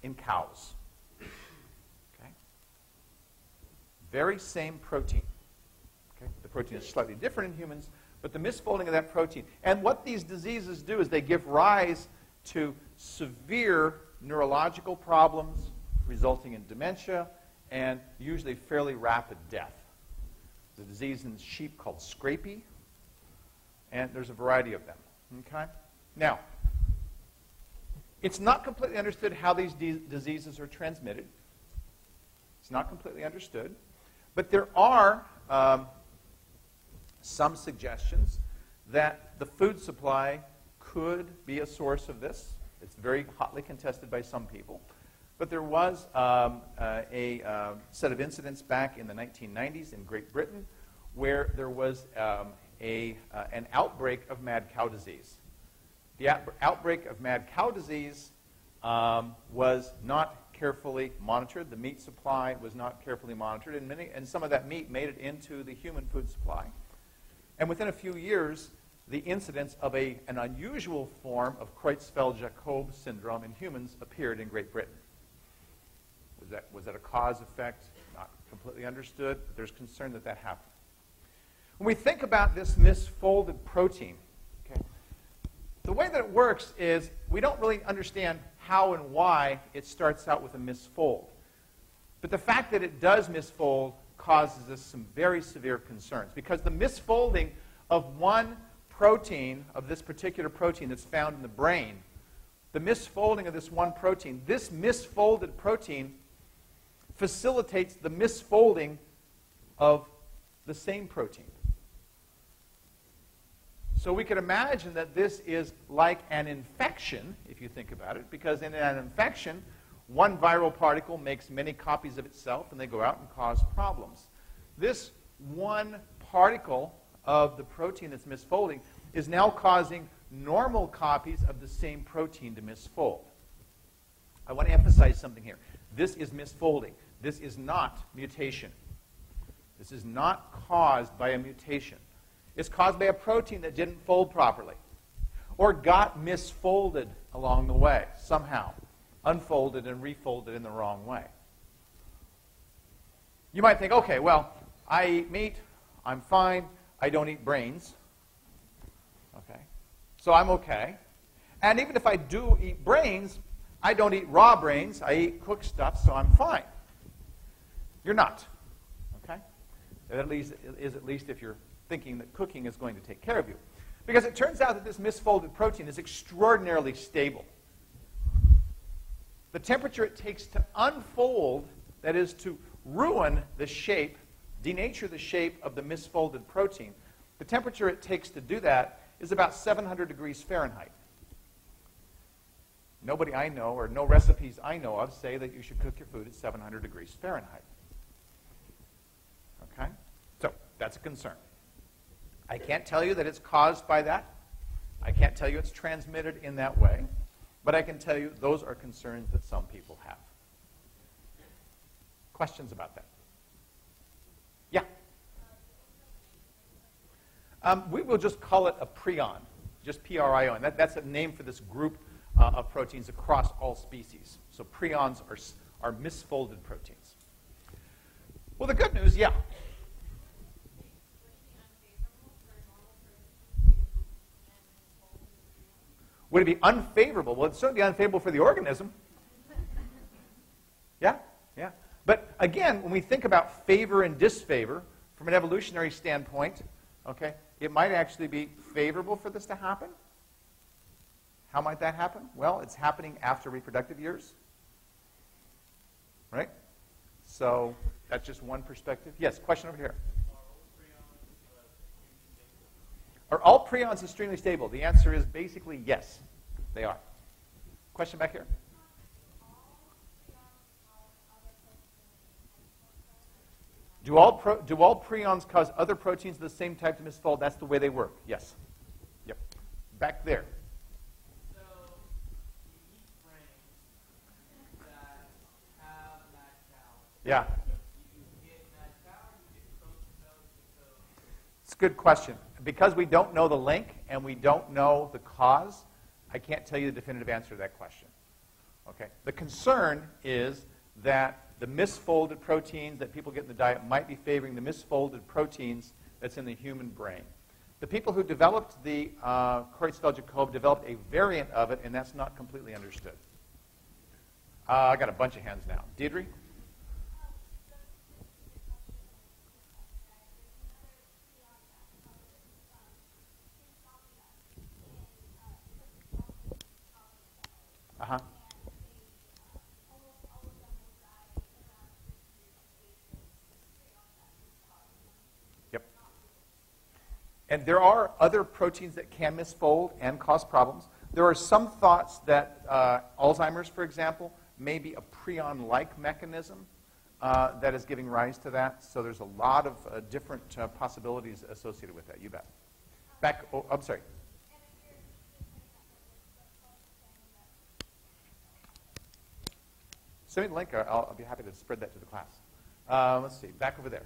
in cows. Okay? Very same protein. Okay? The protein is slightly different in humans, but the misfolding of that protein. And what these diseases do is they give rise to severe neurological problems, resulting in dementia and usually fairly rapid death. There's a disease in sheep called scrapie, and there's a variety of them. Okay? Now, it's not completely understood how these diseases are transmitted. It's not completely understood. But there are um, some suggestions that the food supply could be a source of this. It's very hotly contested by some people. But there was um, uh, a uh, set of incidents back in the 1990s in Great Britain where there was um, a, uh, an outbreak of mad cow disease. The outbreak of mad cow disease um, was not carefully monitored. The meat supply was not carefully monitored, and, many, and some of that meat made it into the human food supply. And within a few years, the incidence of a, an unusual form of Creutzfeldt-Jakob syndrome in humans appeared in Great Britain. Was that, was that a cause effect? Not completely understood, but there's concern that that happened. When we think about this misfolded protein, okay, the way that it works is we don't really understand how and why it starts out with a misfold. But the fact that it does misfold causes us some very severe concerns because the misfolding of one protein, of this particular protein that's found in the brain, the misfolding of this one protein, this misfolded protein facilitates the misfolding of the same protein. So we can imagine that this is like an infection, if you think about it, because in an infection, one viral particle makes many copies of itself and they go out and cause problems. This one particle of the protein that's misfolding is now causing normal copies of the same protein to misfold. I want to emphasize something here. This is misfolding. This is not mutation. This is not caused by a mutation. It's caused by a protein that didn't fold properly or got misfolded along the way somehow, unfolded and refolded in the wrong way. You might think, okay, well, I eat meat, I'm fine, I don't eat brains. Okay? So I'm okay. And even if I do eat brains, I don't eat raw brains, I eat cooked stuff, so I'm fine. You're not. Okay? That at least is at least if you're thinking that cooking is going to take care of you. Because it turns out that this misfolded protein is extraordinarily stable. The temperature it takes to unfold, that is, to ruin the shape, denature the shape of the misfolded protein, the temperature it takes to do that is about 700 degrees Fahrenheit. Nobody I know, or no recipes I know of, say that you should cook your food at 700 degrees Fahrenheit. Okay? So, that's a concern. I can't tell you that it's caused by that. I can't tell you it's transmitted in that way. But I can tell you those are concerns that some people have. Questions about that? Yeah? Um, we will just call it a prion, just P-R-I-O-N. That, that's a name for this group uh, of proteins across all species. So prions are, are misfolded proteins. Well, the good news, yeah, Would it be unfavorable? Well, it's certainly unfavorable for the organism. Yeah, yeah. But again, when we think about favor and disfavor from an evolutionary standpoint, okay, it might actually be favorable for this to happen. How might that happen? Well, it's happening after reproductive years. Right? So that's just one perspective. Yes, question over here. Are all prions extremely stable? The answer is basically yes, they are. Question back here. Do all, pro, do all prions cause other proteins of the same type to misfold? That's the way they work. Yes. Yep. Back there. So you eat brains that have mad cow. Yeah. You get mad cow, you get protein those because It's a good question. Because we don't know the link and we don't know the cause, I can't tell you the definitive answer to that question. Okay? The concern is that the misfolded proteins that people get in the diet might be favoring the misfolded proteins that's in the human brain. The people who developed the uh, Creutzfeldt-Jakob developed a variant of it, and that's not completely understood. Uh, I got a bunch of hands now. Deirdre? Uh-huh. Yep. And there are other proteins that can misfold and cause problems. There are some thoughts that uh, Alzheimer's, for example, may be a prion-like mechanism uh, that is giving rise to that. So there's a lot of uh, different uh, possibilities associated with that. You bet. Back. Oh, I'm sorry. Send me the link. I'll, I'll be happy to spread that to the class. Uh, let's see. Back over there.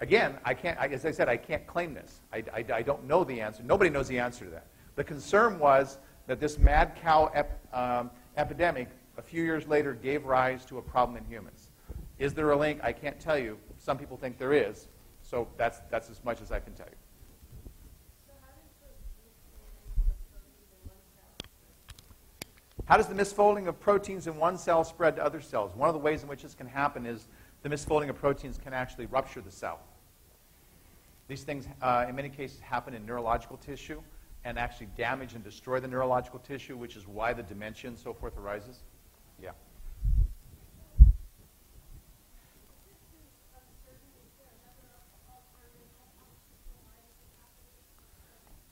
Again, I can't, I, as I said, I can't claim this. I, I, I don't know the answer. Nobody knows the answer to that. The concern was that this mad cow ep- um, epidemic a few years later gave rise to a problem in humans. Is there a link? I can't tell you. Some people think there is. So that's, that's as much as I can tell you. How does the misfolding of proteins in one cell spread to other cells? One of the ways in which this can happen is the misfolding of proteins can actually rupture the cell. These things, uh, in many cases, happen in neurological tissue and actually damage and destroy the neurological tissue, which is why the dementia and so forth arises. Yeah.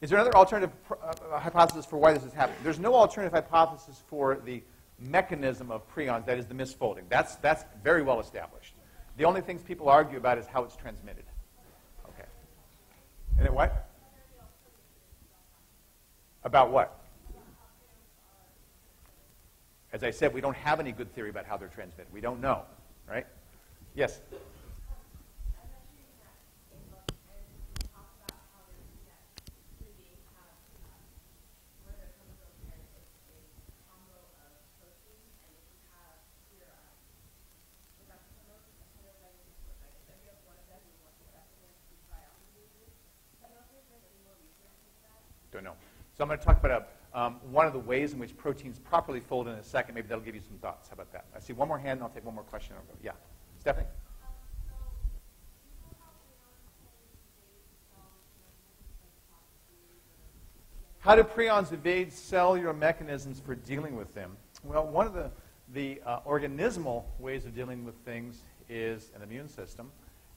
Is there another alternative uh, hypothesis for why this is happening? There's no alternative hypothesis for the mechanism of prions, that is the misfolding. That's, that's very well established. The only things people argue about is how it's transmitted. Okay. And then what? About what? As I said, we don't have any good theory about how they're transmitted. We don't know, right? Yes? Don't know. So I'm going to talk about a, um, one of the ways in which proteins properly fold in a second. Maybe that'll give you some thoughts. How about that? I see one more hand, and I'll take one more question. Yeah. Stephanie? How do prions evade cellular mechanisms for dealing with them? Well, one of the, the uh, organismal ways of dealing with things is an immune system.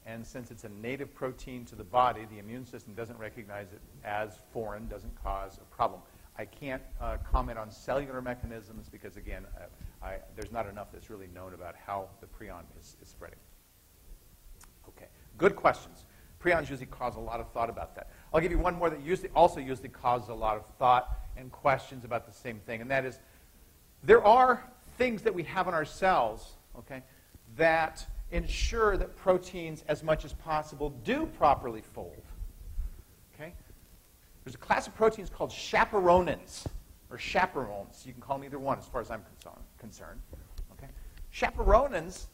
And since it's a native protein to the body, the immune system doesn't recognize it as foreign, doesn't cause a problem. I can't uh, comment on cellular mechanisms because, again, uh, I, there's not enough that's really known about how the prion is, is spreading. Okay, good questions. Prions usually cause a lot of thought about that. I'll give you one more that usually also usually causes a lot of thought and questions about the same thing, and that is there are things that we have in our cells, okay, that ensure that proteins, as much as possible, do properly fold. Okay? There's a class of proteins called chaperonins, or chaperones. You can call them either one as far as I'm concerned. Okay? Chaperonins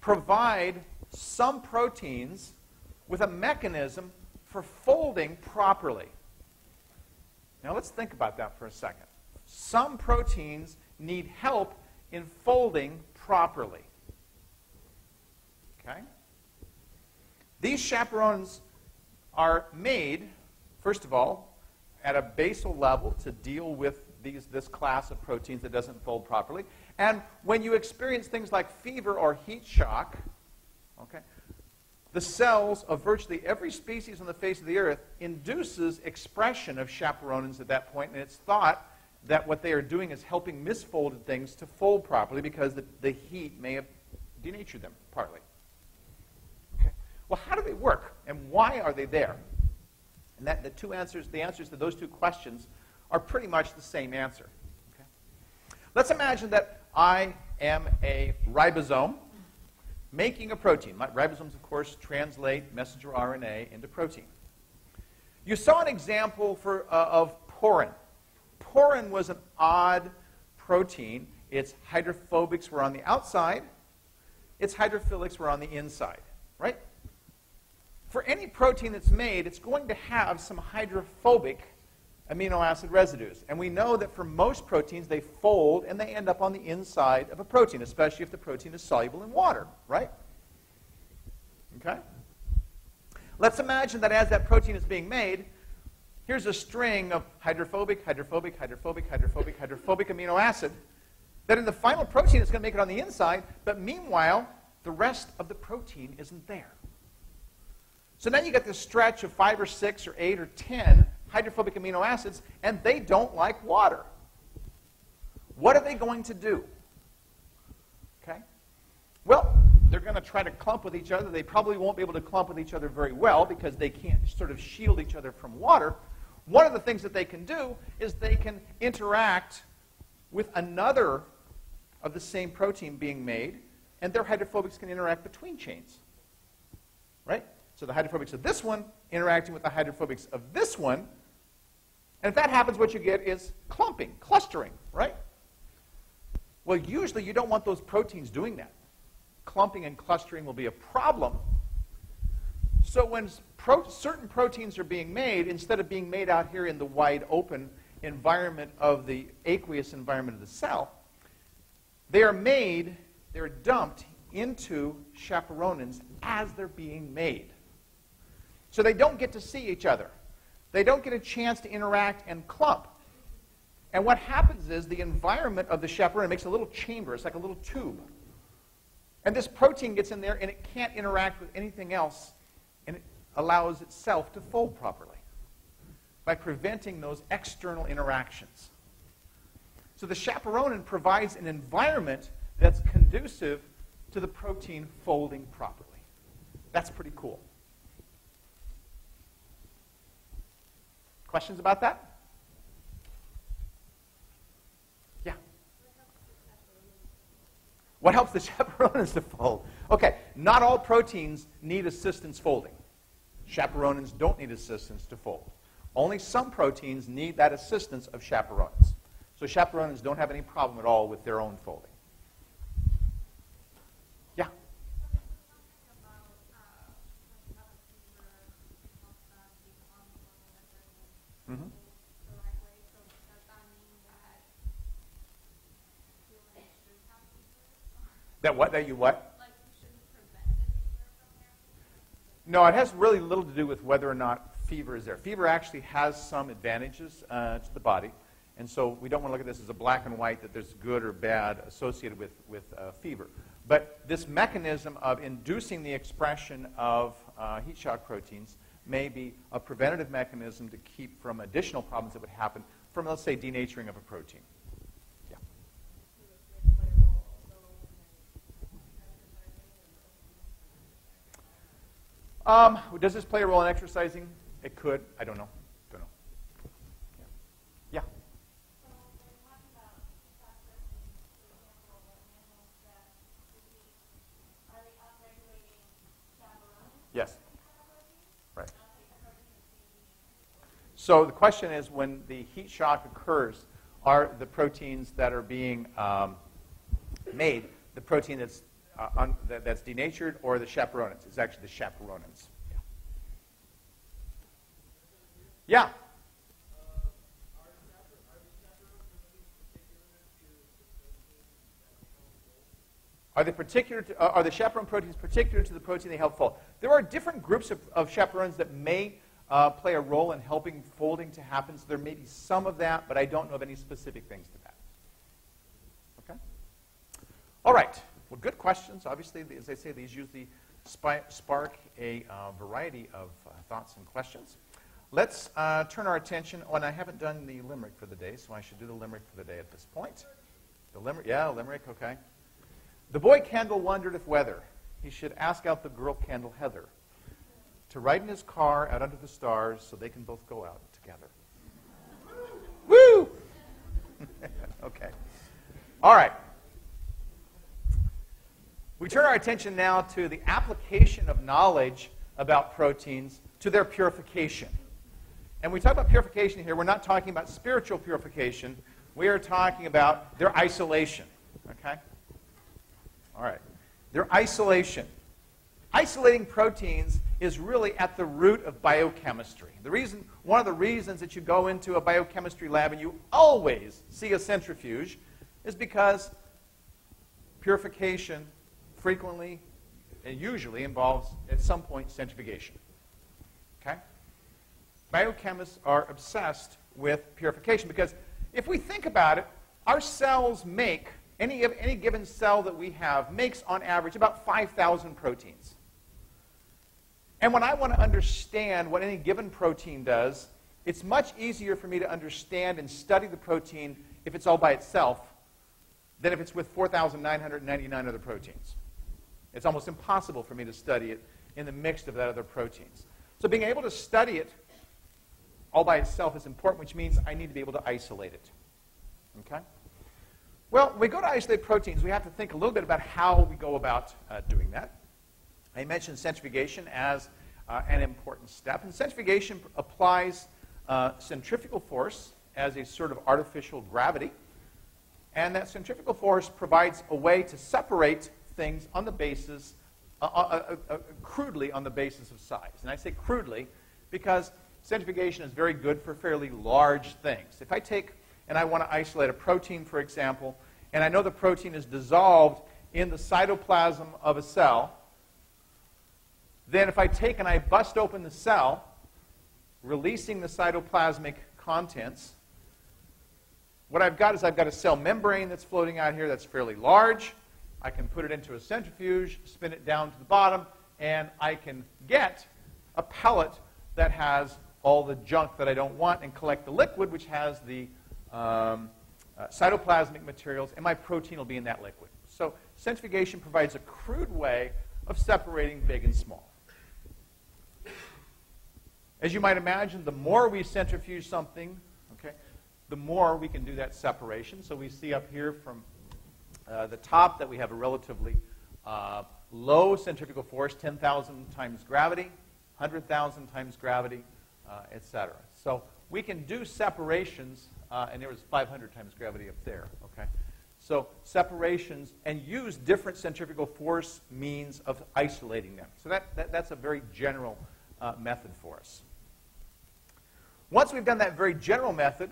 provide some proteins with a mechanism for folding properly. Now let's think about that for a second. Some proteins need help in folding properly. Okay? These chaperones are made, first of all, at a basal level to deal with these, this class of proteins that doesn't fold properly. And when you experience things like fever or heat shock, okay, the cells of virtually every species on the face of the earth induces expression of chaperonins at that point, and it's thought that what they are doing is helping misfolded things to fold properly because the, the heat may have denatured them partly. Well, how do they work, and why are they there? And that, the two answers, the answers to those two questions are pretty much the same answer. Okay? Let's imagine that I am a ribosome making a protein. My, ribosomes, of course, translate messenger RNA into protein. You saw an example for, uh, of porin. Porin was an odd protein. Its hydrophobics were on the outside. Its hydrophilics were on the inside, right? For any protein that's made, it's going to have some hydrophobic amino acid residues. And we know that for most proteins, they fold and they end up on the inside of a protein, especially if the protein is soluble in water, right? Okay? Let's imagine that as that protein is being made, here's a string of hydrophobic, hydrophobic, hydrophobic, hydrophobic, hydrophobic amino acid that in the final protein is going to make it on the inside, but meanwhile, the rest of the protein isn't there. So now you get this stretch of five or six or eight or ten hydrophobic amino acids, and they don't like water. What are they going to do? Okay? Well, they're going to try to clump with each other. They probably won't be able to clump with each other very well because they can't sort of shield each other from water. One of the things that they can do is they can interact with another of the same protein being made, and their hydrophobics can interact between chains. Right? So the hydrophobics of this one interacting with the hydrophobics of this one, And if that happens, what you get is clumping, clustering, right? Well, usually you don't want those proteins doing that. Clumping and clustering will be a problem. So when pro- certain proteins are being made, instead of being made out here in the wide open environment of the aqueous environment of the cell, they are made, they're dumped into chaperonins as they're being made. So they don't get to see each other. They don't get a chance to interact and clump. And what happens is the environment of the chaperone makes a little chamber. It's like a little tube. And this protein gets in there and it can't interact with anything else and it allows itself to fold properly by preventing those external interactions. So the chaperonin provides an environment that's conducive to the protein folding properly. That's pretty cool. Questions about that? Yeah. What helps the chaperonins to fold? Okay, not all proteins need assistance folding. Chaperonins don't need assistance to fold. Only some proteins need that assistance of chaperonins. So chaperonins don't have any problem at all with their own folding. Yeah. Mm-hmm. That what? That you what? No, it has really little to do with whether or not fever is there. Fever actually has some advantages uh, to the body, and so we don't want to look at this as a black and white that there's good or bad associated with, with uh, fever. But this mechanism of inducing the expression of uh, heat shock proteins may be a preventative mechanism to keep from additional problems that would happen from, let's say, denaturing of a protein. Um, does this play a role in exercising? It could. I don't know. Don't know. Yeah. yeah. Yes. Right. So the question is, when the heat shock occurs, are the proteins that are being um, made the protein that's uh, un, that, that's denatured or the chaperonins? It's actually the chaperonins. Yeah. Are they particular to, uh, are the chaperone proteins particular to the protein they help fold? There are different groups of, of chaperones that may uh, play a role in helping folding to happen. So there may be some of that, but I don't know of any specific things to that. Okay? All right. Well, good questions. Obviously, as I say, these usually spark a uh, variety of uh, thoughts and questions. Let's uh, turn our attention. Oh, and I haven't done the limerick for the day, so I should do the limerick for the day at this point. The limerick, yeah, limerick, okay. The boy Kendall wondered if whether he should ask out the girl Kendall Heather to ride in his car out under the stars so they can both go out together. Woo! okay. All right. We turn our attention now to the application of knowledge about proteins to their purification. And we talk about purification here, we're not talking about spiritual purification. We are talking about their isolation. Okay? All right. Their isolation. Isolating proteins is really at the root of biochemistry. The reason, one of the reasons that you go into a biochemistry lab and you always see a centrifuge is because purification frequently and usually involves at some point centrifugation. Okay? Biochemists are obsessed with purification because if we think about it, our cells make, any, any given cell that we have makes on average about 5,000 proteins. And when I want to understand what any given protein does, it's much easier for me to understand and study the protein if it's all by itself than if it's with 4,999 other proteins. It's almost impossible for me to study it in the mix of that other proteins. So being able to study it all by itself is important, which means I need to be able to isolate it. Okay? Well, when we go to isolate proteins, we have to think a little bit about how we go about uh, doing that. I mentioned centrifugation as uh, an important step. And centrifugation applies uh, centrifugal force as a sort of artificial gravity. And that centrifugal force provides a way to separate things on the basis, uh, uh, uh, uh, crudely on the basis of size. And I say crudely because centrifugation is very good for fairly large things. If I take and I want to isolate a protein, for example, and I know the protein is dissolved in the cytoplasm of a cell, then if I take and I bust open the cell, releasing the cytoplasmic contents, what I've got is I've got a cell membrane that's floating out here that's fairly large. I can put it into a centrifuge, spin it down to the bottom, and I can get a pellet that has all the junk that I don't want and collect the liquid, which has the um, uh, cytoplasmic materials, and my protein will be in that liquid. So centrifugation provides a crude way of separating big and small. As you might imagine, the more we centrifuge something, okay, the more we can do that separation. So we see up here from uh, the top that we have a relatively uh, low centrifugal force, 10,000 times gravity, 100,000 times gravity, uh, etc. So we can do separations, uh, and there was 500 times gravity up there. Okay, so separations and use different centrifugal force means of isolating them. So that, that that's a very general uh, method for us. Once we've done that very general method,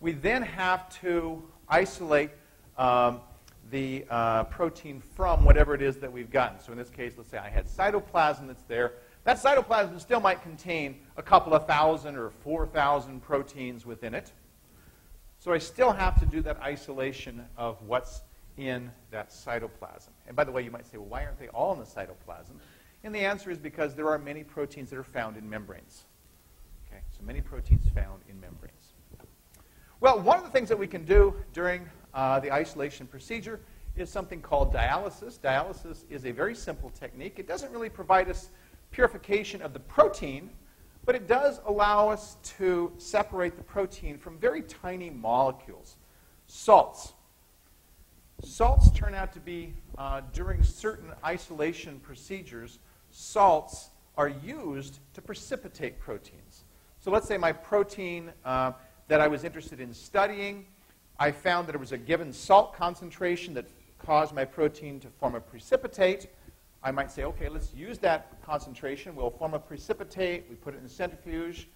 we then have to isolate um, the uh, protein from whatever it is that we've gotten. So in this case, let's say I had cytoplasm that's there. That cytoplasm still might contain a couple of thousand or 4,000 proteins within it. So I still have to do that isolation of what's in that cytoplasm. And by the way, you might say, well, why aren't they all in the cytoplasm? And the answer is because there are many proteins that are found in membranes. Okay, so many proteins found in membranes. Well, one of the things that we can do during uh, the isolation procedure is something called dialysis. Dialysis is a very simple technique. It doesn't really provide us purification of the protein, but it does allow us to separate the protein from very tiny molecules. Salts. Salts turn out to be, uh, during certain isolation procedures, salts are used to precipitate proteins. So let's say my protein uh, that I was interested in studying, I found that it was a given salt concentration that caused my protein to form a precipitate. I might say, okay, let's use that concentration. We'll form a precipitate. We put it in a centrifuge.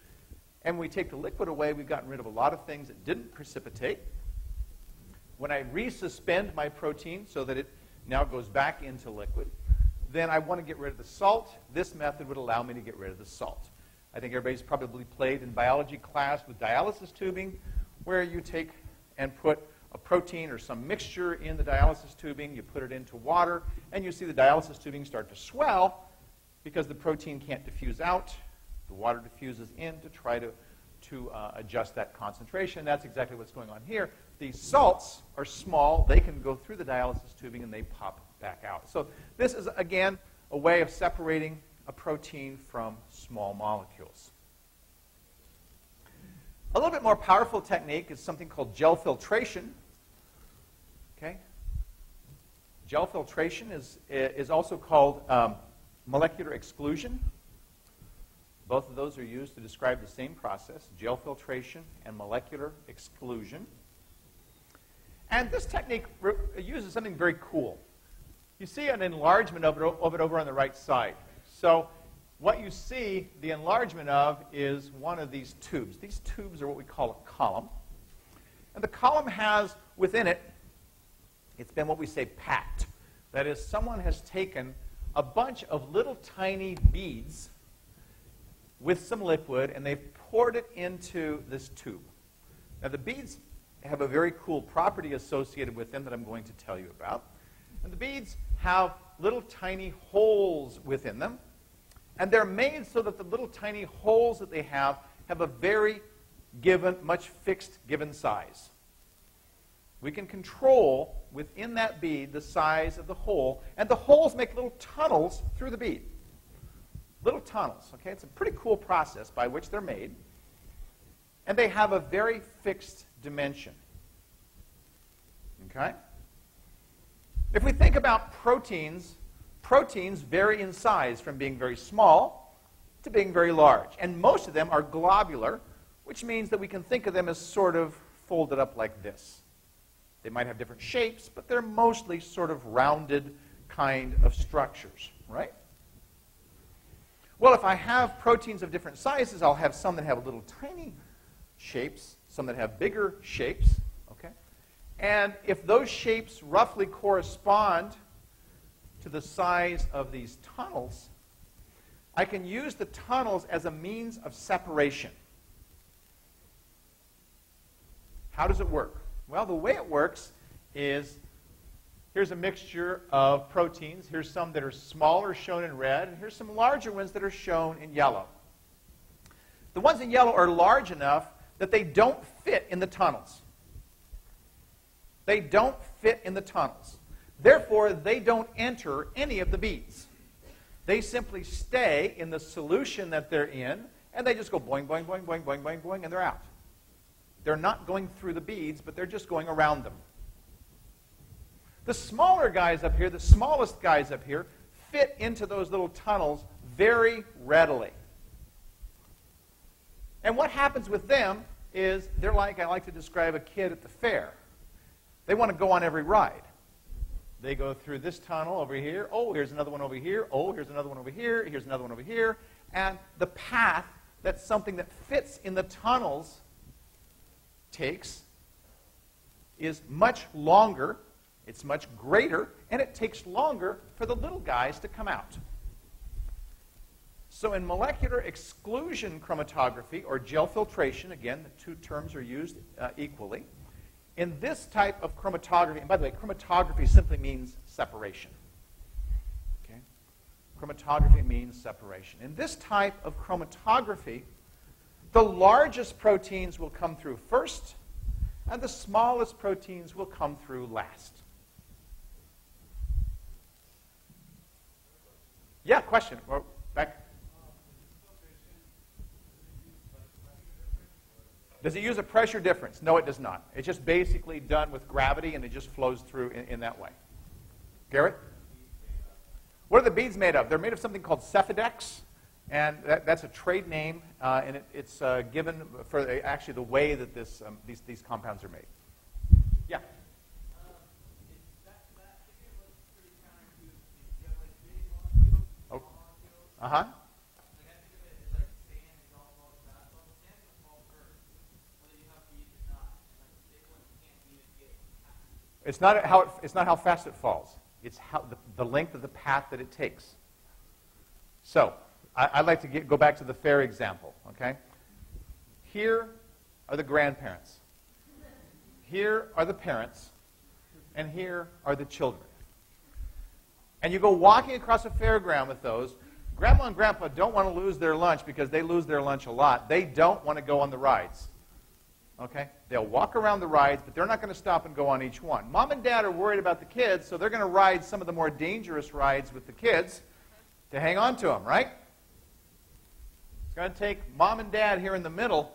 And we take the liquid away, we've gotten rid of a lot of things that didn't precipitate. When I resuspend my protein so that it now goes back into liquid, then I want to get rid of the salt. This method would allow me to get rid of the salt. I think everybody's probably played in biology class with dialysis tubing, where you take and put a protein or some mixture in the dialysis tubing, you put it into water, and you see the dialysis tubing start to swell because the protein can't diffuse out. The water diffuses in to try to, to uh, adjust that concentration. That's exactly what's going on here. These salts are small. They can go through the dialysis tubing and they pop back out. So this is, again, a way of separating a protein from small molecules. A little bit more powerful technique is something called gel filtration. Okay? Gel filtration is, is also called um, molecular exclusion. Both of those are used to describe the same process, gel filtration and molecular exclusion. And this technique uses something very cool. You see an enlargement of it, of it over on the right side. So what you see the enlargement of is one of these tubes. These tubes are what we call a column. And the column has within it, it's been what we say packed. That is, someone has taken a bunch of little tiny beads with some liquid and they've poured it into this tube. Now, the beads have a very cool property associated with them that I'm going to tell you about. And the beads have little tiny holes within them. And they're made so that the little tiny holes that they have have a very given, much fixed given size. We can control within that bead the size of the hole, and the holes make little tunnels through the bead. Little tunnels, okay? It's a pretty cool process by which they're made. And they have a very fixed dimension. Okay? If we think about proteins proteins vary in size from being very small to being very large. And most of them are globular which means that we can think of them as sort of folded up like this. They might have different shapes, but they're mostly sort of rounded kind of structures, right? Well, if I have proteins of different sizes, I'll have some that have little tiny shapes, some that have bigger shapes, okay? And if those shapes roughly correspond to the size of these tunnels, I can use the tunnels as a means of separation. How does it work? Well, the way it works is here's a mixture of proteins. Here's some that are smaller, shown in red, and here's some larger ones that are shown in yellow. The ones in yellow are large enough that they don't fit in the tunnels. They don't fit in the tunnels. Therefore, they don't enter any of the beads. They simply stay in the solution that they're in, and they just go boing, boing, boing, boing, boing, boing, boing, and they're out. They're not going through the beads, but they're just going around them. The smaller guys up here, the smallest guys up here, fit into those little tunnels very readily. And what happens with them is they're like, I like to describe a kid at the fair. They want to go on every ride. They go through this tunnel over here. Oh, here's another one over here. Oh, here's another one over here. Here's another one over here. And the path that's something that fits in the tunnels takes is much longer, it's much greater, and it takes longer for the little guys to come out. So in molecular exclusion chromatography, or gel filtration, again, the two terms are used uh, equally, in this type of chromatography, and by the way, chromatography simply means separation. Okay? Chromatography means separation. In this type of chromatography, the largest proteins will come through first, and the smallest proteins will come through last. Yeah, question. Back. Does it use a pressure difference? No, it does not. It's just basically done with gravity, and it just flows through in, in that way. Garrett? What are the beads made of? They're made of something called Sephadex. And that, that's a trade name, uh, and it, it's uh, given for the, actually the way that this, um, these, these compounds are made. Yeah? Oh. Uh-huh. It's not how, it, it's not how fast it falls. It's how, the, the length of the path that it takes. So, I, would like to get, go back to the fair example, okay? Here are the grandparents. Here are the parents. And here are the children. And you go walking across a fairground with those. Grandma and grandpa don't want to lose their lunch because they lose their lunch a lot. They don't want to go on the rides. Okay? They'll walk around the rides, but they're not going to stop and go on each one. Mom and dad are worried about the kids, so they're going to ride some of the more dangerous rides with the kids to hang on to them, right? It's going to take mom and dad here in the middle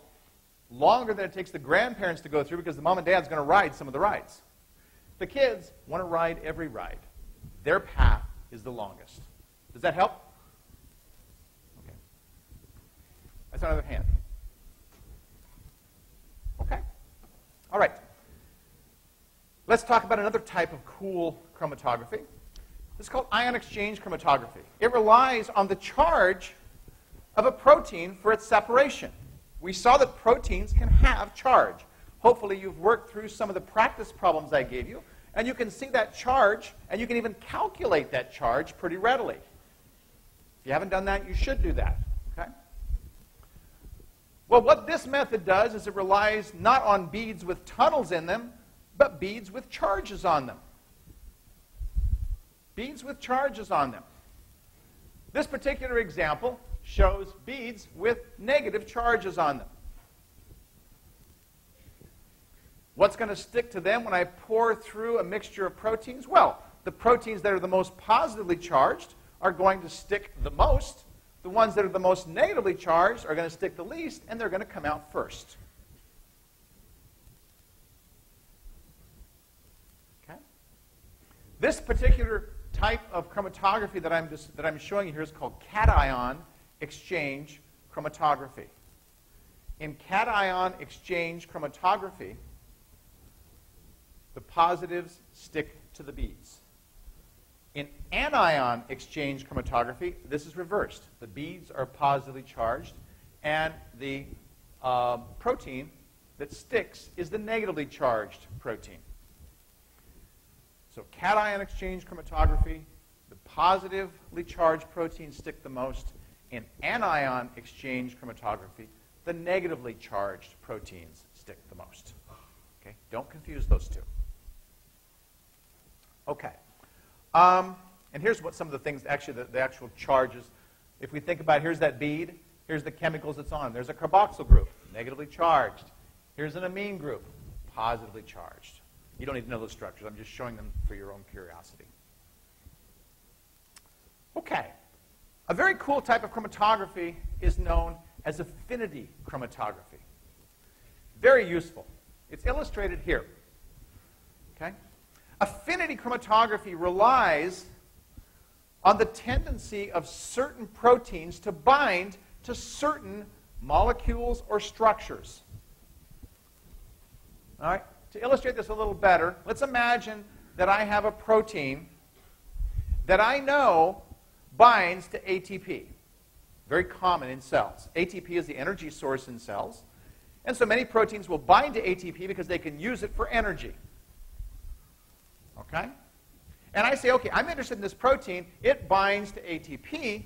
longer than it takes the grandparents to go through because the mom and dad's going to ride some of the rides. The kids want to ride every ride. Their path is the longest. Does that help? Okay. That's another hand. Okay. All right. Let's talk about another type of cool chromatography. Is called ion exchange chromatography. It relies on the charge of a protein for its separation. We saw that proteins can have charge. Hopefully, you've worked through some of the practice problems I gave you, and you can see that charge, and you can even calculate that charge pretty readily. If you haven't done that, you should do that. Well, what this method does is it relies not on beads with tunnels in them, but beads with charges on them. Beads with charges on them. This particular example shows beads with negative charges on them. What's going to stick to them when I pour through a mixture of proteins? Well, the proteins that are the most positively charged are going to stick the most. The ones that are the most negatively charged are going to stick the least, and they're going to come out first. Okay? This particular type of chromatography that I'm, just, that I'm showing you here is called cation exchange chromatography. in cation exchange chromatography, the positives stick to the beads. In anion exchange chromatography, this is reversed. The beads are positively charged, and the uh, protein that sticks is the negatively charged protein. So cation exchange chromatography, the positively charged proteins stick the most. In anion exchange chromatography, the negatively charged proteins stick the most. Okay? Don't confuse those two. Okay. Um, and here's what some of the things, actually, the, the actual charges. If we think about, here's that bead. Here's the chemicals it's on. There's a carboxyl group, negatively charged. Here's an amine group, positively charged. You don't need to know those structures. I'm just showing them for your own curiosity. Okay. A very cool type of chromatography is known as affinity chromatography. Very useful. It's illustrated here. Okay? Affinity chromatography relies on the tendency of certain proteins to bind to certain molecules or structures. All right? To illustrate this a little better, let's imagine that I have a protein that I know binds to ATP. Very common in cells. ATP is the energy source in cells. And so many proteins will bind to ATP because they can use it for energy. Okay? And I say, okay, I'm interested in this protein. It binds to ATP.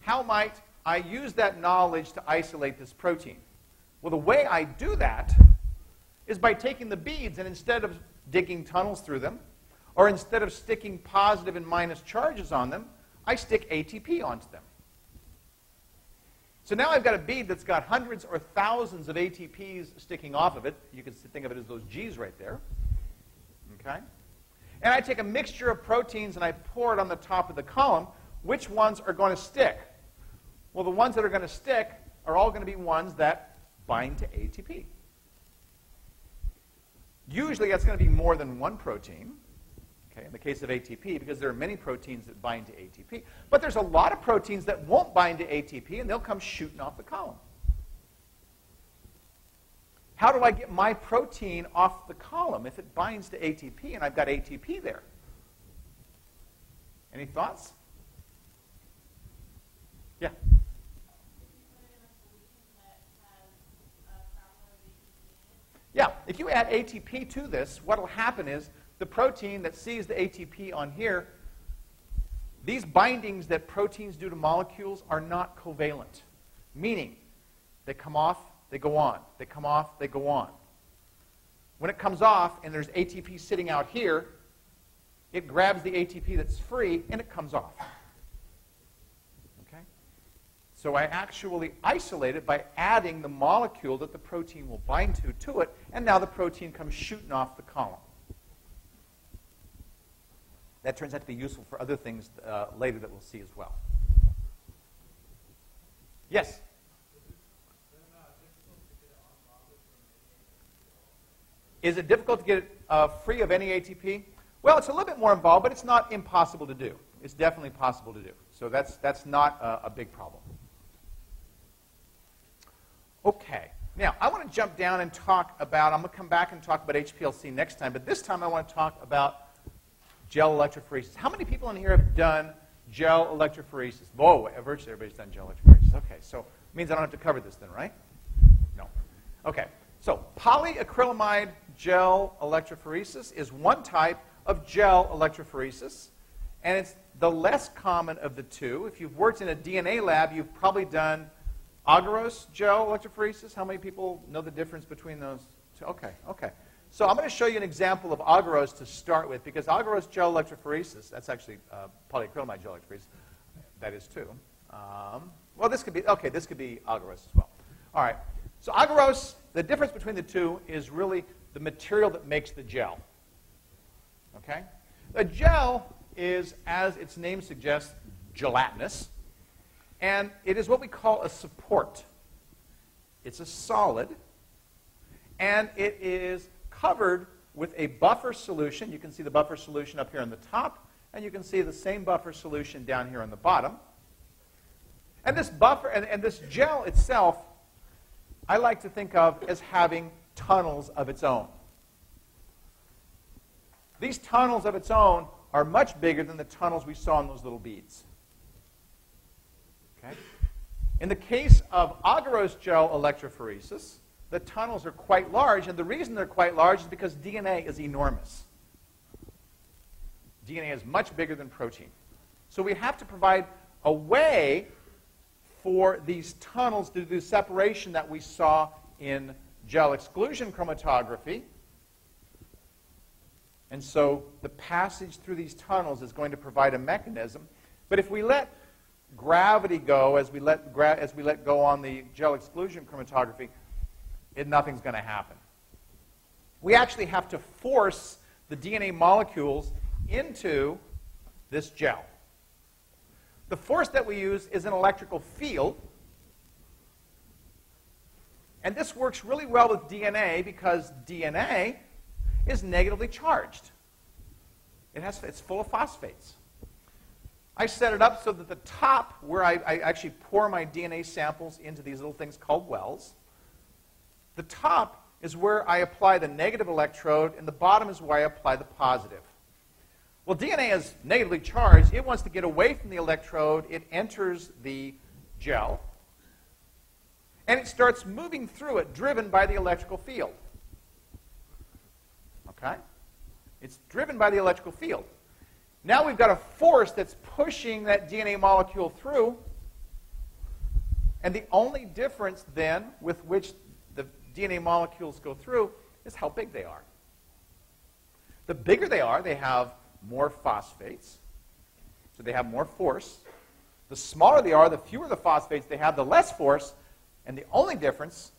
How might I use that knowledge to isolate this protein? Well, the way I do that is by taking the beads and instead of digging tunnels through them, or instead of sticking positive and minus charges on them, I stick ATP onto them. So now I've got a bead that's got hundreds or thousands of ATPs sticking off of it. You can think of it as those G's right there. Okay? And I take a mixture of proteins and I pour it on the top of the column. Which ones are going to stick? Well, the ones that are going to stick are all going to be ones that bind to ATP. Usually that's going to be more than one protein, okay, in the case of ATP, because there are many proteins that bind to ATP. But there's a lot of proteins that won't bind to ATP, and they'll come shooting off the column. How do I get my protein off the column if it binds to ATP and I've got ATP there? Any thoughts? Yeah. Yeah, if you add ATP to this, what will happen is the protein that sees the ATP on here, these bindings that proteins do to molecules are not covalent, meaning they come off, they go on. They come off, they go on. When it comes off and there's ATP sitting out here, it grabs the ATP that's free and it comes off. Okay? So I actually isolate it by adding the molecule that the protein will bind to to it, and now the protein comes shooting off the column. That turns out to be useful for other things uh, later that we'll see as well. Yes? Is it difficult to get it uh, free of any ATP? Well, it's a little bit more involved, but it's not impossible to do. It's definitely possible to do. So that's, that's not a, a big problem. Okay. Now, I want to jump down and talk about, I'm going to come back and talk about HPLC next time, but this time I want to talk about gel electrophoresis. How many people in here have done gel electrophoresis? Whoa, virtually everybody's done gel electrophoresis. Okay, so it means I don't have to cover this then, right? No. Okay, so polyacrylamide gel electrophoresis is one type of gel electrophoresis, and it's the less common of the two. If you've worked in a DNA lab, you've probably done agarose gel electrophoresis. How many people know the difference between those two? Okay, okay. So I'm going to show you an example of agarose to start with, because agarose gel electrophoresis, that's actually uh, polyacrylamide gel electrophoresis, that is too. Um, well, this could be, okay, this could be agarose as well. All right, so agarose, the difference between the two is really the material that makes the gel. Okay? A gel is, as its name suggests, gelatinous, and it is what we call a support. It's a solid, and it is covered with a buffer solution. You can see the buffer solution up here on the top, and you can see the same buffer solution down here on the bottom. And this buffer, and, and this gel itself I like to think of as having tunnels of its own. These tunnels of its own are much bigger than the tunnels we saw in those little beads. Okay? In the case of agarose gel electrophoresis, the tunnels are quite large, and the reason they're quite large is because DNA is enormous. DNA is much bigger than protein. So we have to provide a way for these tunnels to do the separation that we saw in gel exclusion chromatography. And so the passage through these tunnels is going to provide a mechanism. But if we let gravity go as we let, as we let go on the gel exclusion chromatography, it, nothing's going to happen. We actually have to force the DNA molecules into this gel. The force that we use is an electrical field. And this works really well with DNA because DNA is negatively charged. It has, it's full of phosphates. I set it up so that the top, where I, I actually pour my DNA samples into these little things called wells, the top is where I apply the negative electrode, and the bottom is where I apply the positive. Well, DNA is negatively charged. It wants to get away from the electrode. It enters the gel, and it starts moving through it, driven by the electrical field. Okay? It's driven by the electrical field. Now we've got a force that's pushing that DNA molecule through, and the only difference then with which the DNA molecules go through is how big they are. The bigger they are, they have more phosphates, so they have more force. The smaller they are, the fewer the phosphates they have, the less force, and the only difference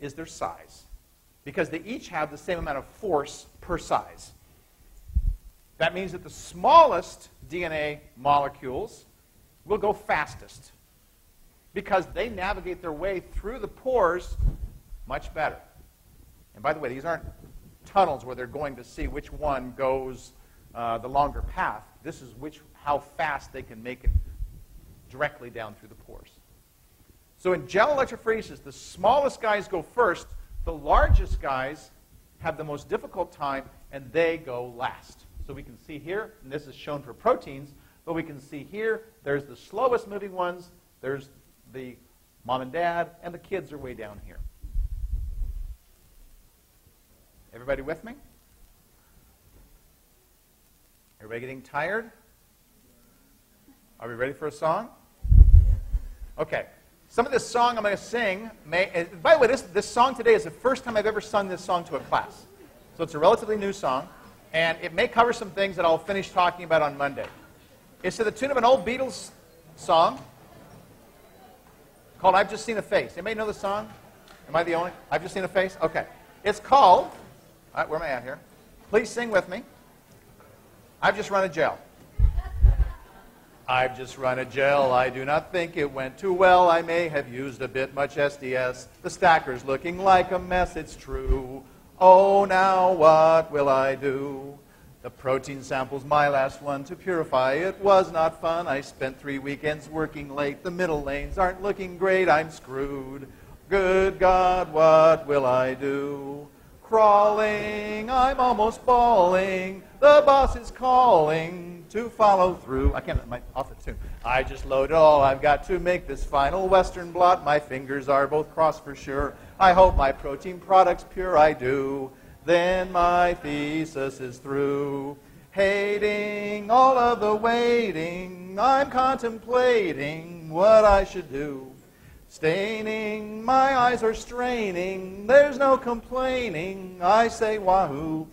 is their size, because they each have the same amount of force per size. That means that the smallest DNA molecules will go fastest because they navigate their way through the pores much better. And by the way, these aren't tunnels where they're going to see which one goes uh, the longer path. This is which, how fast they can make it directly down through the pores. So in gel electrophoresis, the smallest guys go first, the largest guys have the most difficult time, and they go last. So we can see here, and this is shown for proteins, but we can see here, there's the slowest moving ones, there's the mom and dad, and the kids are way down here. Everybody with me? Everybody getting tired? Are we ready for a song? Okay. Some of this song I'm going to sing may. uh, By the way, this, this song today is the first time I've ever sung this song to a class. So it's a relatively new song, and it may cover some things that I'll finish talking about on Monday. It's to the tune of an old Beatles song called I've Just Seen a Face. Anybody know the song? Am I the only? I've Just Seen a Face? Okay. It's called, all right, where am I at here? Please sing with me. I've just run a gel. I've just run a gel. I do not think it went too well. I may have used a bit much SDS. The stacker's looking like a mess, it's true. Oh, now what will I do? The protein sample's my last one to purify. It was not fun. I spent three weekends working late. The middle lanes aren't looking great. I'm screwed. Good God, what will I do? Crawling, I'm almost bawling. The boss is calling to follow through. I can't, my, off the tune. I just loaded all I've got to make this final western blot. My fingers are both crossed for sure. I hope my protein product's pure, I do. Then my thesis is through. Hating all of the waiting, I'm contemplating what I should do. Staining, my eyes are straining, there's no complaining. I say wahoo,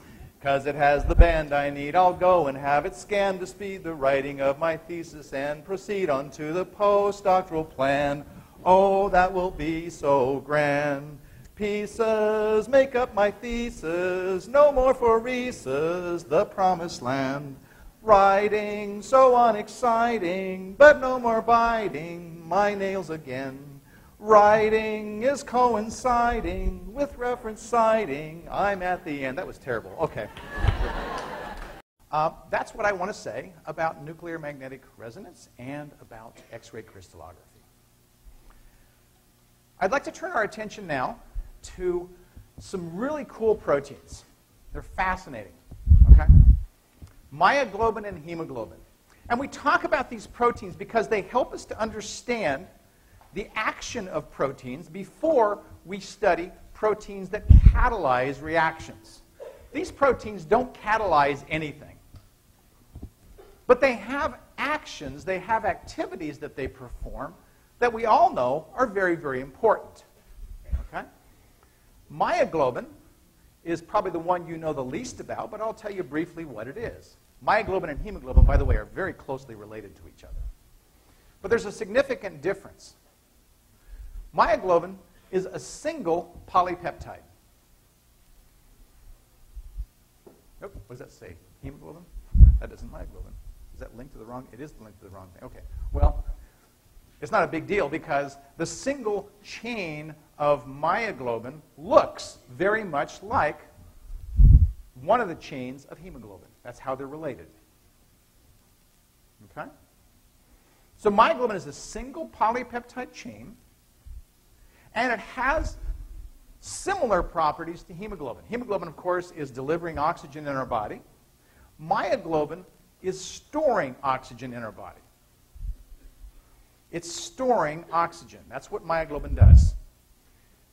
cause it has the band I need. I'll go and have it scanned to speed the writing of my thesis and proceed on to the postdoctoral plan. Oh, that will be so grand. Pieces make up my thesis, no more for Reese's, the promised land. Writing so unexciting, but no more biting my nails again. Writing is coinciding with reference citing. I'm at the end. That was terrible. Okay. Uh, that's what I want to say about nuclear magnetic resonance and about X ray crystallography. I'd like to turn our attention now to some really cool proteins. They're fascinating. Okay? Myoglobin and hemoglobin. And we talk about these proteins because they help us to understand the action of proteins before we study proteins that catalyze reactions. These proteins don't catalyze anything. But they have actions, they have activities that they perform that we all know are very, very important. Okay? Myoglobin is probably the one you know the least about, but I'll tell you briefly what it is. Myoglobin and hemoglobin, by the way, are very closely related to each other. But there's a significant difference. Myoglobin is a single polypeptide. Oh, what does that say? Hemoglobin? That isn't myoglobin. Is that linked to the wrong? It is linked to the wrong thing. Okay. Well, it's not a big deal because the single chain of myoglobin looks very much like one of the chains of hemoglobin. That's how they're related. Okay? So myoglobin is a single polypeptide chain, and it has similar properties to hemoglobin. Hemoglobin, of course, is delivering oxygen in our body. Myoglobin is storing oxygen in our body. It's storing oxygen. That's what myoglobin does.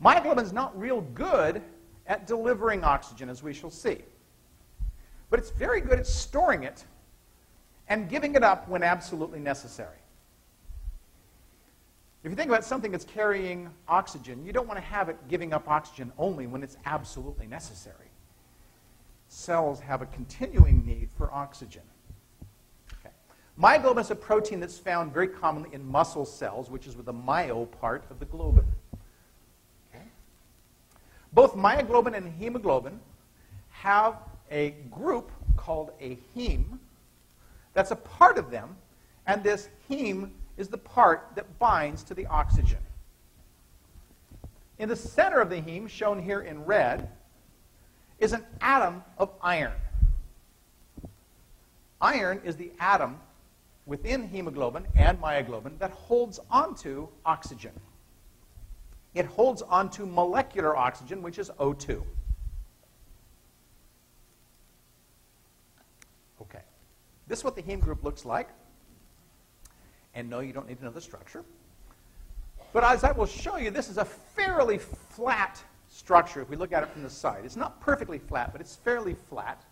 Myoglobin is not real good at delivering oxygen, as we shall see. But it's very good at storing it and giving it up when absolutely necessary. If you think about something that's carrying oxygen, you don't want to have it giving up oxygen only when it's absolutely necessary. Cells have a continuing need for oxygen. Okay. Myoglobin is a protein that's found very commonly in muscle cells, which is with the myo part of the globin. Okay. Both myoglobin and hemoglobin have a group called a heme that's a part of them, and this heme is the part that binds to the oxygen. In the center of the heme, shown here in red, is an atom of iron. Iron is the atom within hemoglobin and myoglobin that holds onto oxygen. It holds onto molecular oxygen, which is O2. Okay. This is what the heme group looks like. And no, you don't need to know the structure. But as I will show you, this is a fairly flat structure if we look at it from the side. It's not perfectly flat, but it's fairly flat.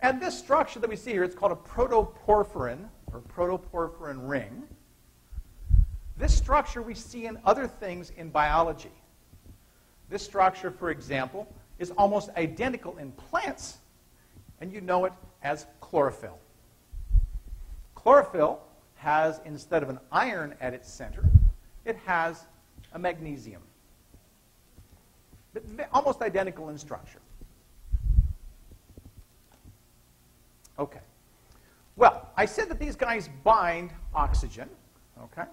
And this structure that we see here, it's called a protoporphyrin, or protoporphyrin ring. This structure we see in other things in biology. This structure, for example, is almost identical in plants, and you know it as chlorophyll. Chlorophyll has, instead of an iron at its center, it has a magnesium. Almost identical in structure. Okay. Well, I said that these guys bind oxygen, okay?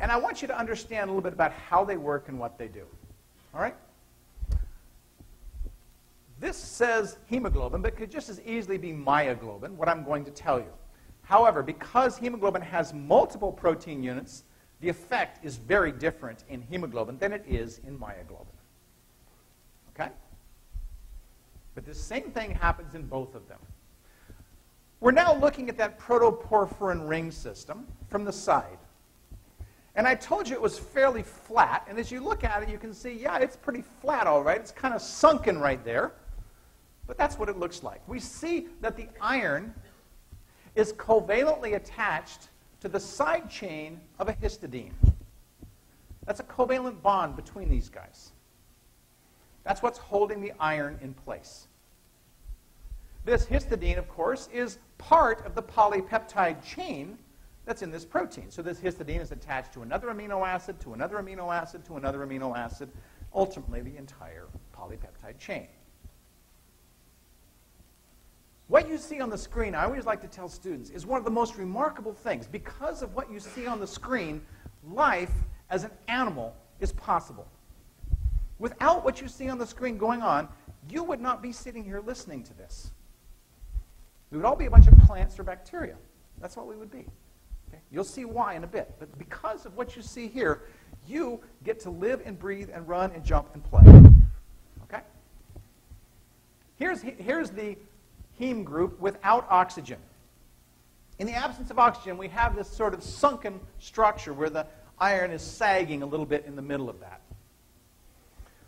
And I want you to understand a little bit about how they work and what they do. All right? This says hemoglobin, but could just as easily be myoglobin, what I'm going to tell you. However, because hemoglobin has multiple protein units, the effect is very different in hemoglobin than it is in myoglobin. Okay? But the same thing happens in both of them. We're now looking at that protoporphyrin ring system from the side. And I told you it was fairly flat. And as you look at it, you can see, yeah, it's pretty flat, all right. It's kind of sunken right there. But that's what it looks like. We see that the iron is covalently attached to the side chain of a histidine. That's a covalent bond between these guys. That's what's holding the iron in place. This histidine, of course, is part of the polypeptide chain that's in this protein. So this histidine is attached to another amino acid, to another amino acid, to another amino acid, ultimately the entire polypeptide chain. What you see on the screen, I always like to tell students, is one of the most remarkable things. Because of what you see on the screen, life as an animal is possible. Without what you see on the screen going on, you would not be sitting here listening to this. We would all be a bunch of plants or bacteria. That's what we would be. Okay? You'll see why in a bit. But because of what you see here, you get to live and breathe and run and jump and play. Okay? Here's, here's the heme group without oxygen. In the absence of oxygen, we have this sort of sunken structure where the iron is sagging a little bit in the middle of that.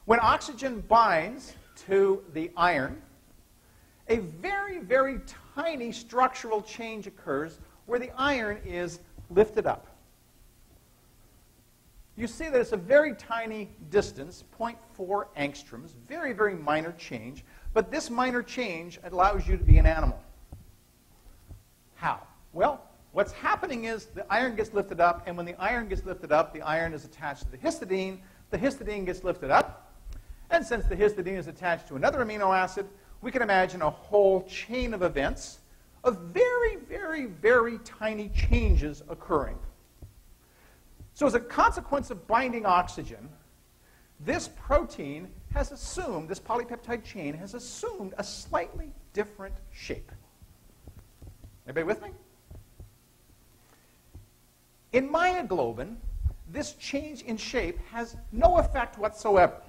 When oxygen binds to the iron, a very, very tiny structural change occurs where the iron is lifted up. You see that it's a very tiny distance, 0.4 angstroms, very, very minor change, but this minor change allows you to be an animal. How? Well, what's happening is the iron gets lifted up, and when the iron gets lifted up, the iron is attached to the histidine. The histidine gets lifted up, and since the histidine is attached to another amino acid, we can imagine a whole chain of events of very, very, very tiny changes occurring. So, as a consequence of binding oxygen, this protein has assumed, this polypeptide chain has assumed a slightly different shape. Everybody with me? In myoglobin, this change in shape has no effect whatsoever.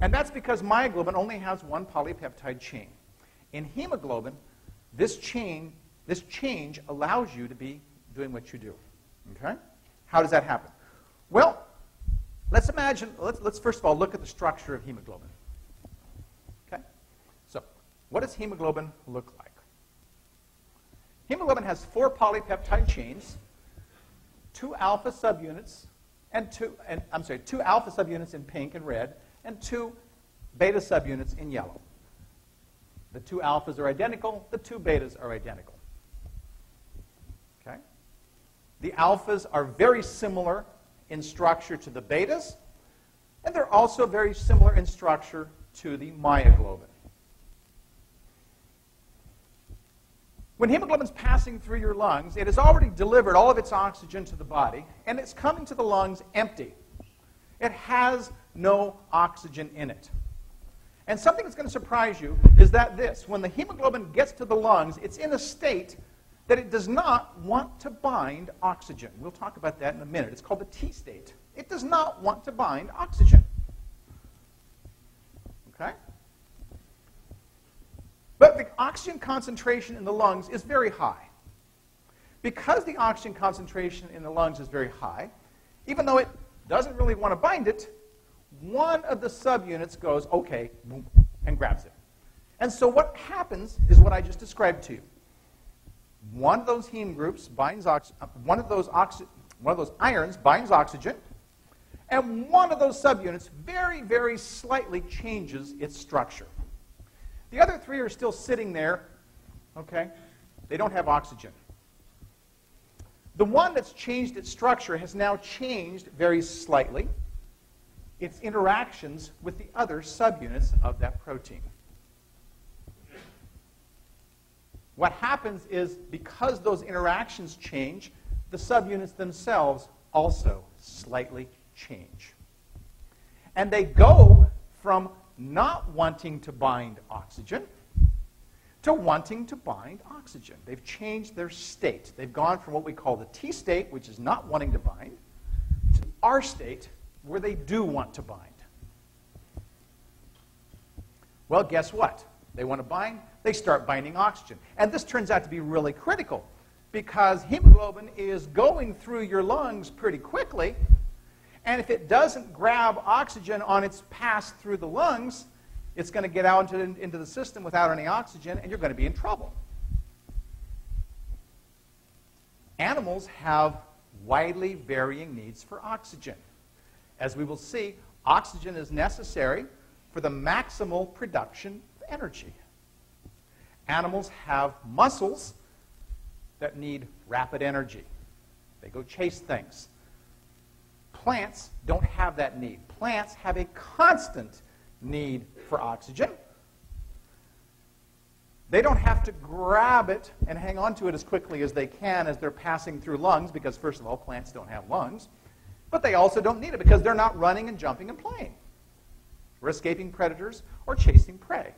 And that's because myoglobin only has one polypeptide chain. In hemoglobin, this chain, this change allows you to be doing what you do. Okay? How does that happen? Well, let's imagine, let's, let's first of all look at the structure of hemoglobin. Okay? So, what does hemoglobin look like? Hemoglobin has four polypeptide chains, two alpha subunits, and two, and, I'm sorry, two alpha subunits in pink and red, and two beta subunits in yellow. The two alphas are identical, the two betas are identical. Okay? The alphas are very similar in structure to the betas, and they're also very similar in structure to the myoglobin. When hemoglobin is passing through your lungs, it has already delivered all of its oxygen to the body, and it's coming to the lungs empty. It has no oxygen in it. And something that's going to surprise you is that this when the hemoglobin gets to the lungs, it's in a state that it does not want to bind oxygen. We'll talk about that in a minute. It's called the T state. It does not want to bind oxygen. Okay? But the oxygen concentration in the lungs is very high. Because the oxygen concentration in the lungs is very high, even though it doesn't really want to bind it, one of the subunits goes, okay, and grabs it. And so what happens is what I just described to you. One of those heme groups binds ox- one of those one of those irons binds oxygen, and one of those subunits very, very slightly changes its structure. The other three are still sitting there, okay? They don't have oxygen. The one that's changed its structure has now changed very slightly its interactions with the other subunits of that protein. What happens is because those interactions change, the subunits themselves also slightly change. And they go from not wanting to bind oxygen to wanting to bind oxygen. They've changed their state. They've gone from what we call the T state, which is not wanting to bind, to R state, where they do want to bind. Well, guess what? They want to bind, they start binding oxygen. And this turns out to be really critical because hemoglobin is going through your lungs pretty quickly. And if it doesn't grab oxygen on its pass through the lungs, it's going to get out into, into the system without any oxygen, and you're going to be in trouble. Animals have widely varying needs for oxygen. As we will see, oxygen is necessary for the maximal production of energy. Animals have muscles that need rapid energy. They go chase things. Plants don't have that need. Plants have a constant need for oxygen. They don't have to grab it and hang on to it as quickly as they can as they're passing through lungs, because, first of all, plants don't have lungs. But they also don't need it because they're not running and jumping and playing. We're escaping predators or chasing prey.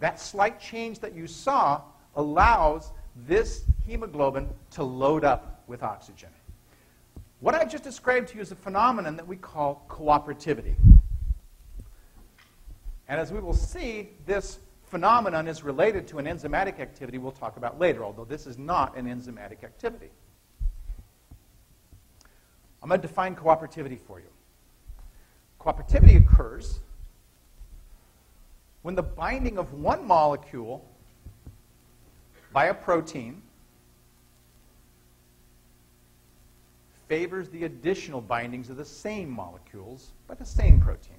That slight change that you saw allows this hemoglobin to load up with oxygen. What I just described to you is a phenomenon that we call cooperativity. And as we will see, this phenomenon is related to an enzymatic activity we'll talk about later, although this is not an enzymatic activity. I'm going to define cooperativity for you. Cooperativity occurs when the binding of one molecule by a protein favors the additional bindings of the same molecules by the same protein.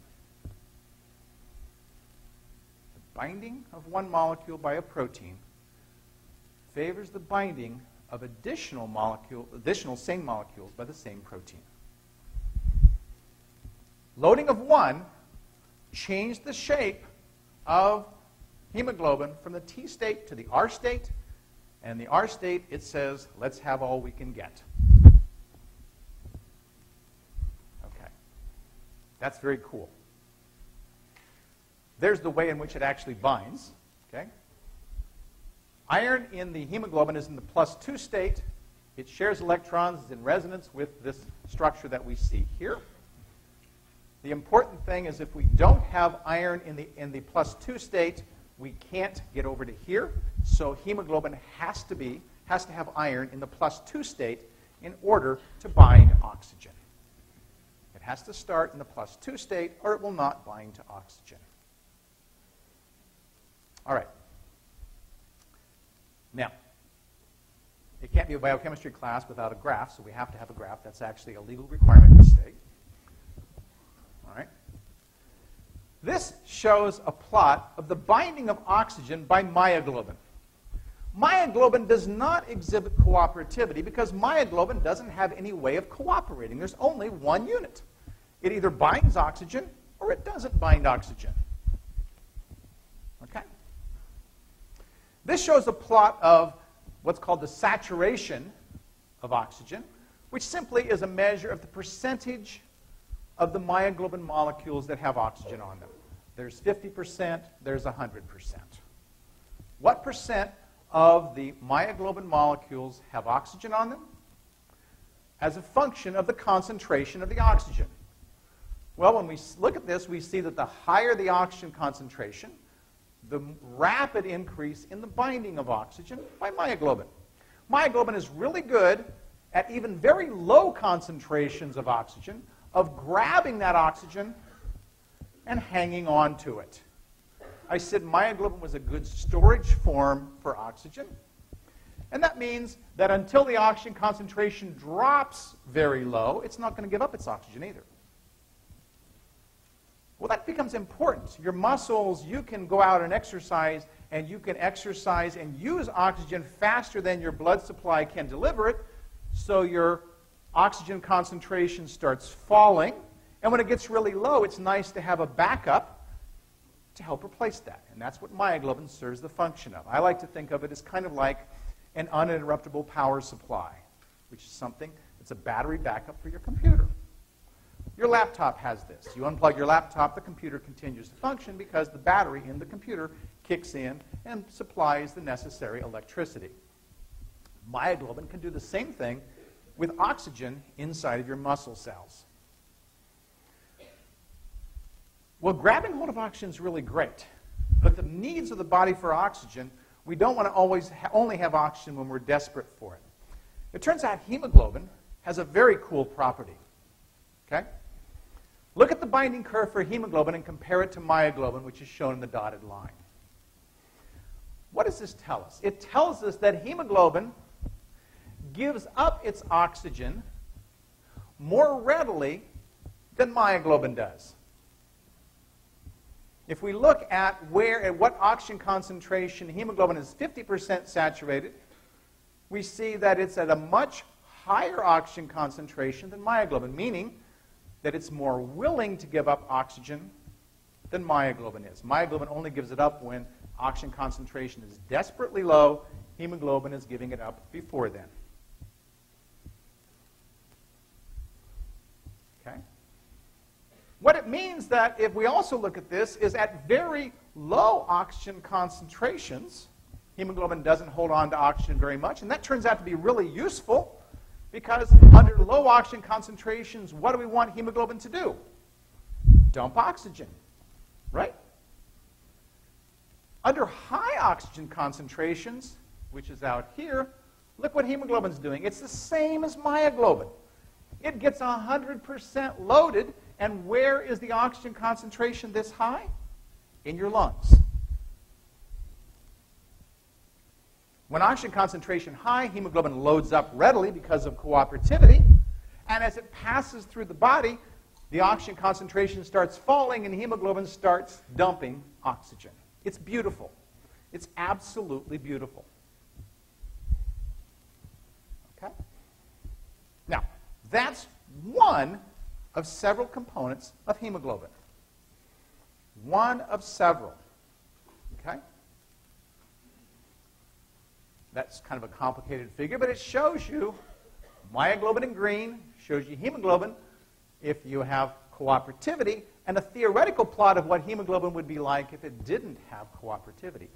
The binding of one molecule by a protein favors the binding of additional molecule, additional same molecules by the same protein. Loading of one changed the shape of hemoglobin from the T state to the R state, and the R state, it says, let's have all we can get. Okay. That's very cool. There's the way in which it actually binds. Okay? Iron in the hemoglobin is in the plus 2 state. It shares electrons, is in resonance with this structure that we see here. The important thing is if we don't have iron in the, in the plus 2 state, we can't get over to here. So hemoglobin has to be has to have iron in the plus 2 state in order to bind oxygen. It has to start in the plus 2 state or it will not bind to oxygen. All right. Now, it can't be a biochemistry class without a graph, so we have to have a graph. That's actually a legal requirement in the state. All right. This shows a plot of the binding of oxygen by myoglobin. Myoglobin does not exhibit cooperativity because myoglobin doesn't have any way of cooperating. There's only one unit. It either binds oxygen or it doesn't bind oxygen. Okay? This shows a plot of what's called the saturation of oxygen, which simply is a measure of the percentage of the myoglobin molecules that have oxygen on them. There's 50%, there's 100%. What percent of the myoglobin molecules have oxygen on them? As a function of the concentration of the oxygen. Well, when we look at this, we see that the higher the oxygen concentration, the rapid increase in the binding of oxygen by myoglobin. Myoglobin is really good at even very low concentrations of oxygen of grabbing that oxygen and hanging on to it. I said myoglobin was a good storage form for oxygen. And that means that until the oxygen concentration drops very low, it's not going to give up its oxygen either. Well, that becomes important. Your muscles, you can go out and exercise, and you can exercise and use oxygen faster than your blood supply can deliver it, so your oxygen concentration starts falling. And when it gets really low, it's nice to have a backup to help replace that. And that's what myoglobin serves the function of. I like to think of it as kind of like an uninterruptible power supply, which is something that's a battery backup for your computer. Your laptop has this. You unplug your laptop, the computer continues to function because the battery in the computer kicks in and supplies the necessary electricity. Myoglobin can do the same thing with oxygen inside of your muscle cells. Well, grabbing hold of oxygen is really great, but the needs of the body for oxygen, we don't want to always ha- only have oxygen when we're desperate for it. It turns out hemoglobin has a very cool property. Okay? Look at the binding curve for hemoglobin and compare it to myoglobin, which is shown in the dotted line. What does this tell us? It tells us that hemoglobin gives up its oxygen more readily than myoglobin does. If we look at where at what oxygen concentration hemoglobin is 50% saturated, we see that it's at a much higher oxygen concentration than myoglobin, meaning that it's more willing to give up oxygen than myoglobin is. Myoglobin only gives it up when oxygen concentration is desperately low. Hemoglobin is giving it up before then. Okay? What it means that if we also look at this is at very low oxygen concentrations, Hemoglobin doesn't hold on to oxygen very much, and that turns out to be really useful because under low oxygen concentrations, what do we want hemoglobin to do? Dump oxygen, right? Under high oxygen concentrations, which is out here, look what hemoglobin's doing. It's the same as myoglobin. It gets 100% loaded, and where is the oxygen concentration this high? In your lungs. When oxygen concentration high, hemoglobin loads up readily because of cooperativity, and as it passes through the body, the oxygen concentration starts falling and hemoglobin starts dumping oxygen. It's beautiful. It's absolutely beautiful. Okay? Now, that's one of several components of hemoglobin. One of several. Okay? That's kind of a complicated figure, but it shows you myoglobin in green, shows you hemoglobin if you have cooperativity, and a theoretical plot of what hemoglobin would be like if it didn't have cooperativity.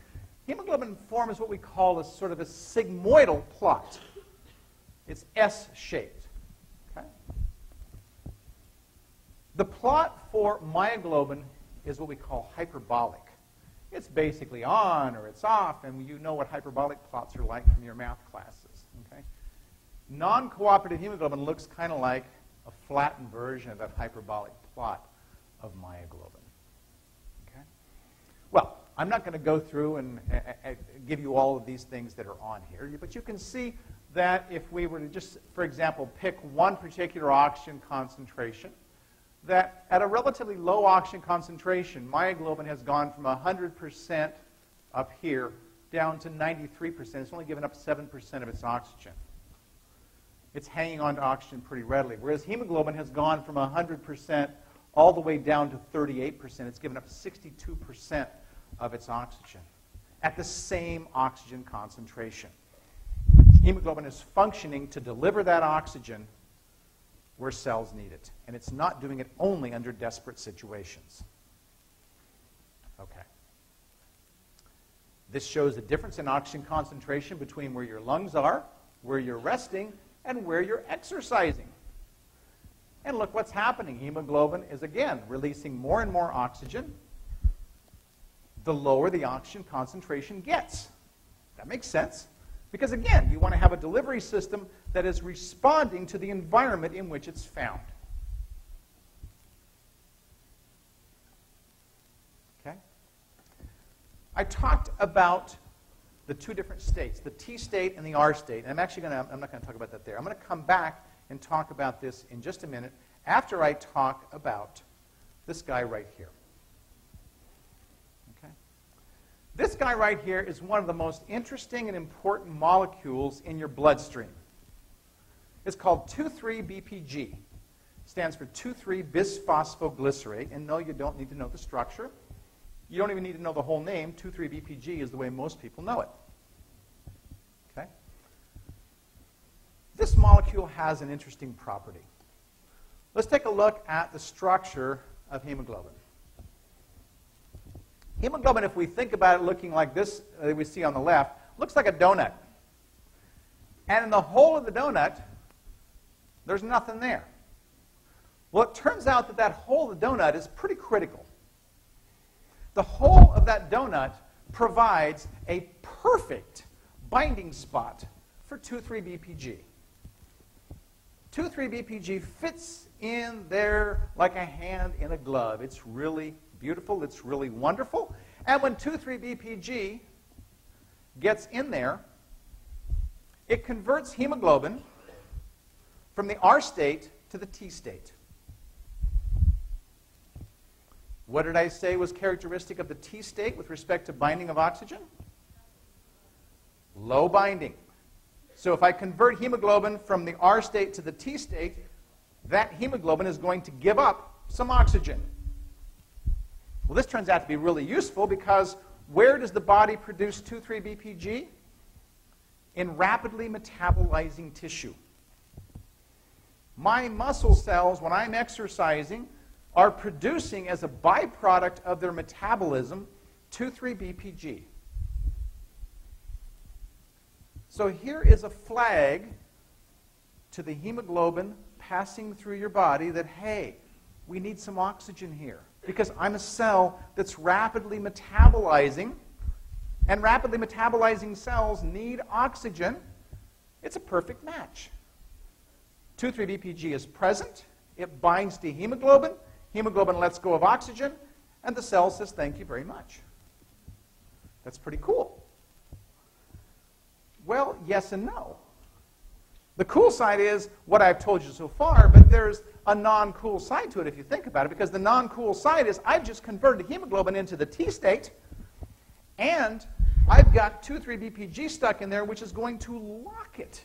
Hemoglobin forms what we call a sort of a sigmoidal plot. It's S-shaped. Okay? The plot for myoglobin is what we call hyperbolic. It's basically on or it's off, and you know what hyperbolic plots are like from your math classes. Okay? Non-cooperative hemoglobin looks kind of like a flattened version of that hyperbolic plot of myoglobin. Okay? Well, I'm not going to go through and uh, uh, give you all of these things that are on here, but you can see that if we were to just, for example, pick one particular oxygen concentration, that at a relatively low oxygen concentration, myoglobin has gone from 100% up here down to 93%. It's only given up 7% of its oxygen. It's hanging on to oxygen pretty readily. Whereas hemoglobin has gone from 100% all the way down to 38%. It's given up 62% of its oxygen at the same oxygen concentration. Hemoglobin is functioning to deliver that oxygen where cells need it. And it's not doing it only under desperate situations. Okay. This shows the difference in oxygen concentration between where your lungs are, where you're resting, and where you're exercising. And look what's happening. Hemoglobin is again releasing more and more oxygen the lower the oxygen concentration gets. That makes sense. Because again, you want to have a delivery system that is responding to the environment in which it's found. Okay? I talked about the two different states, the T state and the R state. And I'm actually going to, I'm not going to talk about that there. I'm going to come back and talk about this in just a minute after I talk about this guy right here. This guy right here is one of the most interesting and important molecules in your bloodstream. It's called 2,3-BPG. stands for 2,3-bisphosphoglycerate. And no, you don't need to know the structure. You don't even need to know the whole name. 2,3-BPG is the way most people know it. Okay? This molecule has an interesting property. Let's take a look at the structure of hemoglobin. Hemoglobin, if we think about it looking like this uh, that we see on the left, looks like a donut. And in the hole of the donut, there's nothing there. Well, it turns out that that hole of the donut is pretty critical. The hole of that donut provides a perfect binding spot for 2,3-BPG. 2,3-BPG fits in there like a hand in a glove. It's really beautiful, it's really wonderful. And when 2,3-BPG gets in there, it converts hemoglobin from the R state to the T state. What did I say was characteristic of the T state with respect to binding of oxygen? Low binding. So if I convert hemoglobin from the R state to the T state, that hemoglobin is going to give up some oxygen. Well, this turns out to be really useful because where does the body produce 2,3-BPG? In rapidly metabolizing tissue. My muscle cells, when I'm exercising, are producing as a byproduct of their metabolism 2,3-BPG. So here is a flag to the hemoglobin passing through your body that, hey, we need some oxygen here because I'm a cell that's rapidly metabolizing, and rapidly metabolizing cells need oxygen. It's a perfect match. 2,3-BPG is present. It binds to hemoglobin. Hemoglobin lets go of oxygen, and the cell says, thank you very much. That's pretty cool. Well, yes and no. The cool side is what I've told you so far, but there's a non cool side to it if you think about it, because the non cool side is I've just converted hemoglobin into the T state, and I've got 2 3 BPG stuck in there, which is going to lock it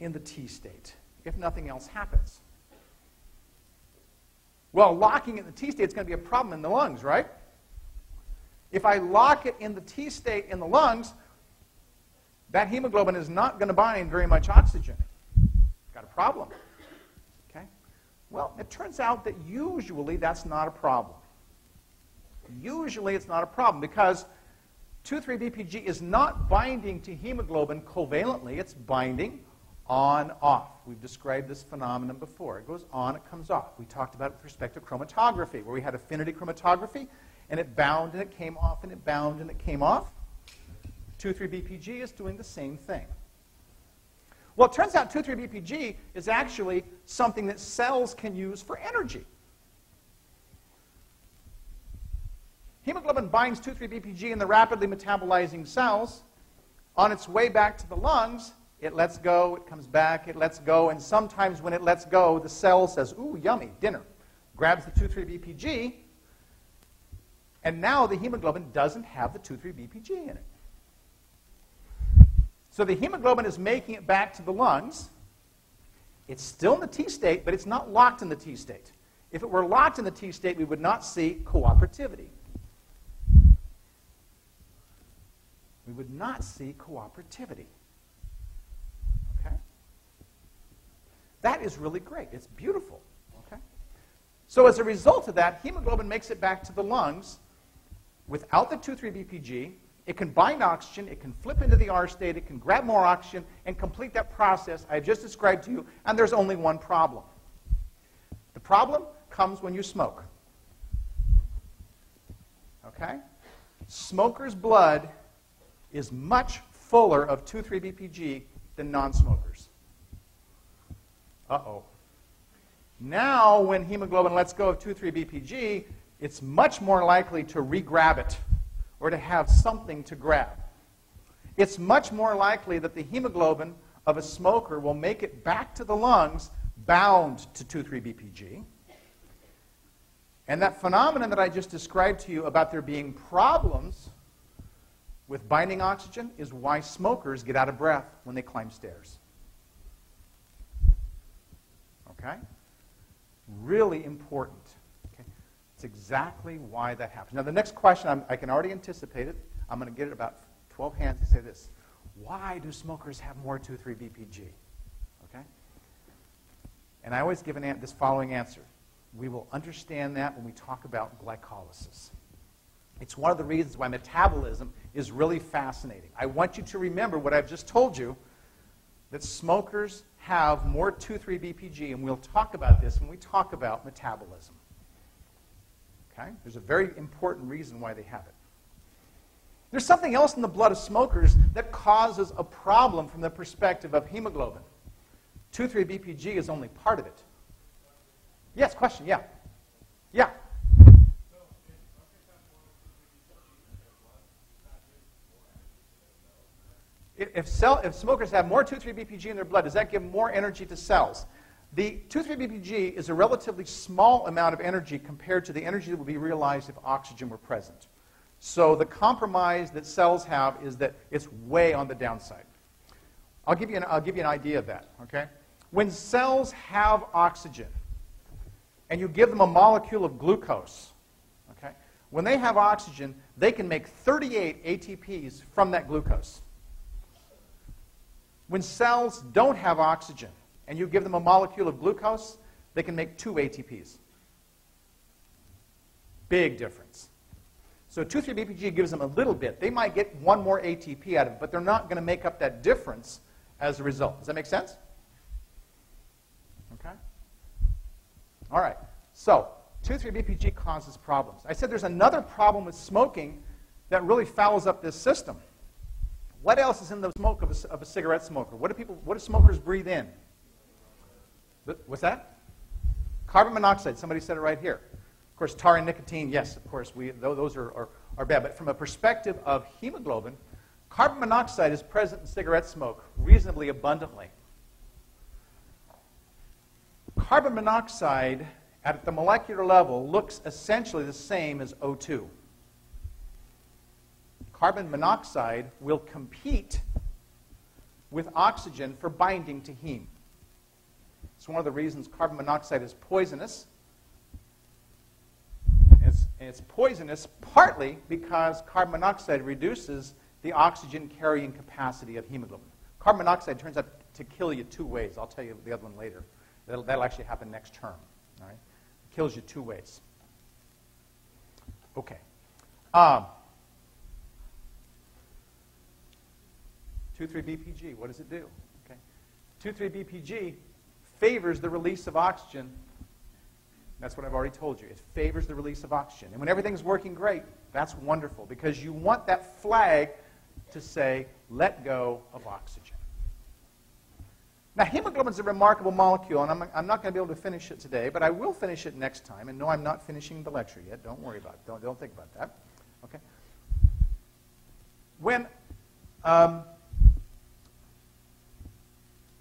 in the T state if nothing else happens. Well, locking it in the T state is going to be a problem in the lungs, right? If I lock it in the T state in the lungs, that hemoglobin is not going to bind very much oxygen. Got a problem. Okay? Well, it turns out that usually that's not a problem. Usually it's not a problem because 2,3-BPG is not binding to hemoglobin covalently. It's binding on off. We've described this phenomenon before. It goes on, it comes off. We talked about it with respect to chromatography, where we had affinity chromatography, and it bound and it came off, and it bound and it came off. 2,3-BPG is doing the same thing. Well, it turns out 2,3-BPG is actually something that cells can use for energy. Hemoglobin binds 2,3-BPG in the rapidly metabolizing cells. On its way back to the lungs, it lets go, it comes back, it lets go, and sometimes when it lets go, the cell says, ooh, yummy, dinner. Grabs the 2,3-BPG, and now the hemoglobin doesn't have the 2,3-BPG in it. So the hemoglobin is making it back to the lungs. It's still in the T state, but it's not locked in the T state. If it were locked in the T state, we would not see cooperativity. We would not see cooperativity. Okay? That is really great. It's beautiful. Okay? So as a result of that, hemoglobin makes it back to the lungs without the 2,3-BPG, it can bind oxygen, it can flip into the R state, it can grab more oxygen, and complete that process I've just described to you, and there's only one problem. The problem comes when you smoke. Okay? Smoker's blood is much fuller of 2,3-BPG than non-smokers. Uh-oh. Now, when hemoglobin lets go of 2,3-BPG, it's much more likely to re-grab it or to have something to grab. It's much more likely that the hemoglobin of a smoker will make it back to the lungs bound to 2,3-BPG. And that phenomenon that I just described to you about there being problems with binding oxygen is why smokers get out of breath when they climb stairs. Okay? Really important. That's exactly why that happens. Now, the next question, I'm, i can already anticipate it. I'm going to get it about 12 hands to say this. Why do smokers have more 2,3-BPG? Okay? And I always give an, this following answer. We will understand that when we talk about glycolysis. It's one of the reasons why metabolism is really fascinating. I want you to remember what I've just told you, that smokers have more 2,3-BPG, and we'll talk about this when we talk about metabolism. Okay? There's a very important reason why they have it. There's something else in the blood of smokers that causes a problem from the perspective of hemoglobin. 2,3-BPG is only part of it. Yes, question, yeah. Yeah. If, cell, if smokers have more 2,3-BPG in their blood, does that give more energy to cells? The 2,3-BPG is a relatively small amount of energy compared to the energy that would be realized if oxygen were present. So the compromise that cells have is that it's way on the downside. I'll give you an, I'll give you an idea of that, okay? When cells have oxygen and you give them a molecule of glucose, okay? When they have oxygen, they can make 38 ATPs from that glucose. When cells don't have oxygen, and you give them a molecule of glucose, they can make two ATPs. Big difference. So 2,3-BPG gives them a little bit. They might get one more ATP out of it, but they're not going to make up that difference as a result. Does that make sense? Okay? All right. So 2,3-BPG causes problems. I said there's another problem with smoking that really fouls up this system. What else is in the smoke of a, of a cigarette smoker? What do people? What do smokers breathe in? What's that? Carbon monoxide. Somebody said it right here. Of course, tar and nicotine. Yes, of course, we, those are, are, are bad. But from a perspective of hemoglobin, carbon monoxide is present in cigarette smoke reasonably abundantly. Carbon monoxide at the molecular level looks essentially the same as O2 carbon monoxide will compete with oxygen for binding to heme. It's one of the reasons carbon monoxide is poisonous. It's, it's poisonous partly because carbon monoxide reduces the oxygen carrying capacity of hemoglobin. Carbon monoxide turns out to kill you two ways. I'll tell you the other one later. That'll, that'll actually happen next term. All right? It kills you two ways. Okay. Um, 2,3-BPG, what does it do? Okay. 2,3-BPG favors the release of oxygen. That's what I've already told you. It favors the release of oxygen. And when everything's working great, that's wonderful because you want that flag to say, let go of oxygen. Now, hemoglobin is a remarkable molecule, and I'm, I'm not going to be able to finish it today, but I will finish it next time. And no, I'm not finishing the lecture yet. Don't worry about it. Don't, don't think about that. Okay? When um,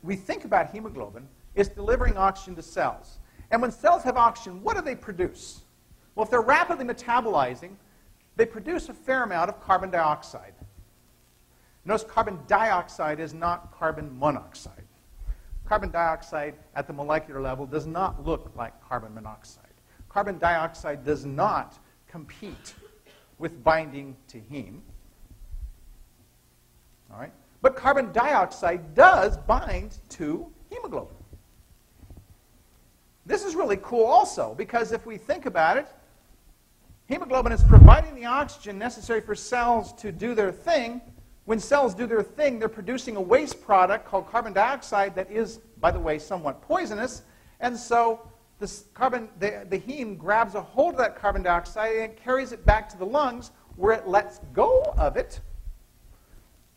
we think about hemoglobin, it's delivering oxygen to cells. And when cells have oxygen, what do they produce? Well, if they're rapidly metabolizing, they produce a fair amount of carbon dioxide. Notice carbon dioxide is not carbon monoxide. Carbon dioxide at the molecular level does not look like carbon monoxide. Carbon dioxide does not compete with binding to heme. All right? But carbon dioxide does bind to hemoglobin. This is really cool also, because if we think about it, hemoglobin is providing the oxygen necessary for cells to do their thing. When cells do their thing, they're producing a waste product called carbon dioxide that is, by the way, somewhat poisonous. And so this carbon, the, the heme grabs a hold of that carbon dioxide and carries it back to the lungs where it lets go of it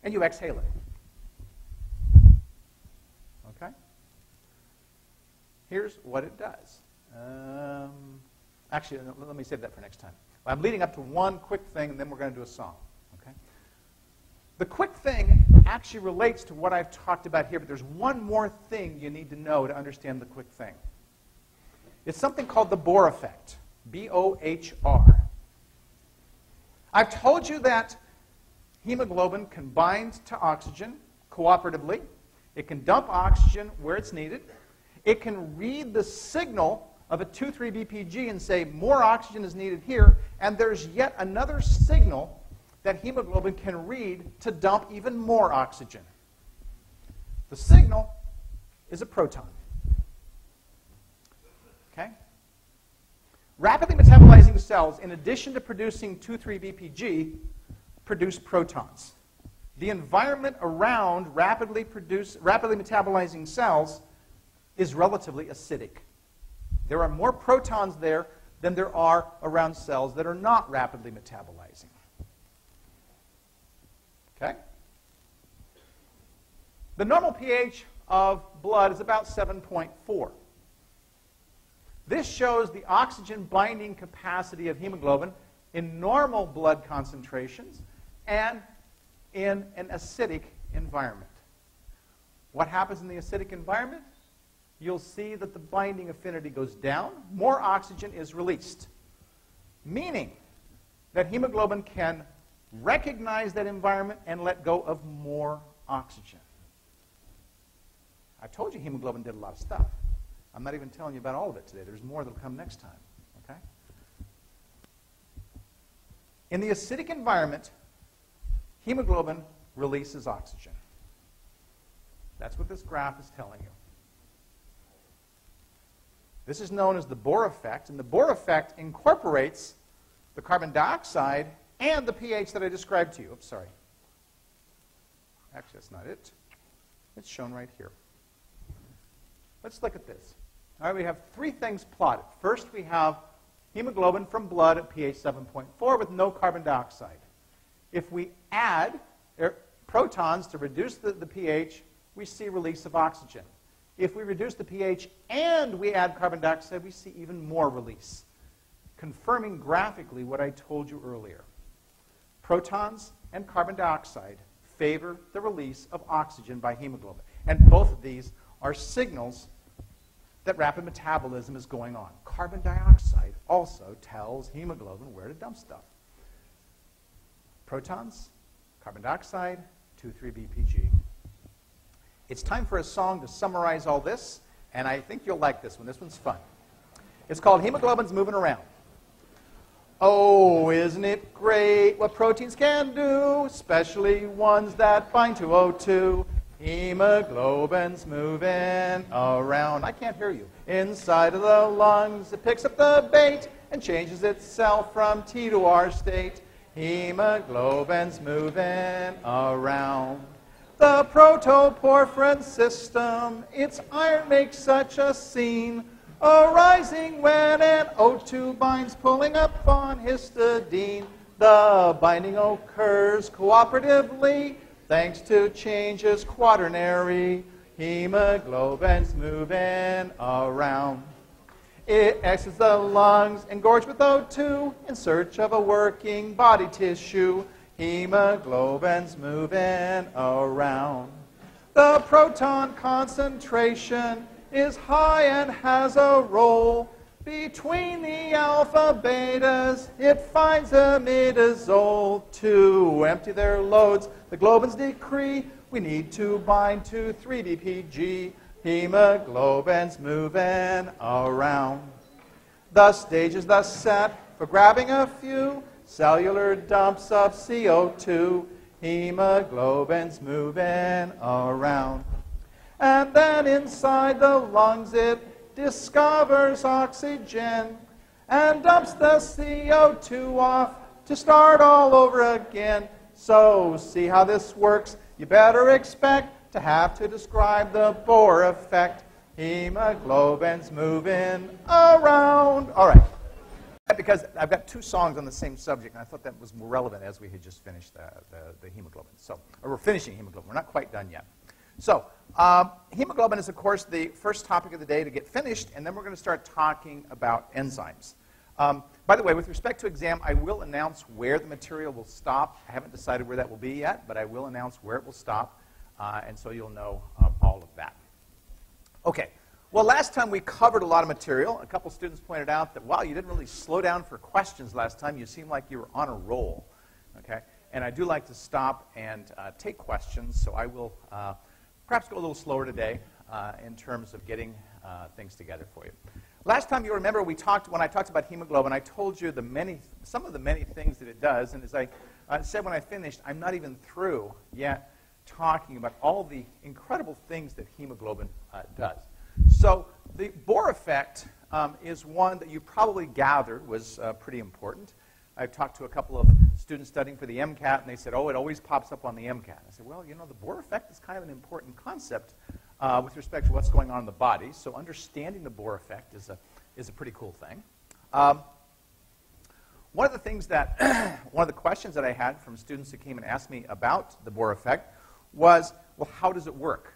and you exhale it. Okay? Here's what it does. Um, actually, let me save that for next time. I'm leading up to one quick thing, and then we're going to do a song. Okay? The quick thing actually relates to what I've talked about here, but there's one more thing you need to know to understand the quick thing. It's something called the Bohr effect. B O H R. I've told you that hemoglobin can bind to oxygen cooperatively. It can dump oxygen where it's needed. It can read the signal of a 2,3-BPG and say more oxygen is needed here. And there's yet another signal that hemoglobin can read to dump even more oxygen. The signal is a proton. Okay? Rapidly metabolizing cells, in addition to producing 2,3-BPG, produce protons. The environment around rapidly, produce, rapidly metabolizing cells is relatively acidic. There are more protons there than there are around cells that are not rapidly metabolizing. Okay? The normal pH of blood is about 7.4. This shows the oxygen binding capacity of hemoglobin in normal blood concentrations and in an acidic environment. What happens in the acidic environment? You'll see that the binding affinity goes down, more oxygen is released, meaning that hemoglobin can recognize that environment and let go of more oxygen. I told you hemoglobin did a lot of stuff. I'm not even telling you about all of it today. There's more that'll come next time. Okay? In the acidic environment, hemoglobin releases oxygen. That's what this graph is telling you. This is known as the Bohr effect, and the Bohr effect incorporates the carbon dioxide and the pH that I described to you. Oops, sorry. Actually, that's not it. It's shown right here. Let's look at this. All right, we have three things plotted. First, we have hemoglobin from blood at pH 7.4 with no carbon dioxide. If we add er, protons to reduce the, the pH, we see release of oxygen. If we reduce the pH and we add carbon dioxide, we see even more release, confirming graphically what I told you earlier. Protons and carbon dioxide favor the release of oxygen by hemoglobin. And both of these are signals that rapid metabolism is going on. Carbon dioxide also tells hemoglobin where to dump stuff. Protons, carbon dioxide, 2,3-BPG. It's time for a song to summarize all this, and I think you'll like this one. This one's fun. It's called Hemoglobin's Moving Around. Oh, isn't it great what proteins can do, especially ones that bind to O2? Hemoglobin's moving around. I can't hear you. Inside of the lungs, it picks up the bait and changes itself from T to R state. Hemoglobin's moving around. The protoporphyrin system, its iron makes such a scene, arising when an O2 binds, pulling up on histidine. The binding occurs cooperatively thanks to changes quaternary. Hemoglobin's moving around. It exits the lungs, engorged with O2, in search of a working body tissue. Hemoglobin's moving around. The proton concentration is high and has a role. Between the alpha betas, it finds imidazole to empty their loads. The globins decree we need to bind to 3-DPG. Hemoglobin's moving around. The stage is thus set for grabbing a few cellular dumps of CO2. Hemoglobin's moving around. And then inside the lungs it discovers oxygen and dumps the CO2 off to start all over again. So, see how this works? You better expect to have to describe the Bohr effect. Hemoglobin's moving around. All right. Because I've got two songs on the same subject, and I thought that was more relevant as we had just finished the, the, the hemoglobin. So, we're finishing hemoglobin. We're not quite done yet. So, um, hemoglobin is, of course, the first topic of the day to get finished, and then we're going to start talking about enzymes. Um, by the way, with respect to exam, I will announce where the material will stop. I haven't decided where that will be yet, but I will announce where it will stop. Uh, and so you'll know uh, all of that. Okay. Well, last time we covered a lot of material. A couple students pointed out that, wow, you didn't really slow down for questions last time. You seemed like you were on a roll. Okay? And I do like to stop and uh, take questions, so I will uh, perhaps go a little slower today uh, in terms of getting uh, things together for you. Last time you remember we talked when I talked about hemoglobin, I told you the many, some of the many things that it does, and as I said when I finished, I'm not even through yet talking about all the incredible things that hemoglobin uh, does. So the Bohr effect um, is one that you probably gathered was uh, pretty important. I've talked to a couple of students studying for the MCAT, and they said, oh, it always pops up on the MCAT. I said, well, you know, the Bohr effect is kind of an important concept uh, with respect to what's going on in the body. So understanding the Bohr effect is a, is a pretty cool thing. Um, one of the things that, one of the questions that I had from students who came and asked me about the Bohr effect was, well, how does it work?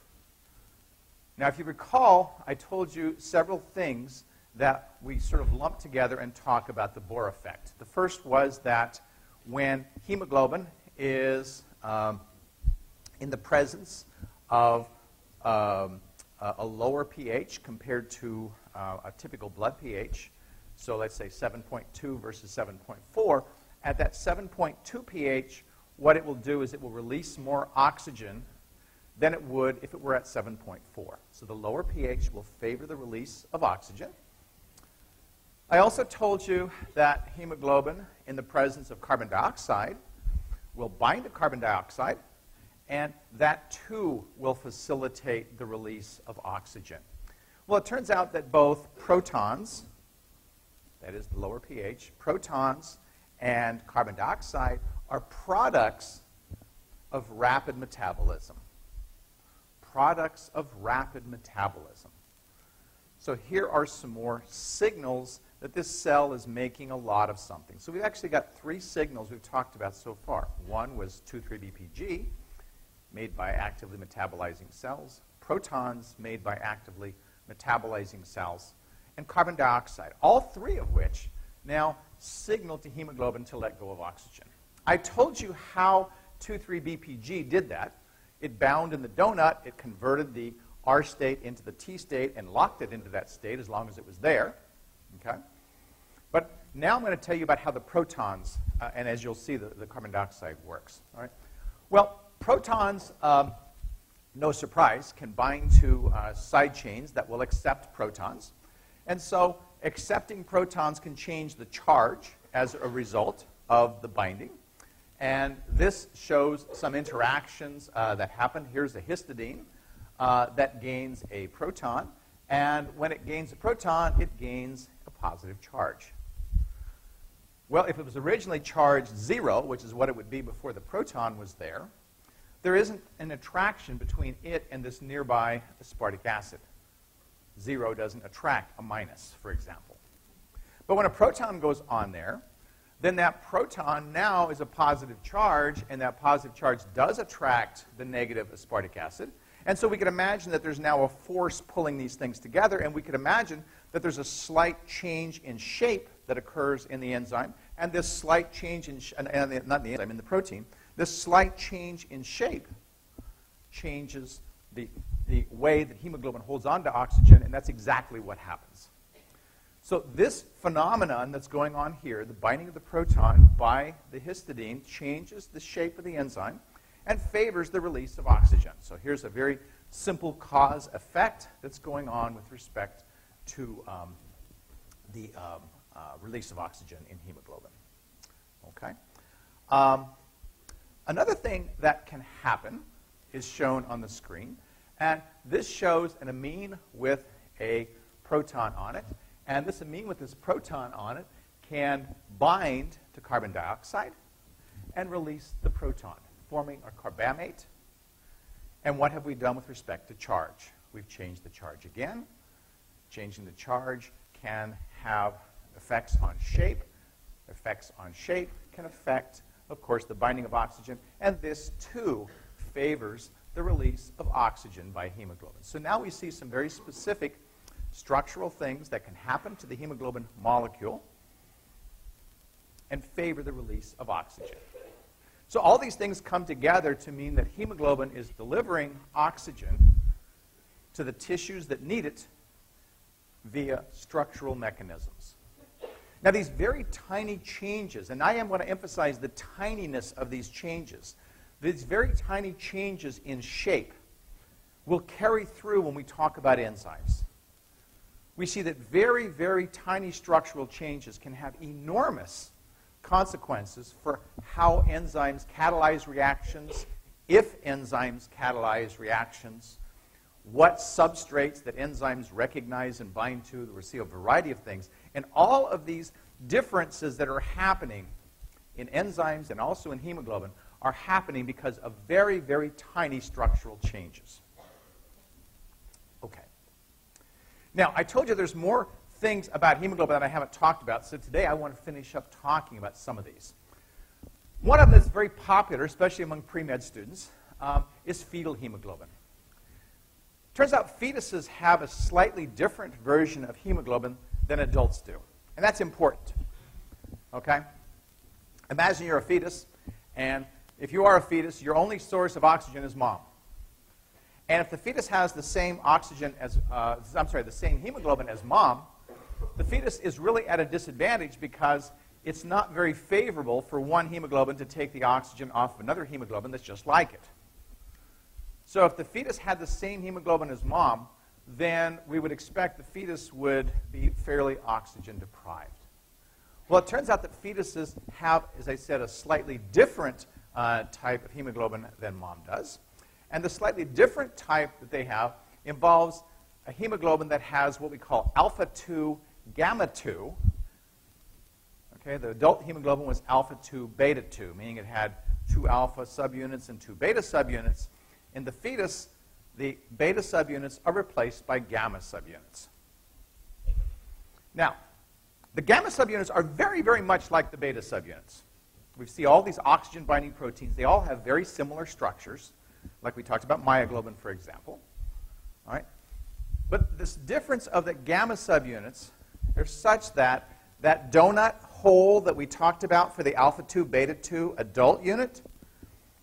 Now, if you recall, I told you several things that we sort of lump together and talk about the Bohr effect. The first was that when hemoglobin is um, in the presence of um, a lower pH compared to uh, a typical blood pH, so let's say 7.2 versus 7.4, at that 7.2 pH, what it will do is it will release more oxygen than it would if it were at 7.4. So the lower pH will favor the release of oxygen. I also told you that hemoglobin in the presence of carbon dioxide will bind to carbon dioxide, and that too will facilitate the release of oxygen. Well, it turns out that both protons, that is the lower pH, protons and carbon dioxide are products of rapid metabolism. Products of rapid metabolism. So here are some more signals that this cell is making a lot of something. So we've actually got three signals we've talked about so far. One was 2,3-BPG, made by actively metabolizing cells, protons made by actively metabolizing cells, and carbon dioxide, all three of which now signal to hemoglobin to let go of oxygen. I told you how 2,3-BPG did that. It bound in the donut, it converted the R state into the T state and locked it into that state as long as it was there. Okay? But now I'm going to tell you about how the protons, uh, and as you'll see, the, the, carbon dioxide works. All right? Well, protons, um, no surprise, can bind to uh, side chains that will accept protons. And so accepting protons can change the charge as a result of the binding. And this shows some interactions uh, that happen. Here's a histidine uh, that gains a proton. And when it gains a proton, it gains a positive charge. Well, if it was originally charged zero, which is what it would be before the proton was there, there isn't an attraction between it and this nearby aspartic acid. Zero doesn't attract a minus, for example. But when a proton goes on there, then that proton now is a positive charge, and that positive charge does attract the negative aspartic acid. And so we can imagine that there's now a force pulling these things together, and we could imagine that there's a slight change in shape that occurs in the enzyme, and this slight change in, sh- not in the enzyme, in the protein, this slight change in shape changes the, the way that hemoglobin holds on to oxygen, and that's exactly what happens. So this phenomenon that's going on here, the binding of the proton by the histidine, changes the shape of the enzyme and favors the release of oxygen. So here's a very simple cause effect that's going on with respect to um, the um, uh, release of oxygen in hemoglobin. Okay? Um, another thing that can happen is shown on the screen. And this shows an amine with a proton on it. And this amine with this proton on it can bind to carbon dioxide and release the proton, forming a carbamate. And what have we done with respect to charge? We've changed the charge again. Changing the charge can have effects on shape. Effects on shape can affect, of course, the binding of oxygen. And this, too, favors the release of oxygen by hemoglobin. So now we see some very specific structural things that can happen to the hemoglobin molecule and favor the release of oxygen. So all these things come together to mean that hemoglobin is delivering oxygen to the tissues that need it via structural mechanisms. Now, these very tiny changes, and I am going to emphasize the tininess of these changes, these very tiny changes in shape will carry through when we talk about enzymes we see that very, very tiny structural changes can have enormous consequences for how enzymes catalyze reactions, if enzymes catalyze reactions, what substrates that enzymes recognize and bind to. We see a variety of things. And all of these differences that are happening in enzymes and also in hemoglobin are happening because of very, very tiny structural changes. Now, I told you there's more things about hemoglobin that I haven't talked about, so today I want to finish up talking about some of these. One of them that's very popular, especially among pre-med students, um, is fetal hemoglobin. Turns out fetuses have a slightly different version of hemoglobin than adults do, and that's important. Okay? Imagine you're a fetus, and if you are a fetus, your only source of oxygen is mom. And if the fetus has the same oxygen as, uh, I'm sorry, the same hemoglobin as mom, the fetus is really at a disadvantage because it's not very favorable for one hemoglobin to take the oxygen off of another hemoglobin that's just like it. So if the fetus had the same hemoglobin as mom, then we would expect the fetus would be fairly oxygen deprived. Well, it turns out that fetuses have, as I said, a slightly different uh, type of hemoglobin than mom does. And the slightly different type that they have involves a hemoglobin that has what we call alpha 2 gamma 2. Okay, the adult hemoglobin was alpha 2 beta 2, meaning it had two alpha subunits and two beta subunits. In the fetus, the beta subunits are replaced by gamma subunits. Now, the gamma subunits are very, very much like the beta subunits. We see all these oxygen binding proteins. They all have very similar structures, like we talked about myoglobin, for example. All right? But this difference of the gamma subunits are such that that donut hole that we talked about for the alpha 2 beta 2 adult unit,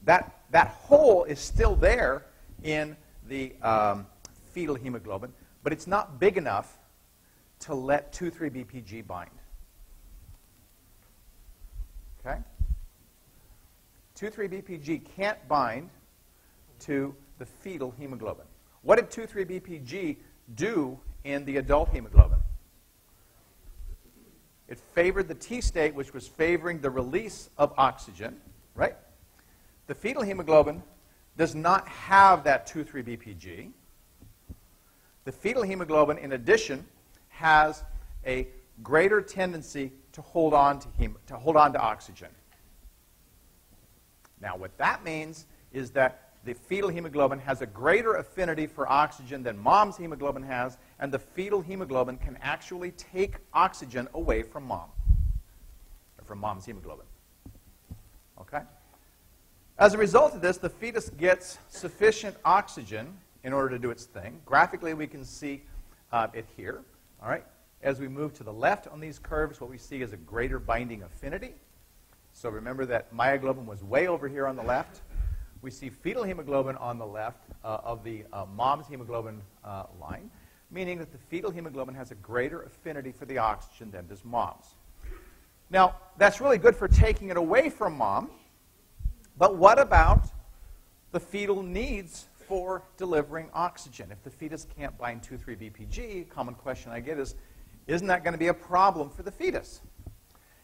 that, that hole is still there in the um, fetal hemoglobin, but it's not big enough to let 2,3-BPG bind. Okay? 2,3-BPG can't bind to the fetal hemoglobin. What did 2,3-BPG do in the adult hemoglobin? It favored the T state, which was favoring the release of oxygen, right? The fetal hemoglobin does not have that 2,3-BPG. The fetal hemoglobin, in addition, has a greater tendency to hold on to, to, hold on to oxygen. Now, what that means is that the fetal hemoglobin has a greater affinity for oxygen than mom's hemoglobin has, and the fetal hemoglobin can actually take oxygen away from mom, or from mom's hemoglobin. Okay? As a result of this, the fetus gets sufficient oxygen in order to do its thing. Graphically, we can see uh, it here. All right? As we move to the left on these curves, what we see is a greater binding affinity. So remember that myoglobin was way over here on the left. We see fetal hemoglobin on the left uh, of the uh, mom's hemoglobin uh, line, meaning that the fetal hemoglobin has a greater affinity for the oxygen than does mom's. Now, that's really good for taking it away from mom, but what about the fetal needs for delivering oxygen? If the fetus can't bind 2,3-BPG, a common question I get is, isn't that going to be a problem for the fetus?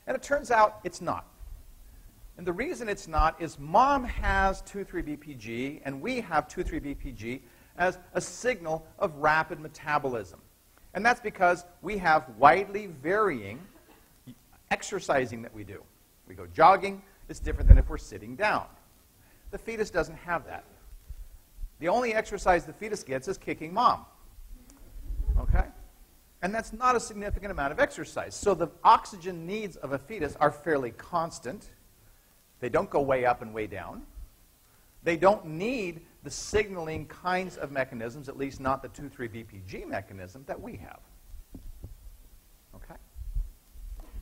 And it turns out it's not. And the reason it's not is mom has 2,3-BPG and we have 2,3-BPG as a signal of rapid metabolism. And that's because we have widely varying exercising that we do. We go jogging, it's different than if we're sitting down. The fetus doesn't have that. The only exercise the fetus gets is kicking mom. Okay? And that's not a significant amount of exercise. So the oxygen needs of a fetus are fairly constant. They don't go way up and way down. They don't need the signaling kinds of mechanisms, at least not the 2,3-BPG mechanism that we have. Okay?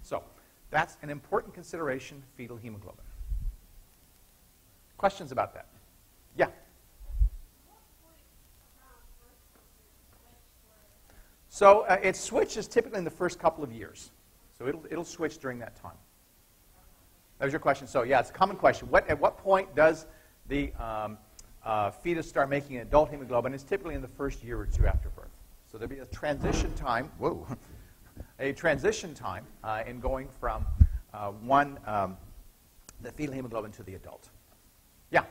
So, that's an important consideration, fetal hemoglobin. Questions about that? Yeah. So uh, it switches typically in the first couple of years. So it'll, it'll switch during that time. That was your question. So yeah, it's a common question. What, at what point does the um, uh, fetus start making adult hemoglobin? It's typically in the first year or two after birth. So there'll be a transition time. Whoa, a transition time uh, in going from uh, one um, the fetal hemoglobin to the adult. Yeah.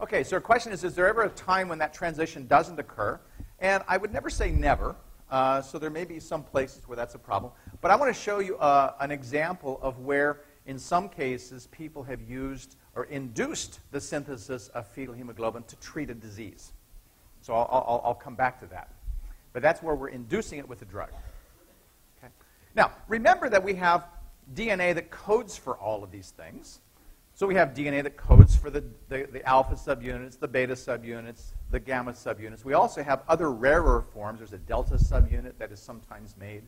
Okay, so our question is, is there ever a time when that transition doesn't occur? And I would never say never. Uh, so there may be some places where that's a problem. But I want to show you uh, an example of where, in some cases, people have used or induced the synthesis of fetal hemoglobin to treat a disease. So I'll, I'll, I'll come back to that. But that's where we're inducing it with a drug. Okay? Now, remember that we have DNA that codes for all of these things. So we have DNA that codes for the, the, the, alpha subunits, the beta subunits, the gamma subunits. We also have other rarer forms. There's a delta subunit that is sometimes made,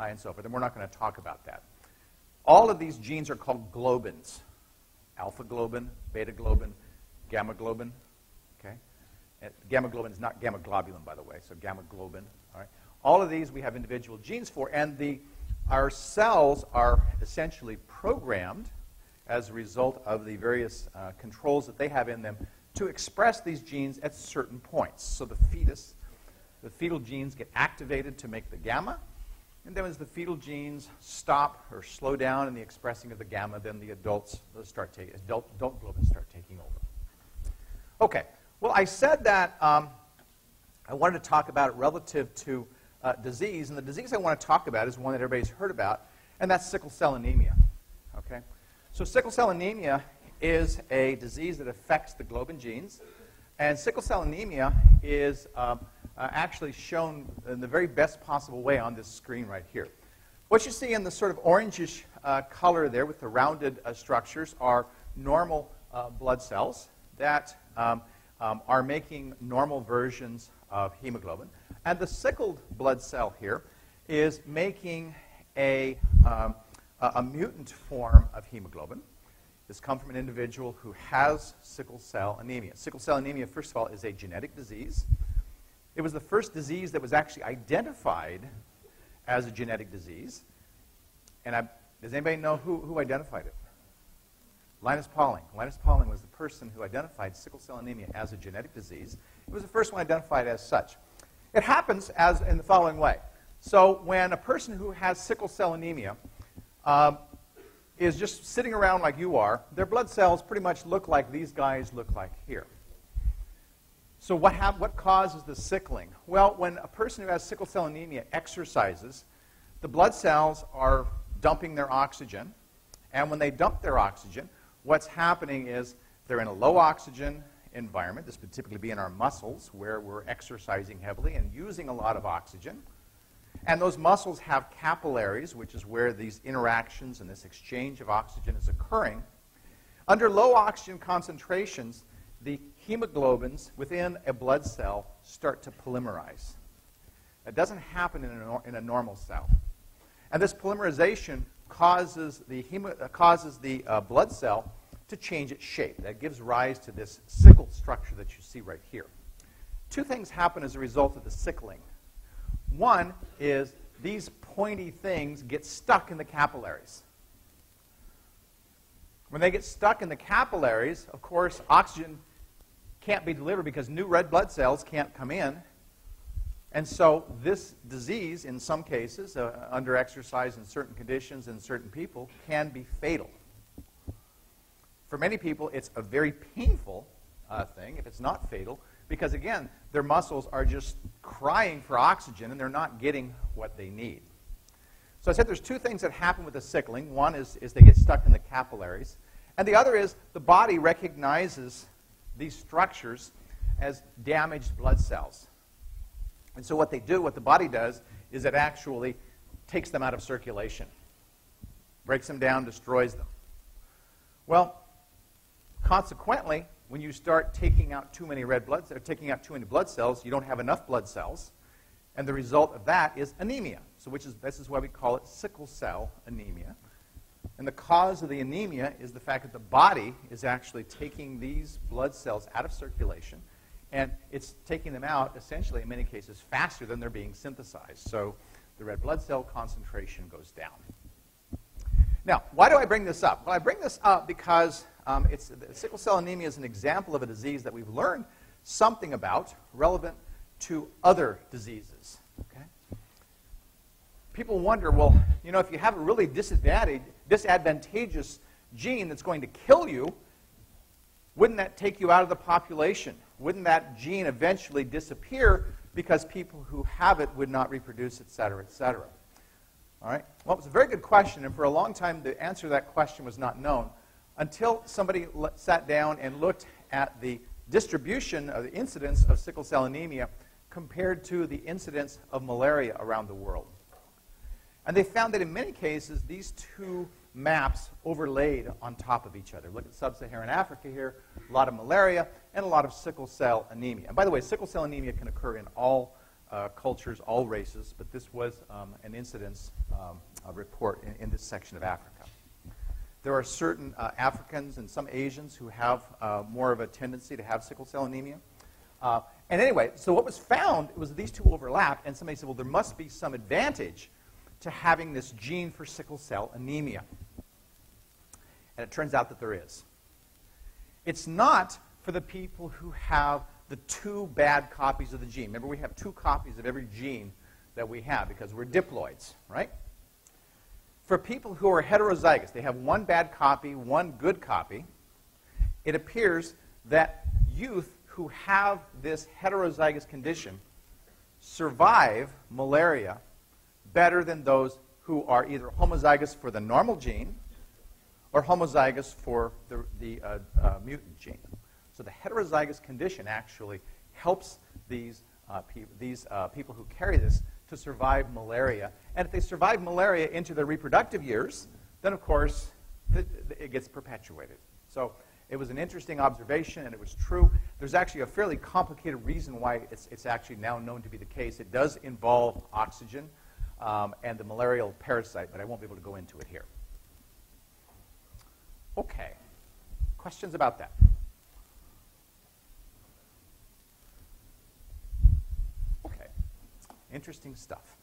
uh, and so forth. And we're not going to talk about that. All of these genes are called globins alpha globin, beta globin, gamma globin. Okay? And gamma globin is not gamma globulin, by the way, so gamma globin. All, right? all of these we have individual genes for, and the, our cells are essentially programmed as a result of the various uh, controls that they have in them to express these genes at certain points. So the fetus, the fetal genes get activated to make the gamma, and then as the fetal genes stop or slow down in the expressing of the gamma, then the adults start taking, adult, adult globins start taking over. Okay, well, I said that um, I wanted to talk about it relative to uh, disease. And the disease I want to talk about is one that everybody's heard about, and that's sickle cell anemia. Okay? So, sickle cell anemia is a disease that affects the globin genes. And sickle cell anemia is um, uh, actually shown in the very best possible way on this screen right here. What you see in the sort of orangish uh, color there with the rounded uh, structures are normal uh, blood cells that um, um, are making normal versions of hemoglobin. And the sickled blood cell here is making a, um, a, a mutant form of hemoglobin. This comes from an individual who has sickle cell anemia. Sickle cell anemia, first of all, is a genetic disease. It was the first disease that was actually identified as a genetic disease. And I, does anybody know who, who identified it? Linus Pauling. Linus Pauling was the person who identified sickle cell anemia as a genetic disease. It was the first one identified as such. It happens as in the following way. So when a person who has sickle cell anemia um, is just sitting around like you are, their blood cells pretty much look like these guys look like here. So what, what causes the sickling? Well, when a person who has sickle cell anemia exercises, the blood cells are dumping their oxygen. And when they dump their oxygen, what's happening is they're in a low oxygen environment. This would typically be in our muscles where we're exercising heavily and using a lot of oxygen. And those muscles have capillaries, which is where these interactions and this exchange of oxygen is occurring. Under low oxygen concentrations, the hemoglobins within a blood cell start to polymerize. That doesn't happen in a, in a normal cell. And this polymerization causes the, hemo, uh, causes the uh, blood cell to change its shape. That gives rise to this sickle structure that you see right here. Two things happen as a result of the sickling. One is these pointy things get stuck in the capillaries. When they get stuck in the capillaries, of course, oxygen can't be delivered because new red blood cells can't come in. And so, this disease, in some cases, uh, under exercise in certain conditions in certain people, can be fatal. For many people, it's a very painful uh, thing if it's not fatal, because again, their muscles are just crying for oxygen and they're not getting what they need. So I said there's two things that happen with the sickling. One is, is they get stuck in the capillaries, and the other is the body recognizes these structures as damaged blood cells. And so what they do, what the body does, is it actually takes them out of circulation, breaks them down, destroys them. Well, consequently, when you start taking out too many red blood cells, taking out too many blood cells, you don't have enough blood cells, and the result of that is anemia. So, which is this is why we call it sickle cell anemia. And the cause of the anemia is the fact that the body is actually taking these blood cells out of circulation, and it's taking them out essentially in many cases faster than they're being synthesized. So, the red blood cell concentration goes down. Now, why do I bring this up? Well, I bring this up because um, it's, sickle cell anemia is an example of a disease that we've learned something about relevant to other diseases. Okay? People wonder, well, you know, if you have a really disadvantageous gene that's going to kill you, wouldn't that take you out of the population? Wouldn't that gene eventually disappear because people who have it would not reproduce, et cetera, et cetera? All right? Well, it was a very good question, and for a long time the answer to that question was not known until somebody sat down and looked at the distribution of the incidence of sickle cell anemia compared to the incidence of malaria around the world. And they found that in many cases, these two maps overlaid on top of each other. Look at sub Saharan Africa here, a lot of malaria, and a lot of sickle cell anemia. And by the way, sickle cell anemia can occur in all uh, cultures, all races, but this was um, an incidence um, report in, in this section of Africa. There are certain uh, Africans and some Asians who have uh, more of a tendency to have sickle cell anemia. Uh, and anyway, so what was found was these two overlap, and somebody said, well, there must be some advantage to having this gene for sickle cell anemia. And it turns out that there is. It's not for the people who have the two bad copies of the gene. Remember, we have two copies of every gene that we have because we're diploids, right? For people who are heterozygous, they have one bad copy, one good copy, it appears that youth who have this heterozygous condition survive malaria better than those who are either homozygous for the normal gene or homozygous for the, the uh, uh, mutant gene. So the heterozygous condition actually helps these, uh, pe- these uh, people who carry this to survive malaria. And if they survive malaria into their reproductive years, then of course it gets perpetuated. So it was an interesting observation, and it was true. There's actually a fairly complicated reason why it's, it's actually now known to be the case. It does involve oxygen um, and the malarial parasite, but I won't be able to go into it here. Okay. Questions about that? Okay. Interesting stuff.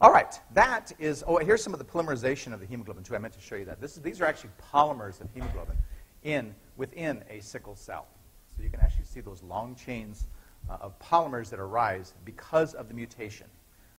All right, that is, oh, here's some of the polymerization of the hemoglobin, too. I meant to show you that. This is, these are actually polymers of hemoglobin in, within a sickle cell. So you can actually see those long chains uh, of polymers that arise because of the mutation.